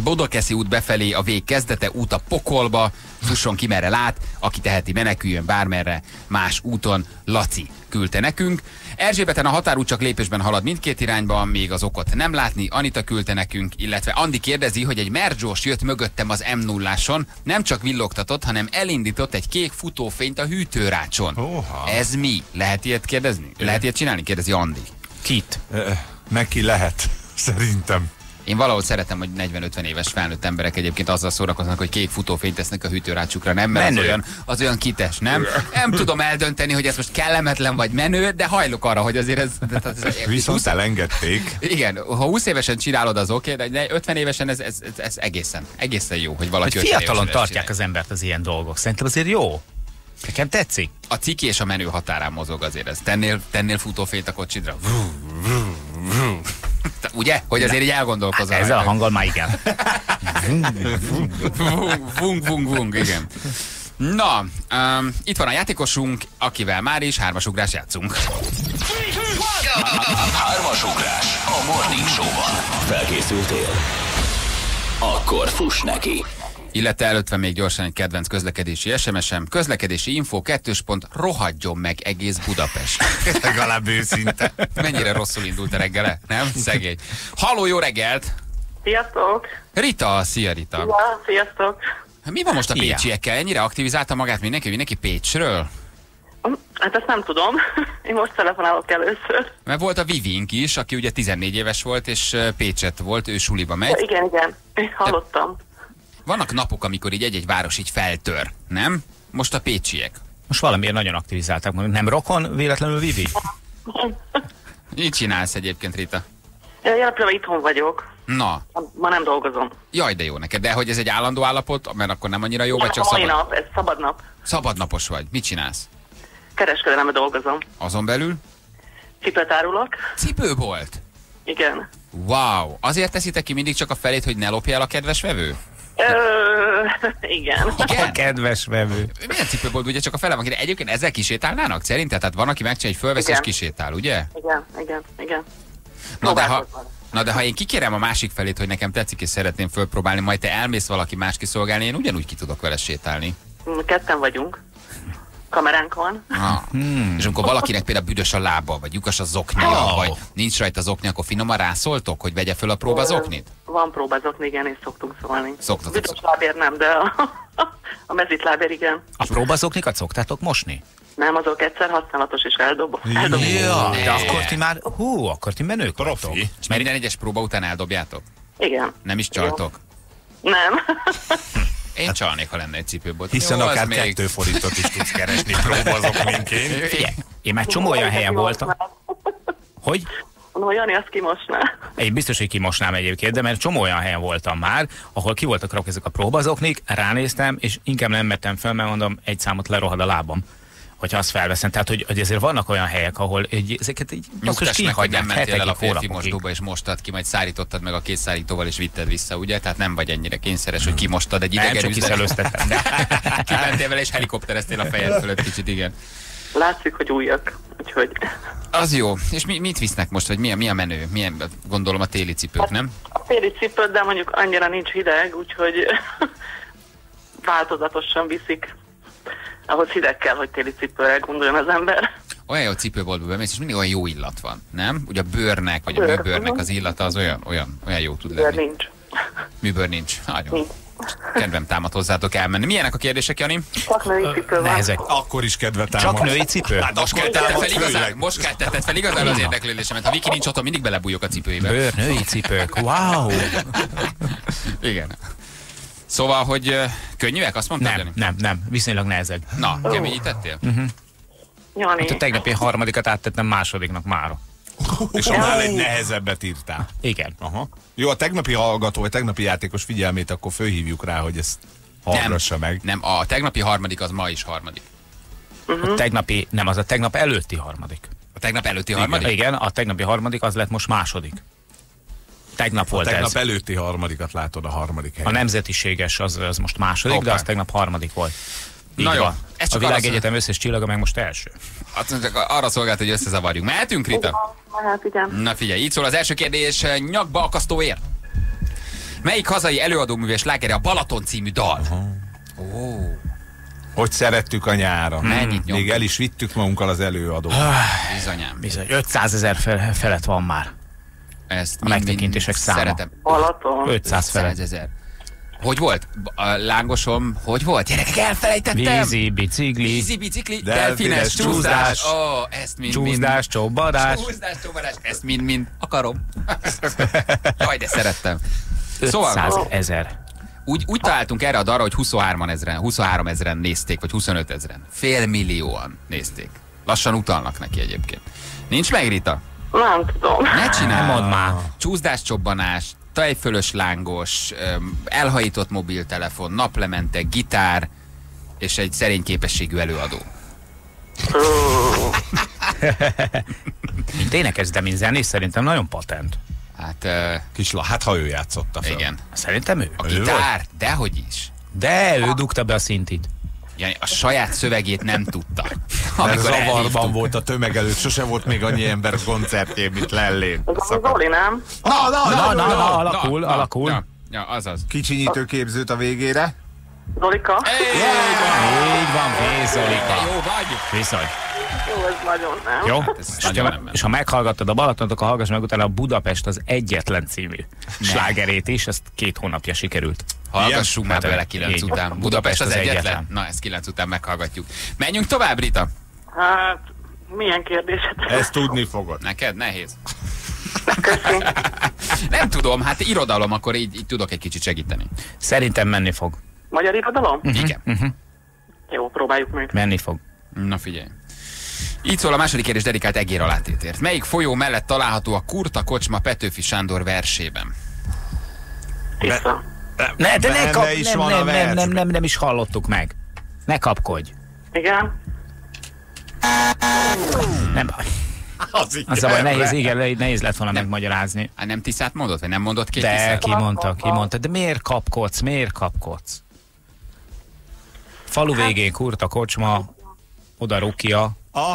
Bodakeszi út befelé a vég kezdete, út a pokolba, fusson ki merre lát, aki teheti meneküljön bármerre, más úton, Laci küldte nekünk. Erzsébeten a határút csak lépésben halad mindkét irányba, még az okot nem látni, Anita küldte nekünk, illetve Andi kérdezi, hogy egy mergyós jött mögöttem az m 0 nem csak villogtatott, hanem elindított egy kék futófényt a hűtőrácson. Oha. Ez mi? Lehet ilyet kérdezni? Lehet ilyet csinálni? Kérdezi Andi. Kit? Neki lehet, szerintem. Én valahogy szeretem, hogy 40-50 éves felnőtt emberek egyébként azzal szórakoznak, hogy kék futófényt tesznek a hűtőrácsukra, nem? Mert az Menő. olyan, az olyan kites, nem? Nem tudom eldönteni, hogy ez most kellemetlen vagy menő, de hajlok arra, hogy azért ez... ez, ez, ez Viszont elengedték. igen, ha 20 évesen csinálod, az oké, de- de 50 évesen ez, ez, ez, ez egészen, egészen jó, hogy valaki Hogy 50 fiatalon tartják csinálja. az embert az ilyen dolgok. Szerintem azért jó. Nekem tetszik. A ciki és a menő határán mozog azért ez. Tennél, tennél futófényt a kocsidra? Vrú, vrú, vrú. Ugye? Hogy azért így elgondolkozol. Ezzel a hanggal már igen. Vung, vung, vung, igen. Na, um, itt van a játékosunk, akivel már is hármas ugrás játszunk. Hármas ugrás a Morning Show-ban. Felkészültél? Akkor fuss neki. Illetve előtte még gyorsan egy kedvenc közlekedési SMS-em. Közlekedési info, kettős pont, rohadjon meg egész Budapest. Legalább őszinte. Mennyire rosszul indult a reggele, nem? Szegény. Halló, jó reggelt! Sziasztok! Rita, szia Rita. Ja, sziasztok! Mi van most a pécsiekkel? Ennyire aktivizálta magát mindenki, mindenki Pécsről? Hát ezt nem tudom. Én most telefonálok először. Mert volt a Vivink is, aki ugye 14 éves volt, és Pécset volt, ő suliba Ja, megy. igen, igen. Én hallottam. Vannak napok, amikor így egy-egy város így feltör, nem? Most a pécsiek. Most valamiért nagyon aktivizálták. Mondjuk, Nem rokon véletlenül Vivi? Így csinálsz egyébként, Rita. Pillanatban itthon vagyok. Na, Ma nem dolgozom. jaj, de jó neked. De hogy ez egy állandó állapot, mert akkor nem annyira jó, vagy csak szabad, nap, ez szabad nap. szabadnapos vagy. Mit csinálsz? Kereskedelemben dolgozom. Azon belül? Cipőt árulok. Cipőbolt. Igen. Wow, azért teszitek ki mindig csak a felét, hogy ne lopja el a kedves vevő? Igen. Igen? Kedves vevő. Milyen cipőbolt? Ugye csak a fele van, de egyébként ezzel kisétálnának szerinted? Tehát van, aki megcsinálja, hogy fölvesz és Igen. kisétál, ugye? Igen, igen, igen. Na de, ha, na de ha én kikérem a másik felét, hogy nekem tetszik és szeretném fölpróbálni, majd te elmész valaki más kiszolgálni, én ugyanúgy ki tudok vele sétálni. Ketten vagyunk. Kameránk van. Ah. Hmm. És amikor valakinek például büdös a lába, vagy lyukas a zoknya, Oh. vagy nincs rajta az oknya, akkor finoman rászóltok, hogy vegye föl a próba zoknit? Van próbázok, igen, és szoktunk szólni. Szoktatok Büdös szólni. lábér nem, de a, a mezitlábér igen. A próbazoknikat szoktátok mosni? Nem, azok egyszer használatos és eldob. eldob. Ja, de akkor ti már, hú, akkor ti menők Profi. vagytok. És minden egyes próba után eldobjátok? Igen. Nem is csaltok? Nem. Én csalnék, ha lenne egy cipőbolt. Hiszen Jó, akár még- kettő forintot is tudsz keresni próbazokminként. Figyelj, én már csomó olyan helyen voltam. Hogy? Mondom, Jani azt kimosná. Én biztos, hogy kimosnám egyébként, de mert csomó olyan helyen voltam már, ahol ki voltak rakva ezek a próbazoknik, ránéztem, és inkább nem mertem fel, mert mondom, egy számot lerohad a lábam hogyha azt felveszem. Tehát, hogy, hogy azért vannak olyan helyek, ahol egy, ezeket így Nyugtass meg, hogy nem mentél el a férfi mosdóba és mostad ki, majd szárítottad meg a kézszárítóval és vitted vissza, ugye? Tehát nem vagy ennyire kényszeres, hogy kimostad egy Nem, idegen csak üzlet- kiszelőztettem. Kimentél vele és helikoptereztél a fejed fölött kicsit, igen. Látszik, hogy újak. Úgyhogy Az jó. És mi, mit visznek most, vagy mi a, mi a menő? Milyen, gondolom a téli cipők, nem? a téli cipőt, de mondjuk annyira nincs hideg, úgyhogy változatosan viszik. Ahhoz hideg kell, hogy téli cipőre gondoljon az ember. Olyan jó cipőboltba bemész, és mindig olyan jó illat van, nem? Ugye a bőrnek, vagy a Bőr, műbőrnek aha. az illata az olyan, olyan, olyan jó tud lenni. nincs. Műbőr nincs. Nagyon. Nincs. Kedvem támad hozzátok elmenni. Milyenek a kérdések, Jani? Csak női cipő van. Nehezek. Akkor is kedve támad. Csak női cipő? Hát Most akkor keltette támad fel igazán, most keltette fel igazán az érdeklődésemet. Ha Viki nincs otthon, mindig belebújok a cipőjébe. Bőr, női cipők. Wow! Igen. Szóval, hogy könnyűek, azt mondtad, Nem, Jani? nem, nem. Viszonylag nehezek. Na, keményítettél? Jani, Hát a tegnapi harmadikat áttettem másodiknak mára. És annál egy nehezebbet írtál. Igen. Aha. Jó, a tegnapi hallgató, vagy tegnapi játékos figyelmét akkor fölhívjuk rá, hogy ezt hallgassa meg. Nem, a tegnapi harmadik az ma is harmadik. A tegnapi, nem, az a tegnap előtti harmadik. A tegnap előtti harmadik? Igen, a tegnapi harmadik az lett most második. Tegnap A volt tegnap ez. előtti harmadikat látod a harmadik A helyen. nemzetiséges az, az most második, Hoppá. de az tegnap harmadik volt. Így Na jó, van. ez a csak arra világegyetem összes csillaga meg most első. Hát csak arra szolgált, hogy összezavarjuk. Mehetünk, Rita? hát igen. Na figyelj, így szól az első kérdés, nyakba akasztó ér. Melyik hazai előadóműves slágere a Balaton című dal? Hogy szerettük a nyáron. Mennyit Még el is vittük magunkkal az előadót. Bizonyám. Bizony, 500 ezer fel, felett van már. Ezt A megtekintések száma. Szeretem. Balaton. 500 felett. 100 ezer. Hogy volt? A lángosom, hogy volt? Gyerekek, elfelejtettem! Vízi, bicikli, Vízi bicikli, Delfines, delfines, csúszdás. Ó, ezt mind, mind. csúszdás, csobbanás. Csúszdás, csobbanás, ezt mind-mind akarom. Jaj, de szerettem. 500 Szóval ezer. úgy, úgy találtunk erre a darra, hogy 23 ezeren, 23 ezeren nézték, vagy 25 ezeren. Fél millióan nézték. Lassan utalnak neki egyébként. Nincs meg, Rita? Nem tudom. Ne csinálj! Nem mondd már. Csúszdás, csobbanás, tejfölös lángos, elhajított mobiltelefon, naplemente, gitár, és egy szerény képességű előadó. Mint énekes, de mint zenész szerintem nagyon patent. Hát ö, Kisla, hát ha ő játszotta fel. igen. Szerintem ő. A Ő gitár, dehogy is. De ő dugta be a szintit. Jani, a saját szövegét nem tudta. Mert zavarban elhívtuk. volt a tömeg előtt, sose volt még annyi ember koncertjén, mint Lellén. Az Zoli, nem? Na, na, Na, na, na, alakul, na, alakul. Na, ja, azaz. Kicsinyítő képzőt a végére. Zolika? Így van, Vézolika. Jó vagy. Viszony. Jó, ez nagyon nem. Jó? Ez És, nagyon ha, nem és ha meghallgattad a Balatont, akkor hallgass meg utána a Budapest az egyetlen című slágerét is, ezt két hónapja sikerült. Hallgassunk már bele 9 így. után. Budapest az, az egyetlen. egyetlen. Na, ezt 9 után meghallgatjuk. Menjünk tovább, Rita. Hát, milyen kérdésetek? Ezt tudni fogod. Neked nehéz. Nem tudom, hát irodalom, akkor így, így tudok egy kicsit segíteni. Szerintem menni fog. Magyar irodalom? Igen. Jó, próbáljuk meg. Menni fog. Na figyelj. Így szól a második kérdés dedikált egér alátétért. Melyik folyó mellett található a Kurta Kocsma Petőfi Sándor versében? Tisza. Ne, de ne kap, is nem, van a nem, nem, nem, nem, nem is hallottuk meg. Ne kapkodj. Igen? Nem baj. Az, Az a baj, nehéz, igen, nehéz lett volna megmagyarázni. Hát nem Tiszát mondott, vagy nem mondott két De Tiszát? ki mondta, ki mondta. De miért kapkodsz, miért kapkodsz? Falu végén kurta kocsma, oda rukia. A,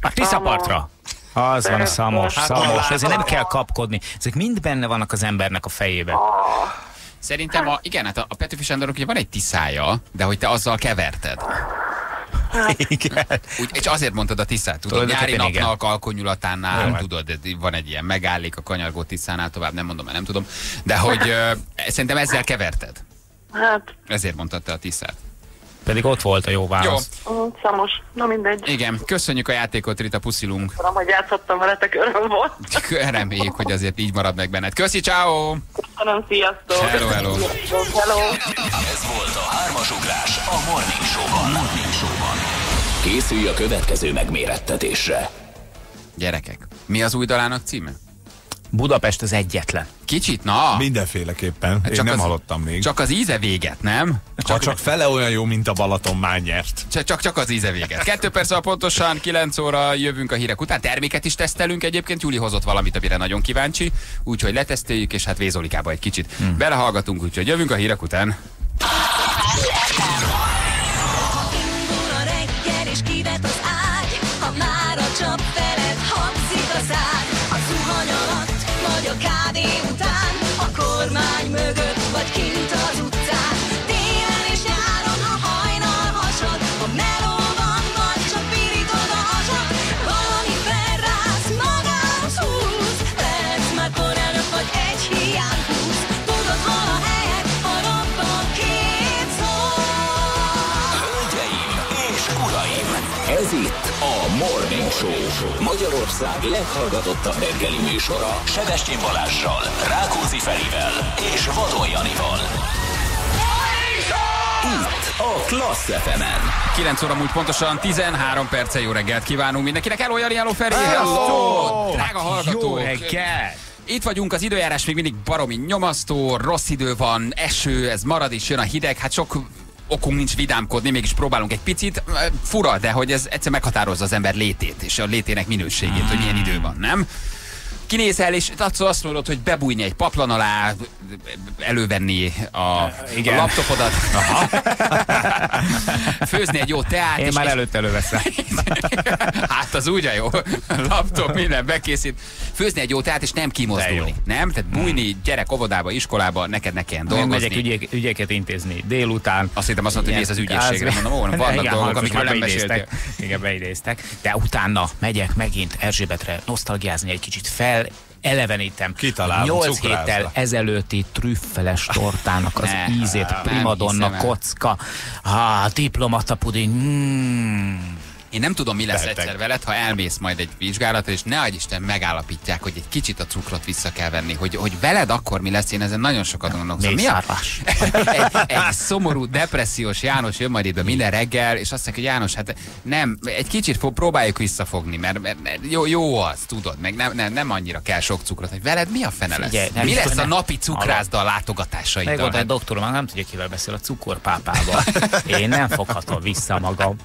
A Tiszapartra. Az van, szamos, Hát, szamos. Ezért nem kell kapkodni. Ezek mind benne vannak az embernek a fejében. Szerintem a, igen, hát a, a Petőfi Sándornak ugye van egy Tiszája, de hogy te azzal keverted. Igen. Úgy, és azért mondtad a Tiszát, tudod, nyári Tulajdonképpen igen. napnak, alkonyulatánál, Jó, hát. tudod, van egy ilyen megállik a kanyargó Tiszánál, tovább nem mondom, mert nem tudom, de hogy ö, szerintem ezzel keverted. Hát, Ezért mondtad te a Tiszát. Pedig ott volt a jó Jó, válasz. Mm, Szamos. Na mindegy. igen, köszönjük a játékot, Rita, puszilunk. Tudom, hogy játszottam veletek, öröm volt. Reméljük, hogy azért így marad meg benned. Köszi, ciao. Köszönöm, sziasztok. Hello, hello. Hello. Ez volt a hármas ugrás a Morning Show-ban. Morning Show-ban. Készülj a következő megmérettetésre. Gyerekek, mi az új dalának címe? Budapest az egyetlen. Kicsit, na. Mindenféleképpen. Én Csak nem az- hallottam még. Csak az íze véget, nem? ha csak fele olyan jó, mint a Balaton már nyert. Csak, csak, csak az íze véget. Kettő perc pontosan, 9 óra jövünk a hírek után. Terméket is tesztelünk egyébként. Júli hozott valamit, amire nagyon kíváncsi. Úgyhogy leteszteljük, és hát Vézolikába egy kicsit hmm. belehallgatunk. Úgyhogy jövünk a hírek után. Ez itt a Morning Show. Magyarország leghallgatottabb reggeli műsora. Sebestyén Balázsral, Rákóczi Ferivel és Vadon Janival. Itt a Klassz fm 9 óra múlt pontosan 13 perce jó reggelt kívánunk mindenkinek. Hello, Jani, hello, Feri, Hello! Drága Jó hallgatók! reggel! Itt vagyunk, az időjárás még mindig baromi nyomasztó, rossz idő van, eső, ez marad is, jön a hideg, hát sok okunk nincs vidámkodni, mégis próbálunk egy picit. Fura, de hogy ez egyszer meghatározza az ember létét, és a létének minőségét, hogy milyen idő van, nem? Kinézel, és azt mondod, hogy bebújni egy paplan alá, elővenni a, Igen. a laptopodat, főzni egy jó teát, Én és, már és előtt előveszem. hát az úgy a jó. Laptop, minden bekészít. Főzni egy jó teát, és nem kimozdulni. Nem? Tehát bújni, gyerek óvodába, iskolába, neked ne kelljen dolgozni. megyek ügyek, ügyeket intézni délután. Azt hittem azt mondta, hogy mész az ügyészségre. Mondom, ó, vannak Igen, dolgok, amikről nem beidéztek. Igen, beidéztek. De utána megyek megint Erzsébetre nosztalgiázni egy kicsit fel, elevenítem. Kitalálom, 8 cukrázva. héttel ezelőtti trüffeles tortának az Ne, ízét, primadonna, el. kocka, ah, diplomata puding, mm. Én nem tudom, mi lesz Beteg. egyszer veled, ha elmész majd egy vizsgálatra, és ne adj Isten megállapítják, hogy egy kicsit a cukrot vissza kell venni. Hogy, hogy veled akkor mi lesz, én ezen nagyon sokat gondolkozom. Mi a, egy, egy szomorú, depressziós János jön majd ide minden reggel, és azt mondja, hogy János, hát nem, egy kicsit fog, próbáljuk visszafogni, mert, mert, mert jó, jó az, tudod, meg nem, nem, nem annyira kell sok cukrot. Hogy veled mi a fene lesz? Figyelj, nem mi lesz tudom, a nem- napi cukrászda a látogatásaiddal? Meg volt egy Hát, doktorom, nem tudja, kivel beszél a cukorpápával. Én nem foghatom vissza magam.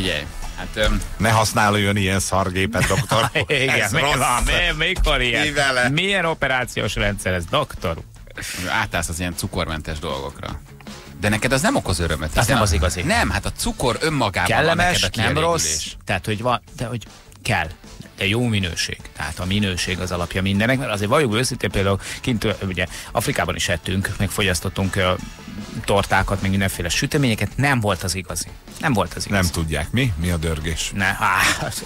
Figyelj, hát öm, Ne használjon ilyen szargépet, doktor. Igen, Ez mi van, mi, mikor ilyen? Mi? Milyen operációs rendszer ez, doktor? átállsz az ilyen cukormentes dolgokra. De neked az nem okoz örömet. Az nem az igazi. Nem, hát a cukor önmagában van Kellemes, neked a nem rossz, tehát hogy van, de hogy kell. De jó minőség. Tehát a minőség az alapja mindenek, mert azért valljuk őszintén például kint ugye Afrikában is ettünk, meg fogyasztottunk ö, tortákat, meg mindenféle süteményeket, nem volt az igazi. Nem volt az igazi. Nem tudják mi? Mi a dörgés? Ne, á,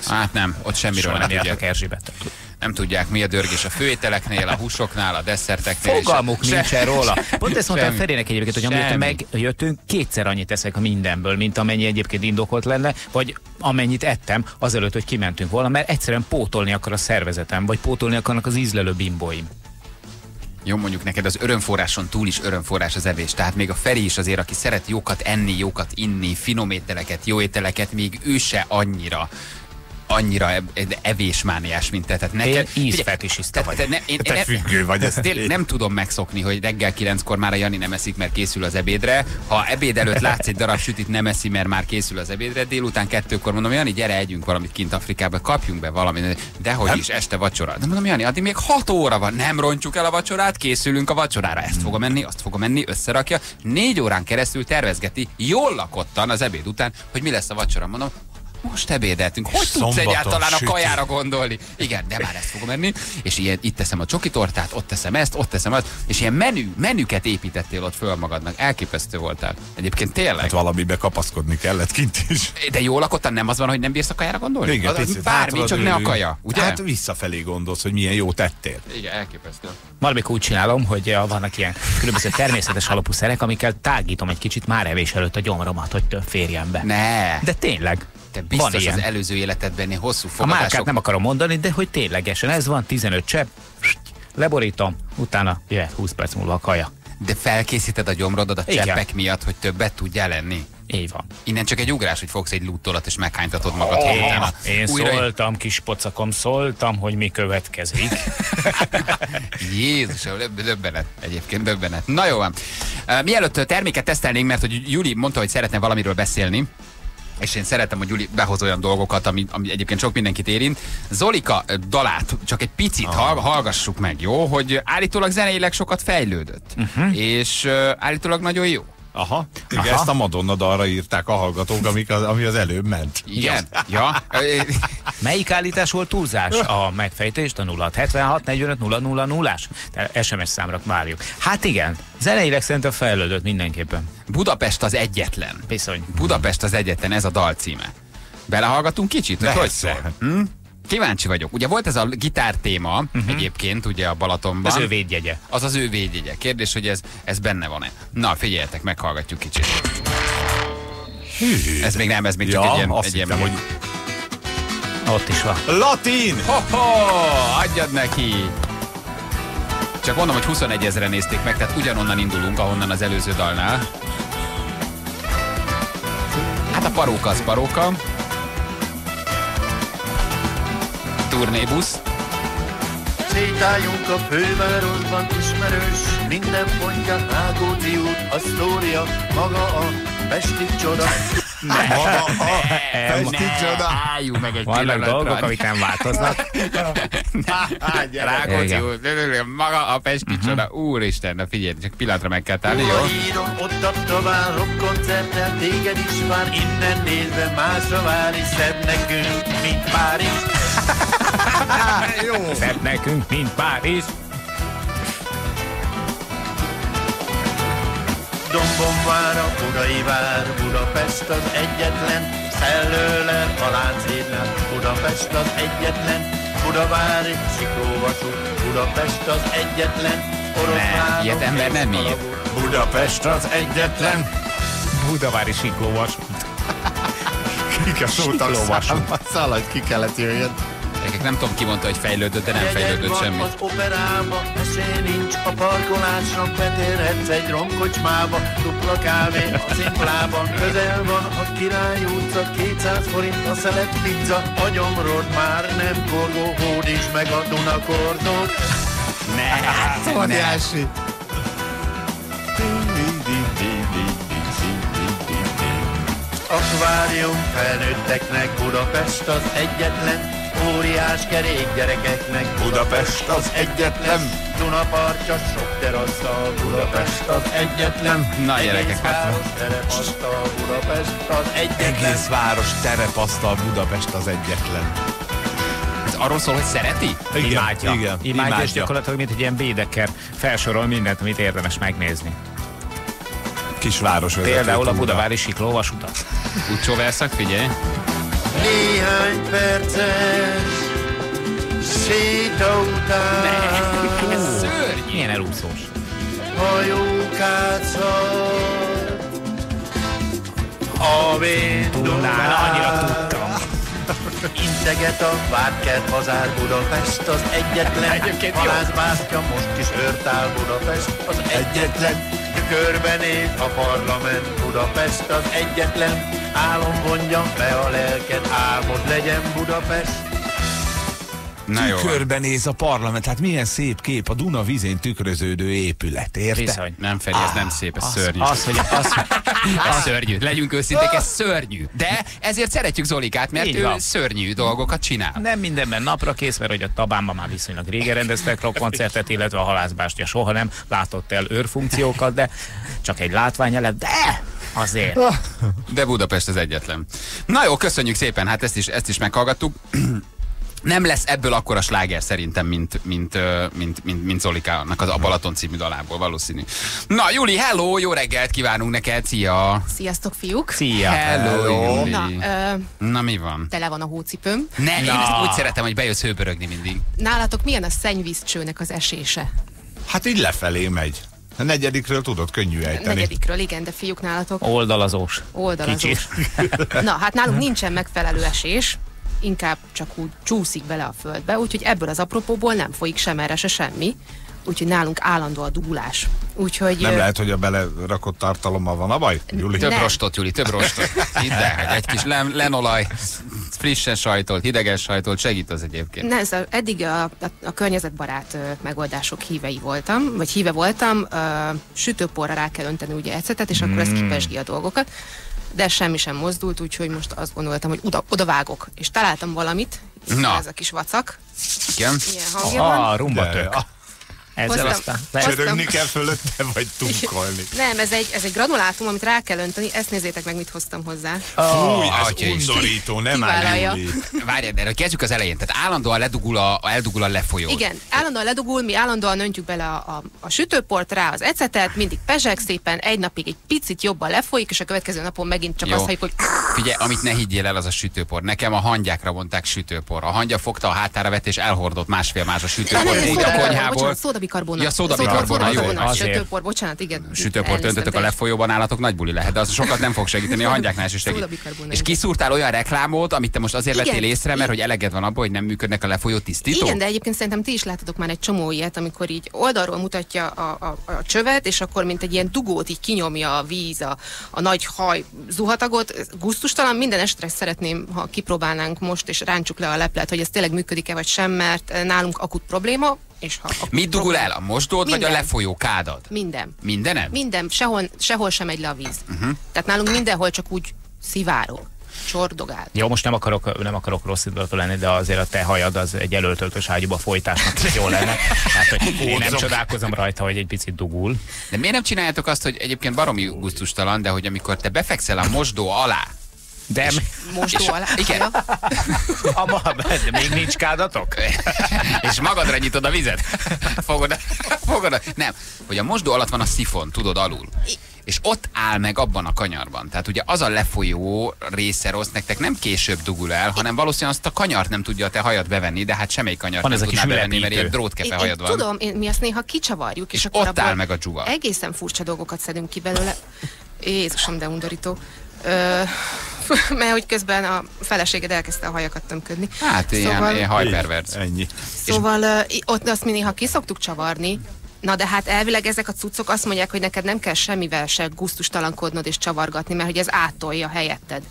Hát nem, ott semmiről nem tudják. Erzsébet. Nem tudják, mi a dörgés a főételeknél, a húsoknál, a desszerteknél. Fogalmuk Se- nincsen róla. Pont ezt mondtam. Ferének egyébként, hogy amióta Semmi. megjöttünk, kétszer annyit eszek a mindenből, mint amennyi egyébként indokolt lenne, vagy amennyit ettem azelőtt, hogy kimentünk volna, mert egyszerűen pótolni akar a szervezetem, vagy pótolni akarnak az ízlelő bimbóim. Jó, mondjuk neked az örömforráson túl is örömforrás az evés. Tehát még a Feri is azért, aki szeret jókat enni, jókat inni, finom ételeket, jó ételeket, még ő se annyira annyira evésmániás, mint te. Tehát neked, Én ízfetisiszta te- te- ne, én, Te én, függő vagy, ezt Tényleg nem tudom megszokni, hogy reggel kilenckor már a Jani nem eszik, mert készül az ebédre. Ha ebéd előtt látsz egy darab sütit, nem eszi, mert már készül az ebédre. Délután kettőkor mondom, Jani, gyere, együnk valamit kint Afrikába, kapjunk be valamit. De hogy is, este vacsora. De mondom, Jani, addig még 6 óra van, nem rontjuk el a vacsorát, készülünk a vacsorára. Ezt fogom enni, azt fogom enni, összerakja. Négy órán keresztül tervezgeti, jól lakottan az ebéd után, hogy mi lesz a vacsora. Mondom, most ebédeltünk. Hogy tudsz egyáltalán a süti. kajára gondolni? Igen, de már ezt fogom enni. És ilyen, itt teszem a csokitortát, ott teszem ezt, ott teszem azt. És ilyen menü, menüket építettél ott föl magadnak. Elképesztő voltál. Egyébként tényleg. Hát valamibe kapaszkodni kellett kint is. De jól lakottan nem az van, hogy nem bírsz a kajára gondolni? Igen, Az- picit Bármi, csak ne a kaja. Ugye? Hát visszafelé gondolsz, hogy milyen jó tettél. Igen, elképesztő. Valamikor úgy csinálom, hogy eh, vannak ilyen különböző természetes alapú szerek, amikkel tágítom egy kicsit már evés előtt a gyomromat, hogy több férjen be. Ne. De tényleg. Te van biztos ilyen. az előző életedben ilyen hosszú A fogadások. márkát nem akarom mondani, de hogy ténylegesen ez van, 15 csepp, leborítom, utána jöhet 20 perc múlva a kaja. De felkészíted a gyomrodat a Igen. cseppek miatt, hogy többet tudjál lenni. Így van. Innen csak egy ugrás, hogy fogsz egy lúttolat és meghánytatod magad, Oh, én újra... szóltam, kis pocakom, szóltam, hogy mi következik. Jézusom, döbb- döbbenet. Egyébként döbbenet. Na jó van. Mielőtt a terméket tesztelnénk, mert hogy Juli mondta, hogy szeretne valamiről beszélni, és én szeretem, hogy Juli behoz olyan dolgokat, ami, ami egyébként sok mindenkit érint. Zolika dalát csak egy picit hall, hallgassuk meg, jó? Hogy állítólag zeneileg sokat fejlődött. Uh-huh. És uh, állítólag nagyon jó. Aha. Igen, Aha. ezt a Madonna dalra írták a hallgatók, amik az, ami az előbb ment. Igen? ja. Melyik állítás volt túlzás? A megfejtést a 0676 45 00 0 Tehát SMS számra várjuk. Hát igen, zeneileg szerintem fejlődött mindenképpen. Budapest az egyetlen. Bizony. Budapest az egyetlen, ez a dal címe. Belehallgatunk kicsit? Hogy hogy Persze. szól? Hm? Kíváncsi vagyok. Ugye volt ez a gitár téma uh-huh. egyébként, ugye a Balatonban. Az ő védjegye. Az az ő védjegye. Kérdés, hogy ez, ez benne van-e. Na, figyeljetek, meghallgatjuk kicsit. Ez még nem, ez még csak Ja, egy ilyen... egy ilyen hittem, hogy Ott is van. latin! Ho-ho! Adjad neki! Csak mondom, hogy 21 ezeren nézték meg, tehát ugyanonnan indulunk, ahonnan az előző dalnál. Hát a paróka az paróka. Turnébusz. Sétáljunk a fővárosban ismerős, minden pontja Rákóczi út, Asztória, maga a Pesti csoda. Maga a Pesti csoda. Álljunk meg egy Vannak pillanatra. dolgok, amik nem változnak. Rákóczi út, maga a Pesti csoda. Úristen, na figyelj, csak pillanatra meg kell állni, jó? A híron ott a Taván rockkoncerten téged is vár, innen nézve másra vár, szebb nekünk, mint Párizs. Jó. Szebb nekünk, mint Párizs. Dombon vár a Budai vár, Budapest az egyetlen, Szellőle a Lánchídnál, Budapest az egyetlen, Budavári Siklóvasút, Budapest az egyetlen, Oroszlánok ilyet ember nem ír. Budapest az egyetlen. Budavári siklóvas. Kik a Siklóvasút. Szaladj, ki kellett jöjjön. Gyerekek, nem tudom ki mondta, hogy fejlődött, de nem Jegyed fejlődött van semmi. Az operába, esély nincs a parkolásra, betérhetsz egy romkocsmába, dupla kávé a szimplában, közel van a Király utca, 200 forint a szelet pizza, a gyomrod már nem korgó, hódíts meg a Dunakordot. Ne, Óriási. Akvárium felnőtteknek Budapest az egyetlen, óriás kerék gyerekeknek Budapest az egyetlen. Dunapartja sok terasszal, Budapest az egyetlen. Na, Egész gyerekek, hát- város terepasztal, Budapest az egyetlen. Egész város terepasztal Budapest az egyetlen. Ez arról szól, hogy szereti? Igen, Imádja. igen, Imádja, és imádja. gyakorlatilag, mint egy ilyen bédeker felsorol mindent, amit érdemes megnézni. Kisváros vezető Például a. Budavári siklóvasutat. Utcsó verszak, figyelj. Néhány perces séta után Ez szörnyű. Milyen elúszós. hajókát szart a Tudnál, annyira tudtam. Integet a Várkert bazár Budapest az egyetlen Egyébként. Halászbástya most is őrt áll Budapest az egyetlen Körbenéz a parlament Budapest az egyetlen Álom vonja be a lelket Álmod legyen Budapest Na jó. Körbenéz a parlament, hát milyen szép kép a Duna vízén tükröződő épület, érte? Bizony. Nem, Feri, ez nem szép, ez szörnyű. Az, hogy az, Ez szörnyű. Legyünk őszinték, ez szörnyű. De ezért szeretjük Zolikát, mert Így ő van. szörnyű dolgokat csinál. nem mindenben napra kész, mert hogy a Tabánban már viszonylag régen rendeztek rockkoncertet, illetve a halászbástya soha nem látott el őrfunkciókat, de csak egy látványelep, de Azért. De Budapest az egyetlen. Na jó, köszönjük szépen, hát ezt is, ezt is meghallgattuk. Nem lesz ebből akkora sláger szerintem, mint, mint, mint, mint, mint Zolikának az a Balaton című dalából valószínű. Na, Juli, hello, jó reggelt kívánunk neked, szia! Sziasztok, fiúk! Szia. Hello, Juli. Na, ö, Na, mi van? tele van a hócipőm. Ne, én Na. ezt úgy szeretem, hogy bejössz hőbörögni mindig. Nálatok milyen a szennyvízcsőnek az esése? Hát így lefelé megy. A negyedikről tudod, könnyű ejteni. Negyedikről, igen, de fiúk nálatok Oldalazós. oldalazós. Kicsit. Na, hát nálunk nincsen megfelelő esés, inkább csak úgy csúszik bele a földbe, úgyhogy ebből az apropóból nem folyik sem erre, se semmi. Úgyhogy nálunk állandó a dugulás. Úgyhogy Nem ö, lehet, hogy a belerakott tartalommal van a baj, Juli? Több Nem. rostot, Juli, több rostot. Hidd el, egy kis len, lenolaj, frissen sajtolt, hideges sajtolt, segít az egyébként. Ne, ez a, eddig a, a, a környezetbarát ö, megoldások hívei voltam, vagy híve voltam, ö, sütőporra rá kell önteni ugye ecetet, és akkor ez kipesgi a dolgokat, de semmi sem mozdult, úgyhogy most azt gondoltam, hogy oda, oda vágok, és találtam valamit, Na. ez a kis vacak, Igen. ilyen hangja van. Ah, rumba De, tök. Ezzel Hoztam. aztán... Hoztam. Csörögni kell fölötte, vagy tunkolni. Nem, ez egy, ez egy granulátum, amit rá kell önteni, ezt nézzétek meg, mit hoztam hozzá. Fúj, ez atya undorító, nem áll. Várj, de kezdjük az elején. Tehát állandóan ledugul a, eldugul a lefolyó. Igen, állandóan ledugul, mi állandóan öntjük bele a, a, a sütőport rá az ecetet, mindig pezseg szépen, egy napig egy picit jobban lefolyik, és a következő napon megint csak Jó. azt halljuk, hogy Figyelj, amit ne higgyél el, az a sütőpor. Nekem a hangyákra vonták sütőpor. A hangya fogta a hátára vett és elhordott másfél más a sütőpor. Nem, Úgy a konyhából. bocsánat, szódabikarbonat. Ja, szódabikarbonat, jó. Azért. Sütőpor, bocsánat, igen. Sütőport elnéztem, öntötök a lefolyóban, állatok nagy buli lehet, de az sokat nem fog segíteni, a hangyáknál is segít. És kiszúrtál olyan reklámot, amit te most azért vettél észre, mert hogy eleged van abból, hogy nem működnek a lefolyó tisztító? Igen, de egyébként szerintem ti is láttatok már egy csomó ilyet, amikor így oldalról mutatja a, a, a csövet, és akkor mint egy ilyen dugót így kinyomja a víz, a, a nagy haj zuhatagot. Gusztustalan minden esetre szeretném, ha kipróbálnánk most, és ráncsuk le a leplet, hogy ez tényleg működik-e vagy sem, mert eh, nálunk akut probléma, és ha akut Mit dugul probléma- el? A mosdód vagy a Minden. lefolyó kádad? Minden. Mindened? Minden, sehol, sehol sem megy le a víz. Uh-huh. Tehát nálunk mindenhol csak úgy szivárog, csordogál. Jó, most nem akarok, nem akarok rossz indulatú lenni, de azért a te hajad az egy előtöltős ágyúba folytásnak is jó lenne. Hát, hogy én nem csodálkozom rajta, hogy egy picit dugul. De miért nem csináljátok azt, hogy egyébként baromi gusztustalan, de hogy amikor te befekszel a mosdó alá, De Mosdó alá. igen. Ja. Ama, de még nincs kádatok? és magadra nyitod a vizet. Fogod, fogod, nem, hogy a mosdó alatt van a szifon, tudod, alul. És ott áll meg abban a kanyarban. Tehát ugye az a lefolyó része rossz, nektek nem később dugul el, hanem valószínűleg azt a kanyart nem tudja a te hajad bevenni, de hát semmelyik kanyart Van nem ez a kis tudná bevenni, mert ilyen drótkepe Én, én hajad van. tudom, én, mi azt néha kicsavarjuk, és, És akkor ott áll meg a dzsuva. Egészen furcsa dolgokat szedünk ki belőle. Jézusom, de undorító. Ö, mert hogy közben a feleséged elkezdte a hajakat tömködni. Hát ilyen, Szóval- ilyen hajperverz. Ennyi. Szóval ö, ott azt mi néha kiszoktuk csavarni, Na de hát elvileg ezek a cuccok azt mondják, hogy neked nem kell semmivel se gusztustalankodnod és csavargatni, mert hogy ez átolja helyetted.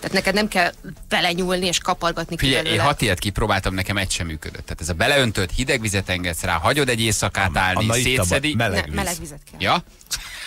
Tehát neked nem kell belenyúlni és kapargatni ki Figyelj, én belőle. hat ilyet kipróbáltam, nekem egy sem működött. Tehát ez a beleöntött hideg vizet engedsz rá, hagyod egy éjszakát állni, Anna, szétszedi. baj. ne, meleg meleg vizet kell. Ja?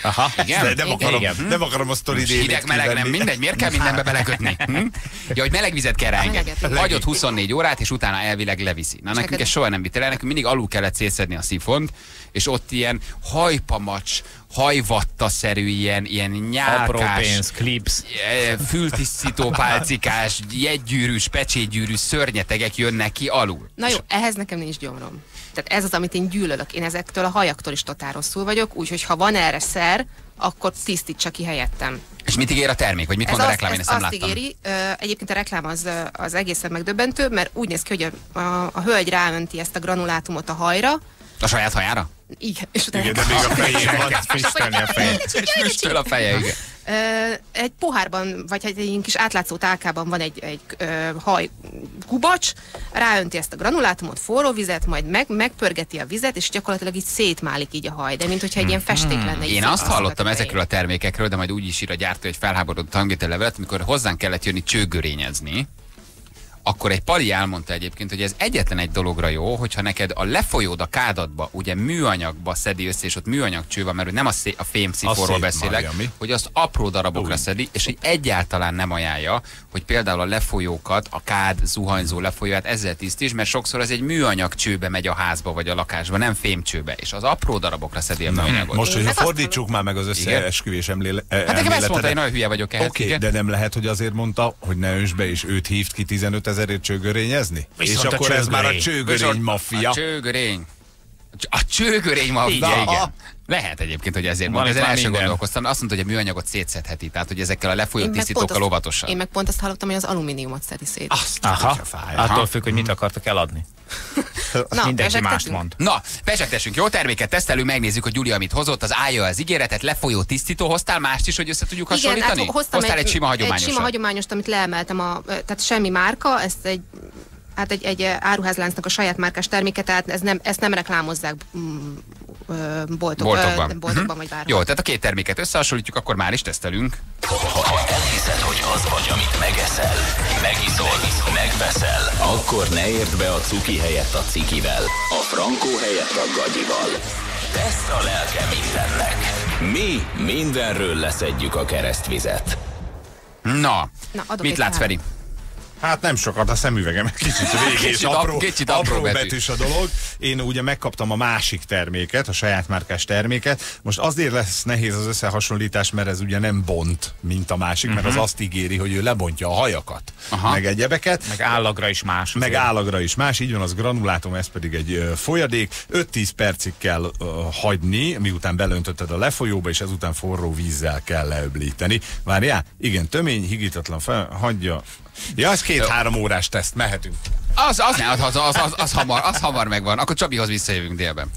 Aha. Igen? De nem akarom, Igen. nem akarom a sztori hideg, meleg, nem kivenni. mindegy, miért kell mindenbe belekötni? Hm? Ja, hogy meleg vizet kell ráengedni. Hagyod 24 órát, és utána elvileg leviszi. Na nekünk ez soha nem vitte el, nekünk mindig alul kellett szétszedni a szifont, és ott ilyen hajpamacs, hajvatta-szerű, ilyen, ilyen nyálkás, pénz, clips. eh, fültisztító pálcikás, jegygyűrűs, pecsétgyűrűs szörnyetegek jönnek ki alul. Na jó, ehhez nekem nincs gyomrom. Tehát ez az, amit én gyűlölök. Én ezektől a hajaktól is totál rosszul vagyok, úgyhogy ha van erre szer, akkor tisztítsa ki helyettem. És mit ígér a termék, vagy mit mond a reklám, én ez ezt nem azt láttam. ígéri, egyébként a reklám az, az egészen megdöbbentő, mert úgy néz ki, hogy a, a, a hölgy ráönti ezt a granulátumot a hajra, A saját hajára? igen, és utána Igen, de még a fején van. Frissíteni a fejét. És füstöl a feje, igen. Egy pohárban, vagy egy ilyen kis átlátszó tálkában van egy, egy ö, haj kubacs, ráönti ezt a granulátumot, forró vizet, majd meg, megpörgeti a vizet, és gyakorlatilag így szétmálik így a haj, de mint hogyha egy ilyen festék lenne. így Én azt hallottam a ezekről a termékekről, de majd úgy is ír a gyártó egy felháborodott hangvétellevelet, amikor hozzánk kellett jönni csőgörényezni, akkor egy pali elmondta egyébként, hogy ez egyetlen egy dologra jó, hogyha neked a lefolyód a kádatba, ugye műanyagba szedi össze, és ott műanyag cső van, mert nem a, szé- a fémsziforról szép beszélek, marja, mi? hogy azt apró darabokra szedi, és hogy egyáltalán nem ajánlja, hogy például a lefolyókat, a kád zuhanyzó lefolyóját ezzel tisztíts, mert sokszor ez egy műanyag csőbe megy a házba vagy a lakásba, nem fémcsőbe, és az apró darabokra szedi a műanyagot. Most, hogyha azt fordítsuk már meg az összeesküvés emléle- Hát nekem ezt mondta, én olyan hülye vagyok ehhez. Oké, igen. de nem lehet, hogy azért mondta, hogy ne önts be, és őt hívt ki 15 ezerért csőgörényezni? Viszont és akkor ez már a csőgörény. csőgörény Viszont maffia. A csőgörény. A csőgörény maffia, Igen. igen. Lehet egyébként, hogy ezért Van Ezen el sem gondolkoztam. Azt mondta, hogy a műanyagot szétszedheti, tehát hogy ezekkel a lefolyó tisztítókkal óvatosan. én meg pont azt hallottam, hogy az alumíniumot szedi szét. Azt Aha, fáj. attól függ, hogy mit akartak eladni. Na, Mindenki mást mond. Na, bezsektessünk, jó terméket tesztelünk, megnézzük, hogy Gyuri amit hozott, az állja az ígéretet, lefolyó tisztító, hoztál mást is, hogy össze tudjuk Igen, hasonlítani? hát hoztam hoztál egy, sima Egy hagyományosat. sima hagyományost, amit leemeltem, a, tehát semmi márka, ezt egy hát egy, egy áruházláncnak a saját márkás terméke, tehát ez nem, ezt nem reklámozzák mm, boltok, Boltokban. Ö, boltokban Mhm. vagy bárhol. Jó, tehát a két terméket összehasonlítjuk, akkor már is tesztelünk. Ha elhiszed, hogy az vagy, amit megeszel, megiszol, megveszel, akkor ne érd be a cuki helyett a cikivel, a frankó helyett a gagyival. Tesz a lelke mindennek. Mi mindenről leszedjük a keresztvizet. Na, Na, mit látsz. Feri? Hát nem sokat, a szemüvegem egy kicsit régi és Kicsit ap- apró, kicsit apró betű. betűs a dolog. Én ugye megkaptam a másik terméket, a saját márkás terméket. Most azért lesz nehéz az összehasonlítás, mert ez ugye nem bont, mint a másik, mert az azt ígéri, hogy ő lebontja a hajakat, Aha. meg egyebeket. Meg állagra is más. Meg azért. állagra is más, így van, az granulátum, ez pedig egy folyadék. 5-10 percig kell ö, hagyni, miután belöntötted a lefolyóba, és ezután forró vízzel kell leöblíteni. Várjál, igen, tömény, higítatlan fel, hagyja. Ja, ez két-három órás teszt, mehetünk. Az, az, az, az, az, az, az, hamar, az hamar megvan. Akkor Csabihoz visszajövünk délben.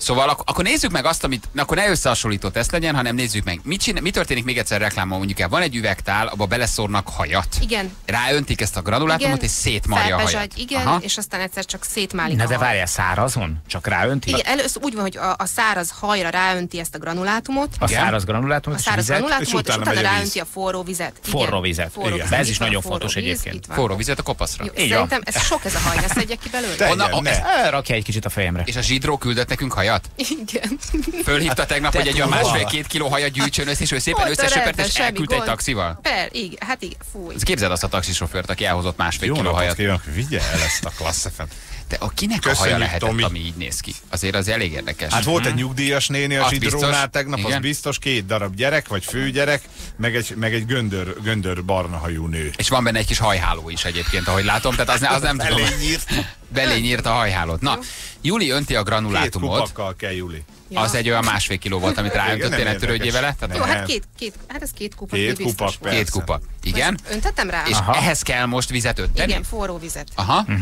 Szóval ak- akkor nézzük meg azt, amit, akkor ne összehasonlító teszt legyen, hanem nézzük meg, mit csinál, mi történik még egyszer reklámon, mondjuk el, van egy üvegtál, abba beleszórnak hajat. Igen. Ráöntik ezt a granulátumot, és szétmarja a hajat. felpezsagy, igen, Aha. és aztán egyszer csak szétmálik Na a de várjál, szárazon? Csak ráönti? Igen, először úgy van, hogy a, a száraz hajra ráönti ezt a granulátumot, A száraz granulátumot a és száraz vizet? granulátumot, és és utána utána, megy a víz. ráönti a forró vizet. Igen. Forró vizet. Forró Igen. vizet. Ez is nagyon fontos egyébként. Forró vizet a kopaszra. Szerintem ez sok ez a haj, ne szedjek ki belőle. Te- Honnan, Legyen, a, ne. ezt- Ö, Rakj egy kicsit a fejemre. és a zsidró küldött nekünk hajat? Igen. Fölhívta tegnap, hogy egy olyan másfél-két kiló hajat gyűjtsön össze, és ő szépen rendben, és elküldte egy taxival. Per, igen, hát igen, fúj. Ez Képzeld azt a taxisofőrt, aki elhozott másfél Jó kiló napot hajat. kívánok, vigye el ezt a Class De a kinek a Köszönjük, haja lehetett, Tomi. ami így néz ki? Azért az elég érdekes. Hát volt egy nyugdíjas néni a Az zsidrónál tegnap, az Igen. biztos két darab gyerek, vagy főgyerek, meg egy, meg egy göndör, göndör barna hajú nő. És van benne egy kis hajháló is egyébként, ahogy látom, tehát az, ne, az nem tudom. Belényírt. Belényírt a hajhálót. Na, Juli önti a Két granulátumot, kupakkal kell, Juli. Ja. az egy olyan másfél kiló volt, amit ráöntöttél, ne törődjél vele. Tehát Jó, hát két, két, hát ez két kupa, Két persze. két kupa. Igen? Most Öntettem rá? És Aha. ehhez kell most vizet önteni? Igen, forró vizet. Aha. Forró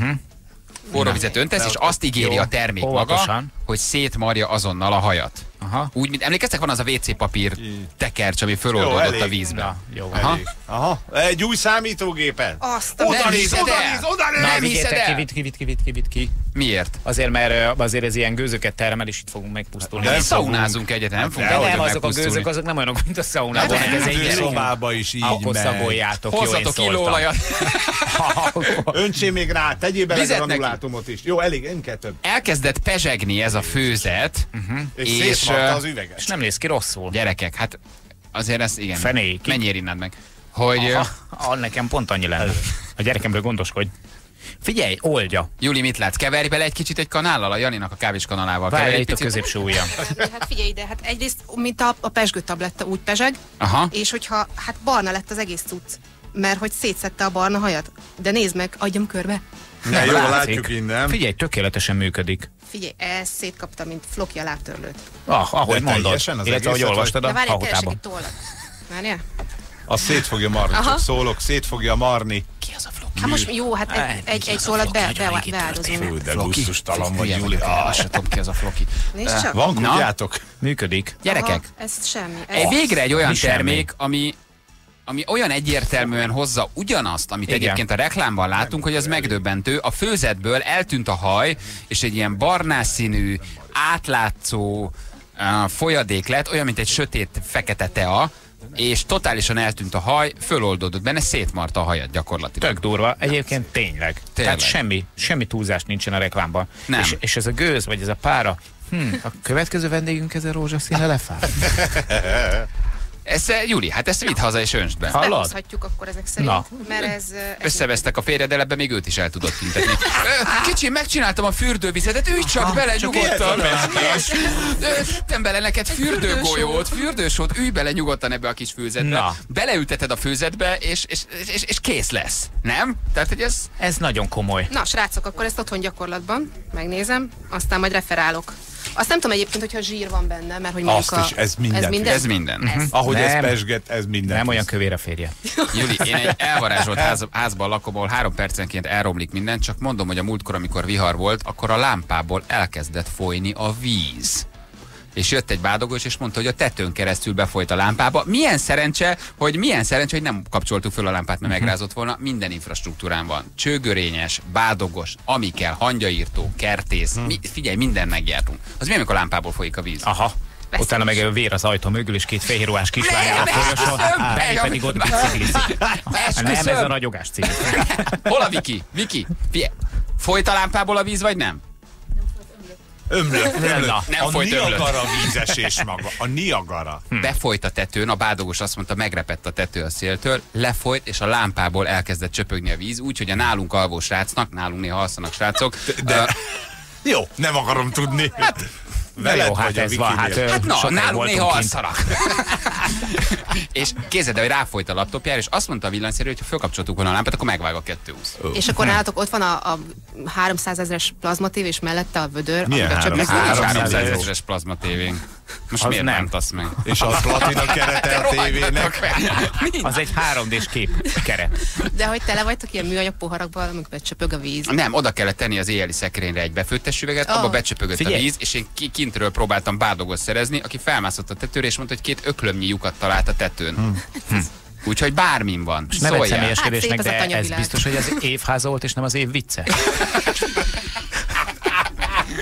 vizet öntesz, és azt ígéri Jó, a termék maga, óvatosan. hogy szétmarja azonnal a hajat. Aha. Úgy, mint emlékeztek, van az a WC papír tekercs, ami föloldódott a vízbe. Na, jó. Aha. Elég. Aha. Egy új számítógépet. Azt a Oda néz, oda néz, oda néz! Na, Nem hiszed el? ki, ki, ki. Miért? Azért, mert azért ez ilyen gőzöket termel, és itt fogunk megpusztulni. Nem Nem szaunázunk egyet, nem fogunk De nem, azok a gőzök, azok nem olyanok, mint a szaunában. Hát ez egy szobába is így Akkor megy. szagoljátok, Hozzatok szóltam. illóolajat. Öntsél még rá, tegyél bele Vizet granulátumot is. Jó, elég, nem kell több. Elkezdett pezsegni ez a főzet, És, És, ö, az üveges. És nem néz ki rosszul. gyerekek, hát azért ez igen. Fenék. Mennyire innád meg? Hogy Aha, ah, nekem pont annyi lenne. A gyerekemről gondoskodj. Figyelj, oldja. Júli, mit látsz? Keverj bele egy kicsit egy kanállal, a Janinak a kávés kanalával. Várj itt a középső ujjam. Hát figyelj ide, hát egyrészt, mint a, a pesgő tabletta úgy pezseg, Aha. és hogyha, hát barna lett az egész cucc, mert hogy szétszette a barna hajat. De nézd meg, adjam körbe. Ne, jó, látjuk innen. Figyelj, tökéletesen működik. Figyelj, ez szétkapta, mint floki a lábtörlőt. Ah, ahogy De mondod. teljesen az Illetve, ahogy olvastad De a tollat. Várjál? Az szét fogja marni, Aha. csak szólok, szét fogja marni. Ki az a? Hát most jó, hát egy, egy, egy tollat be, be, beáldozunk. De gusztustalan vagy, Júli. Azt sem tudom ki az a floki. Van kutyátok? Működik. Gyerekek, Aha, ez semmi. Ez, végre egy olyan termék, ami ami olyan egyértelműen hozza ugyanazt, amit Igen. egyébként a reklámban látunk, hogy az megdöbbentő. A főzetből eltűnt a haj, és egy ilyen barnás színű, átlátszó uh, folyadék lett, olyan, mint egy sötét fekete tea, és totálisan eltűnt a haj, föloldódott benne, szétmarta a hajat gyakorlatilag. Tök durva. Egyébként tényleg. Tényleg. Tehát semmi, semmi túlzás nincsen a reklámban. Nem. És, és ez a gőz, vagy ez a pára, hm, a következő vendégünk ez a rózsaszín elefánt. Ez, eh, Juli, hát ezt vidd haza és önsd be. Hallod? Akkor ezek szerint, Na. mert ez... ez Összevesztek a férjed, ebbe még őt is el tudod tüntetni. Kicsi, megcsináltam a fürdővizetet, ülj csak bele nyugodtan. És, ö, Tettem bele neked fürdőgolyót, fürdősót, ülj bele nyugodtan ebbe a kis főzetbe. Na. Beleülteted a főzetbe, és, és, és, és kész lesz. Nem? Tehát, hogy ez... Ez nagyon komoly. Na, srácok, akkor ezt otthon gyakorlatban megnézem, aztán majd referálok. Azt nem tudom egyébként, hogyha zsír van benne, mert hogy mondjuk Azt a... is, ez minden. Ez minden? Ez minden. Ez. Ahogy ez Nem. pesget, ez minden. Nem olyan kövér a férje. Juli, én egy elvarázsolt ház, házban lakom, ahol három percenként elromlik minden, csak mondom, hogy a múltkor, amikor vihar volt, akkor a lámpából elkezdett folyni a víz. És jött egy bádogos, és mondta, hogy a tetőn keresztül befolyt a lámpába. Milyen szerencse, hogy milyen szerencse, hogy nem kapcsoltuk föl a lámpát, mert megrázott volna. Minden infrastruktúrán van. Csőgörényes, bádogos, ami kell, hangyaírtó, kertész. Mi, figyelj, minden megjártunk. Az mi, amikor a lámpából folyik a víz? Aha. Veszélyes. Utána meg vér az ajtó mögül, és két fehér ruhás kislány a folyosón! Benni pedig ott biciklizik. Nem, ez a ragyogás cím. Hol a Viki? Viki, figyelj, folyt a lámpából a víz, vagy nem? Ömlött, ömlött. Na, nem a folyt. Niagara vízesés maga. A Niagara. Hm. Befolyt a tetőn, a bádogos azt mondta, megrepett a tető a széltől, lefolyt, és a lámpából elkezdett csöpögni a víz, úgyhogy a nálunk alvó srácnak, nálunk néha alszanak srácok, De- ö, Jó, nem akarom tudni. Na jó, hát ez van, hát, Hát na, nálunk néha alszanak. és képzeld el, hogy ráfolyt a laptopjára, és azt mondta a villanyszerű, hogy ha fölkapcsoltuk volna a lámpát, akkor megvág a 220. És akkor nálatok ott van a, a 300 ezeres plazmatév, és mellette a vödör, Milyen amiben nincs 300 300 ezeres. ezeres plazma tévénk. Most Az miért nem. nem tasz meg? És a platina kerete a tévének. Az egy 3D-s kép keret. De hogy tele vagytok ilyen műanyag poharakban, amikor csöpög a víz. Nem, oda kellett tenni az éjjeli szekrényre egy befőttes üveget, Ah. abba becsöpögött Figyelj. a víz, és én ki- kintről próbáltam bádogos szerezni, aki felmászott a tetőre, és mondta, hogy két öklömnyi lyukat talált a tetőn. Hm. Úgyhogy bármin van. És ne vedd Szóljál. személyeskedésnek, Hát de ez biztos, hogy az évháza volt, és nem az év vicce.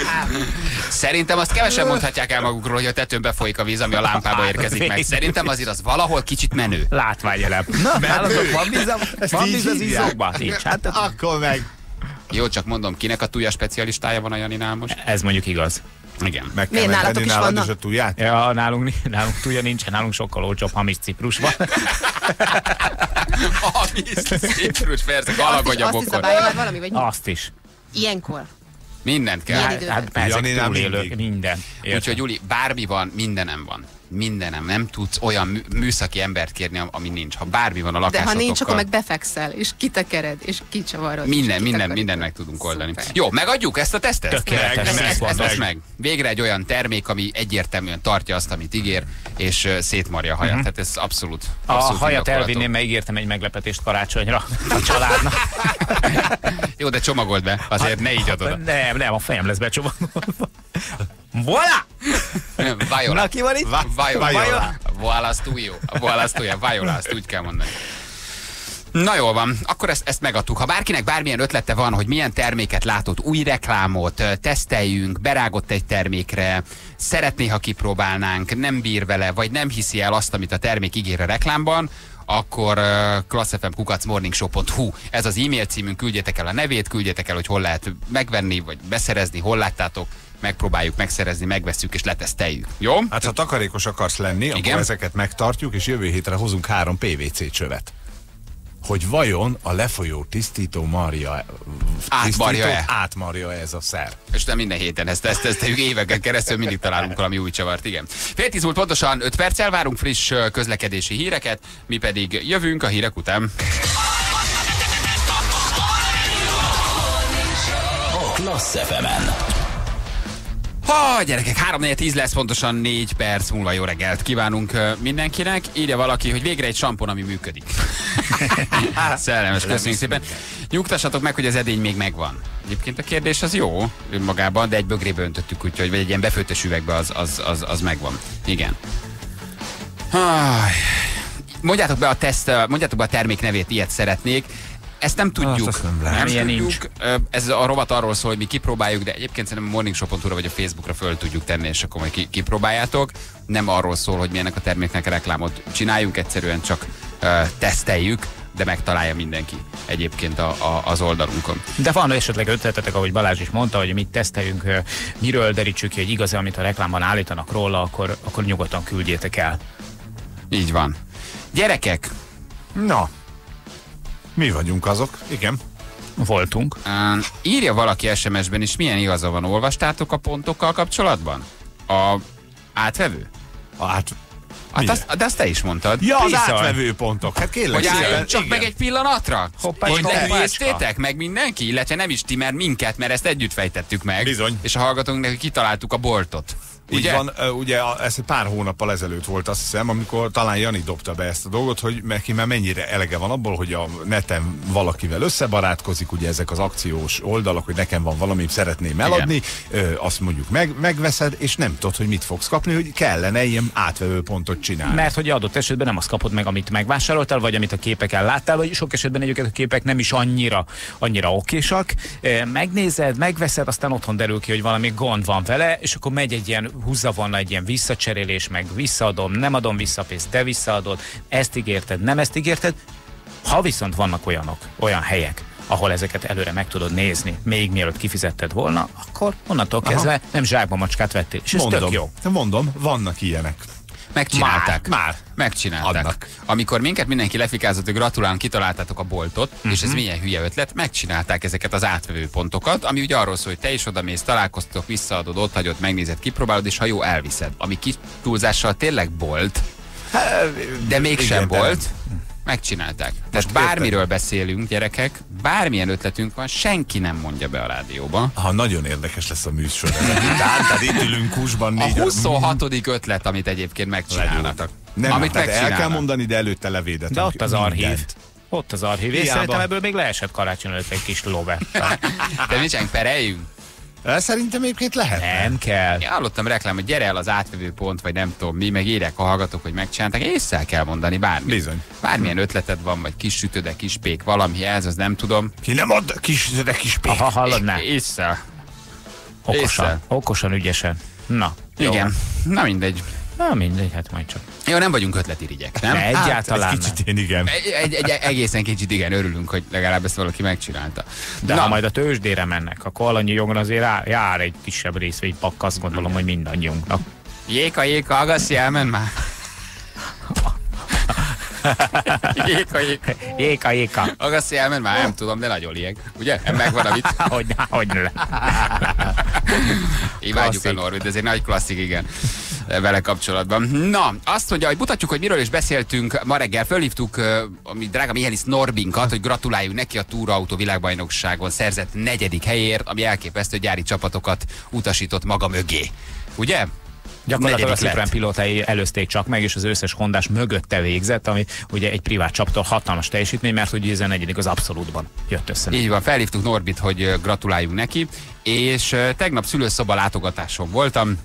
Szerintem azt kevesen mondhatják el magukról, hogy a tetőn befolyik a víz, ami a lámpába érkezik meg. Szerintem azért az valahol kicsit menő. Látványelem. Na, nálatok van víz, a- van víz az izzókban? Nincs. Hát Akkor meg. Jó, csak mondom, kinek a tuja specialistája van a Janinál most? ez mondjuk igaz. Igen. Meg kell Miért nálatok is nálad is a tuját. Ja, nálunk, nálunk tudja nincsen, nálunk sokkal olcsóbb hamis ciprus van. Víz, ciprus, persze, Azt is, azt is valami, vagy? Azt is. Ilyenkor. Mindent kell. Milyen Hát, időben? hát ezek Janinál túlélők, minden. Úgyhogy Juli, bármi van, mindenem van. Mindenem. Nem tudsz olyan mű- műszaki embert kérni, am- ami nincs. Ha bármi van a De ha lakásotokkal. nincs, akkor meg befekszel, és kitekered, és kicsavarod. Minden, és minden, mindent meg tudunk oldani. Szuper. Jó, megadjuk ezt a tesztet? Tökéletes, Ezt, ez ezt, ezt, meg. ezt meg. Végre egy olyan termék, ami egyértelműen tartja azt, amit ígér, és uh, szétmarja a hajat. Uh-huh. Tehát ez abszolút, A abszolút hajat indokolható. elvinném, mert ígértem egy meglepetést karácsonyra a családnak. Jó, de csomagold be, azért ne így adod. Nem, nem, a fejem lesz becsomagolva. Voilà! Viola. Na, ki van itt? Viola. Viola. Viola az túl jó. Viola az túl jó. Viola, azt úgy kell mondani. Na jól van, akkor ezt, ezt megadtuk. Ha bárkinek bármilyen ötlete van, hogy milyen terméket látott, új reklámot, teszteljünk, berágott egy termékre, szeretné, ha kipróbálnánk, nem bír vele, vagy nem hiszi el azt, amit a termék ígér a reklámban, akkor klasszfmkukacmorningshow.hu ez az e-mail címünk, küldjetek el a nevét, küldjetek el, hogy hol lehet megvenni, vagy beszerezni, hol láttátok, megpróbáljuk megszerezni, megveszünk és leteszteljük. Jó? Hát ha takarékos akarsz lenni, Igen. akkor ezeket megtartjuk, és jövő hétre hozunk három PVC csövet. Hogy vajon a lefolyó tisztító marja Átmarja-e? átmarja ez a szer. És nem minden héten ezt, teszteljük éveken keresztül, mindig találunk valami új csavart, igen. Fél tíz múlt pontosan 5 perccel várunk friss közlekedési híreket, mi pedig jövünk a hírek után. A Klassz FM-en. Ha, gyerekek, 3 4 10 lesz pontosan 4 perc múlva jó reggelt kívánunk mindenkinek. Írja valaki, hogy végre egy sampon, ami működik. Szellemes, köszönjük szépen. Nyugtassatok meg, hogy az edény még megvan. Egyébként a kérdés az jó önmagában, de egy bögrébe öntöttük, úgyhogy vagy egy ilyen befőttes üvegbe az, az, az, az megvan. Igen. Mondjátok be a teszt, mondjátok be a termék nevét, ilyet szeretnék. Ezt nem tudjuk. azt nem lehet. nem Ilyen tudjuk. Ö, Ez a rovat arról szól, hogy mi kipróbáljuk, de egyébként szerintem a Morning Show.hu-ra vagy a Facebookra föl tudjuk tenni, és akkor majd ki, kipróbáljátok. Nem arról szól, hogy mi ennek a terméknek reklámot csináljunk, egyszerűen csak ö, teszteljük, de megtalálja mindenki egyébként a, a, az oldalunkon. De van esetleg ötletetek, ahogy Balázs is mondta, hogy mit teszteljünk, miről derítsük ki, hogy igaz amit a reklámban állítanak róla, akkor, akkor nyugodtan küldjétek el. Így van. Gyerekek, Na, mi vagyunk azok? Igen. Voltunk. Á, írja valaki SMS-ben is, milyen igaza van, olvastátok a pontokkal kapcsolatban? A átvevő? Hát, Hát Milyen? azt, de azt te is mondtad. ja, az Bizony. átvevő pontok. Hát kérlek Hogy szépen, csak igen. meg egy pillanatra? Hoppá, hogy lehülyeztétek meg mindenki? Illetve nem is ti, mert minket, mert ezt együtt fejtettük meg. Bizony. És a hallgatónknak kitaláltuk a boltot. Így Ugye? van, ugye ez egy pár hónappal ezelőtt volt, azt hiszem, amikor talán Jani dobta be ezt a dolgot, hogy neki már mennyire elege van abból, hogy a neten valakivel összebarátkozik, ugye ezek az akciós oldalak, hogy nekem van valami, szeretném eladni, ö, azt mondjuk meg, megveszed, és nem tudod, hogy mit fogsz kapni, hogy kellene ilyen átvevő pontot csinálni. Mert hogy adott esetben nem azt kapod meg, amit megvásároltál, vagy amit a képeken láttál, vagy sok esetben egyébként a képek nem is annyira, annyira okésak. Megnézed, megveszed, aztán otthon derül ki, hogy valami gond van vele, és akkor megy egy ilyen húzza volna egy ilyen visszacserélés, meg visszaadom, nem adom vissza pénzt, te visszaadod, ezt ígérted, nem ezt ígérted. Ha viszont vannak olyanok, olyan helyek, ahol ezeket előre meg tudod nézni, még mielőtt kifizetted volna, akkor onnantól kezdve nem zsákba macskát vettél. És ez mondom, tök jó. mondom, vannak ilyenek. Megcsinálták. Már, már. Megcsinálták. Adnak. Amikor minket mindenki lefikázott, hogy gratulálunk, kitaláltátok a boltot, uh-huh. és ez Mhm. milyen hülye ötlet, megcsinálták ezeket az átvevő pontokat, ami ugye arról szól, hogy te is oda mész, találkoztok, visszaadod, ott hagyod, megnézed, kipróbálod, és ha jó, elviszed. Ami kis túlzással tényleg bolt, de mégsem igen, de Megcsinálták. Tehát Most bármiről beszélünk, gyerekek, bármilyen ötletünk van, senki nem mondja be a rádióba. Ha nagyon érdekes lesz a műsor. Tehát itt ülünk húsban A négy 26. ötlet, amit egyébként megcsinálnak. Nem, amit tehát el kell mondani, de előtte levédet. De ott az archív. Ott az archív. És szerintem ebből még leesett karácsony előtt egy kis lóve. De csinálunk, pereljünk? Szerintem egyébként lehet. Nem kell. Én hallottam reklám, hogy gyere el az átvevő pont, vagy nem tudom mi, meg írják a hallgatók, hogy megcsinálták, észre kell mondani bármi. Bizony. Bármilyen ötleted van, vagy kis sütőde, kis pék, valami ez, az nem tudom. Ki nem ad kis, de kis pék. Ha hallod, ne. Észre. Okosan. észre. Okosan, ügyesen. Na. jó. Igen. Na mindegy. Na mindegy, hát majd csak. Jó, nem vagyunk ötletirigyek, nem? Ne, Hát, egyáltalán egy nem. kicsit én igen. Egy, egy, egy, egészen kicsit igen, örülünk, hogy legalább ezt valaki megcsinálta. De Na, ha majd a tőzsdére mennek, akkor alanyi jogon azért jár, jár egy kisebb részvénypakk, azt gondolom, hogy mindannyiunknak. Jéka, jéka, agassi, elmen már. jéka, jéka. Jéka, jéka. Agassi, elmen már, nem tudom, de nagyon lieg. Ugye? Megvan a vicc. Hogy, hogy ne. Imádjuk a. Norvét, ez egy nagy klasszik, igen, vele kapcsolatban. Na, azt mondja, hogy mutatjuk, hogy miről is beszéltünk ma reggel. Fölhívtuk a mi drága Mihelis Norbinkat, hogy gratuláljunk neki a túrautó világbajnokságon szerzett negyedik helyért, ami elképesztő gyári csapatokat utasított maga mögé. Ugye? Gyakorlatilag a Citroen pilótái előzték csak meg, és az összes hondás mögötte végzett, ami ugye egy privát csaptól hatalmas teljesítmény, mert a negyedik az abszolútban jött össze. Így van, felhívtuk Norbit, hogy gratuláljunk neki, és tegnap szülőszoba látogatáson voltam,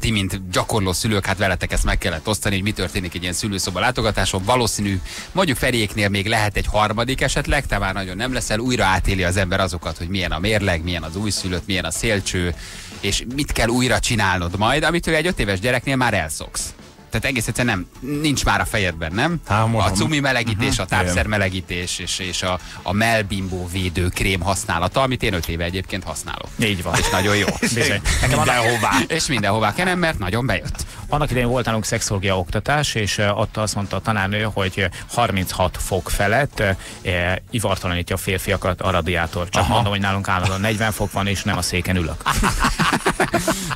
ti, mint gyakorló szülők, hát veletek ezt meg kellett osztani, hogy mi történik egy ilyen szülőszoba látogatáson. Valószínű, mondjuk Feriéknél még lehet egy harmadik esetleg, te már nagyon nem leszel, újra átéli az ember azokat, hogy milyen a mérleg, milyen az újszülött, milyen a szélcső, és mit kell újra csinálnod majd, amitől egy öt éves gyereknél már elszoksz. Tehát egész egyszerűen nem, nincs már a fejedben, nem? Há, mondom. a cumi melegítés, Mhm. a tápszer melegítés és, és a, a melbimbó védő krém használata, amit én öt éve egyébként használok. Így van. És nagyon jó. Bizony. Mindenhová. És mindenhová kenem, mert nagyon bejött. Annak idején volt nálunk szexológia oktatás, és eh, ott azt mondta a tanárnő, hogy eh, 36 fok felett eh, ivartalanítja a férfiakat a radiátor. Csak Aha. mondom, hogy nálunk állandóan 40 fok van, és nem a széken ülök.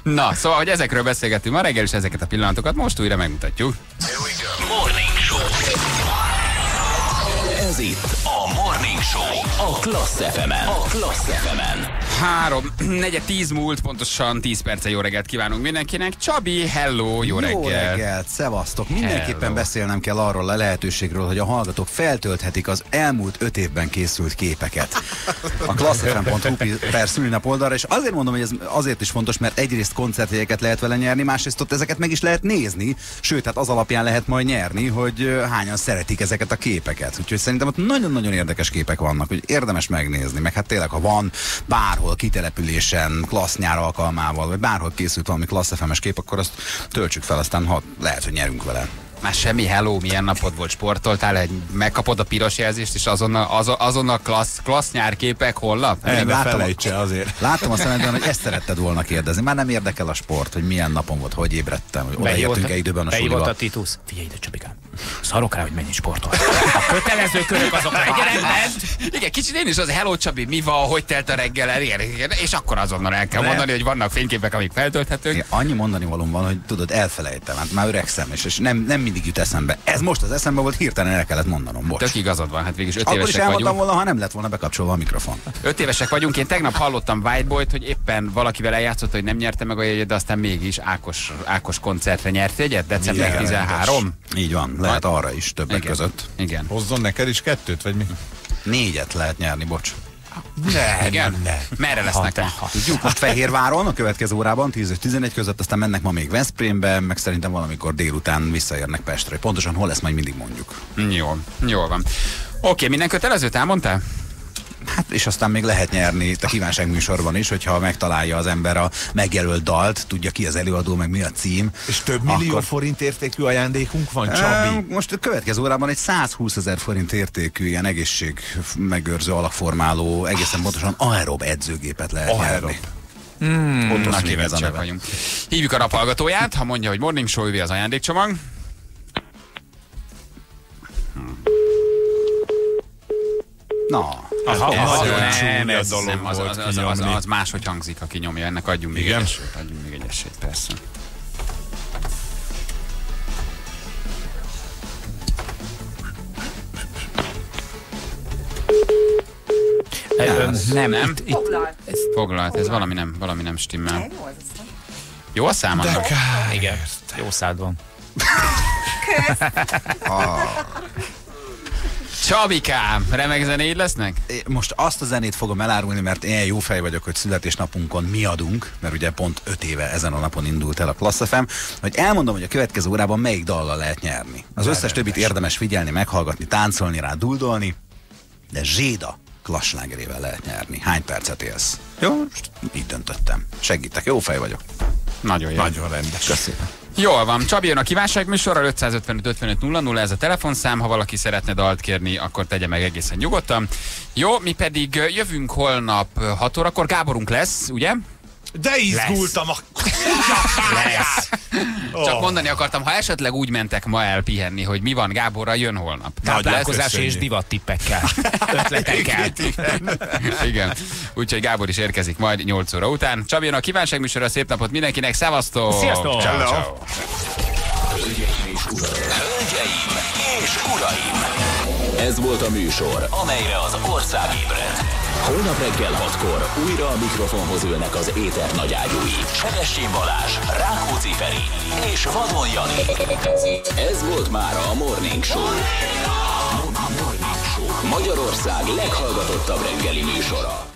Na, szóval, hogy ezekről beszélgettünk ma reggel, és ezeket a pillanatokat most újra megmutatjuk. Morning Show. Ez itt a Morning Show. A Klassz fm A Klassz fm Három, negyed tíz múlt, pontosan 10 perce jó reggelt kívánunk mindenkinek. Csabi, hello, jó reggel. Jó reggelt, szevasztok. Mindenképpen Hello. beszélnem kell arról a lehetőségről, hogy a hallgatók feltölthetik az elmúlt öt évben készült képeket. A klasszfm.hu per szülinap oldalra, és azért mondom, hogy ez azért is fontos, mert egyrészt koncertjegyeket lehet vele nyerni, másrészt ott ezeket meg is lehet nézni, sőt, hát az alapján lehet majd nyerni, hogy hányan szeretik ezeket a képeket. Úgyhogy szerintem ott nagyon-nagyon érdekes képek vannak, hogy érdemes megnézni, meg hát tényleg, ha van bárhol kitelepülésen, klassz nyár alkalmával, vagy bárhol készült valami klassz kép, akkor azt töltsük fel, aztán ha lehet, hogy nyerünk vele. Már semmi hello, milyen napod volt, sportoltál, egy, megkapod a piros jelzést, és azonnal, az, azonnal klassz, klassz nyárképek holnap? El ne Láttam- felejtse azért. Láttam a szemedben, hogy ezt szeretted volna kérdezni. Már nem érdekel a sport, hogy milyen napon volt, hogy ébredtem, hogy odaértünk-e időben a suliba. a Titus. Figyelj ide, Csabikám. Szarok rá, hogy mennyi sportol. A kötelező körök azok legyenek Igen, kicsit én is az hello Csabi, mi van, hogy telt a reggel, és akkor azonnal el kell Ne. mondani, hogy vannak fényképek, amik feltölthetők. Igen, annyi mondani valóm van, hogy tudod, elfelejtem, hát már öregszem, és, és nem, nem mindig jut eszembe. Ez most az eszembe volt, hirtelen el kellett mondanom, bocs. Tök igazad van, hát végig öt Akkor is évesek elmondtam vagyunk. volna, ha nem lett volna bekapcsolva a mikrofon. Öt évesek vagyunk, én tegnap hallottam White Boy-t, hogy éppen valakivel eljátszott, hogy nem nyerte meg a jegyet, de aztán mégis Ákos, Ákos koncertre nyert jegyet, december Igen, 13. Így van, lehet arra is többek Igen. között. Igen. Hozzon neked is kettőt, vagy mi? Négyet lehet nyerni, bocs. Ne, Igen? ne. Merre lesznek? te, ha. Tudjuk, most Fehérváron a következő órában 10 és 11 között, aztán mennek ma még Veszprémbe, meg szerintem valamikor délután visszaérnek Pestre. Pontosan hol lesz, majd mindig mondjuk. Jó, jól van. Oké, minden kötelezőt elmondtál? Hát, és aztán még lehet nyerni itt a kívánság műsorban is, hogyha megtalálja az ember a megjelölt dalt, tudja ki az előadó, meg mi a cím. És több millió Akkor- forint értékű ajándékunk van, Csabi? Most a következő órában egy 120 ezer forint értékű ilyen egészség megőrző alakformáló, egészen pontosan aerob edzőgépet lehet Aerob. nyerni. Hmm, Pontos na még ez a kíváncsiak neve. vagyunk. Hívjuk a naphallgatóját, ha mondja, hogy Morning Show, az ajándékcsomag. Na, Aha, Ez, nem, csúnya ez dolog nem, az, az, volt az, az, kinyomni. az máshogy hangzik, aki nyomja, ennek adjunk még Igen? egy esélyt, adjunk még egy esélyt, persze. Ö, Nem, Nem? Itt, itt, Foglalt, ez valami nem, valami nem stimmel. Jó a szám annak? igen, jó szád van. Csabikám, remek zenéid lesznek? most azt a zenét fogom elárulni, mert én jó fej vagyok, hogy születésnapunkon mi adunk, mert ugye pont 5 éve ezen a napon indult el a Klassz FM, hogy elmondom, hogy a következő órában melyik dallal lehet nyerni. Az összes többit érdemes figyelni, meghallgatni, táncolni rá, duldolni, de Zséda klasslágerével lehet nyerni. Hány percet élsz? Jó, most így döntöttem. Segítek, jó fej vagyok. Nagyon jó. Nagyon rendes. Köszönöm. Jól van, Csabi jön a kívánság műsorra, 555 55 00, ez a telefonszám, ha valaki szeretne dalt kérni, akkor tegye meg egészen nyugodtan. Jó, mi pedig jövünk holnap 6 órakor, Gáborunk lesz, ugye? De izgultam a... Lesz. Csak mondani akartam, ha esetleg úgy mentek ma el pihenni, hogy mi van, Gáborra jön holnap. Táplálkozás és köszönjük. divattippekkel. Ötletekkel. Igen. Úgyhogy Gábor is érkezik majd 8 óra után. Csabi jön a kívánság műsorra, szép napot mindenkinek, szevasztok! Sziasztok! Ciao, ciao. Hölgyeim és uraim! Hölgyeim és uraim! Ez volt a műsor, amelyre az ország ébredt. Holnap reggel 6-kor újra a mikrofonhoz ülnek az éter nagyágyúi. Sebessén Balázs, Rákóczi Feri és Vadon Jani. Ez volt már a Morning Show. Magyarország leghallgatottabb reggeli műsora.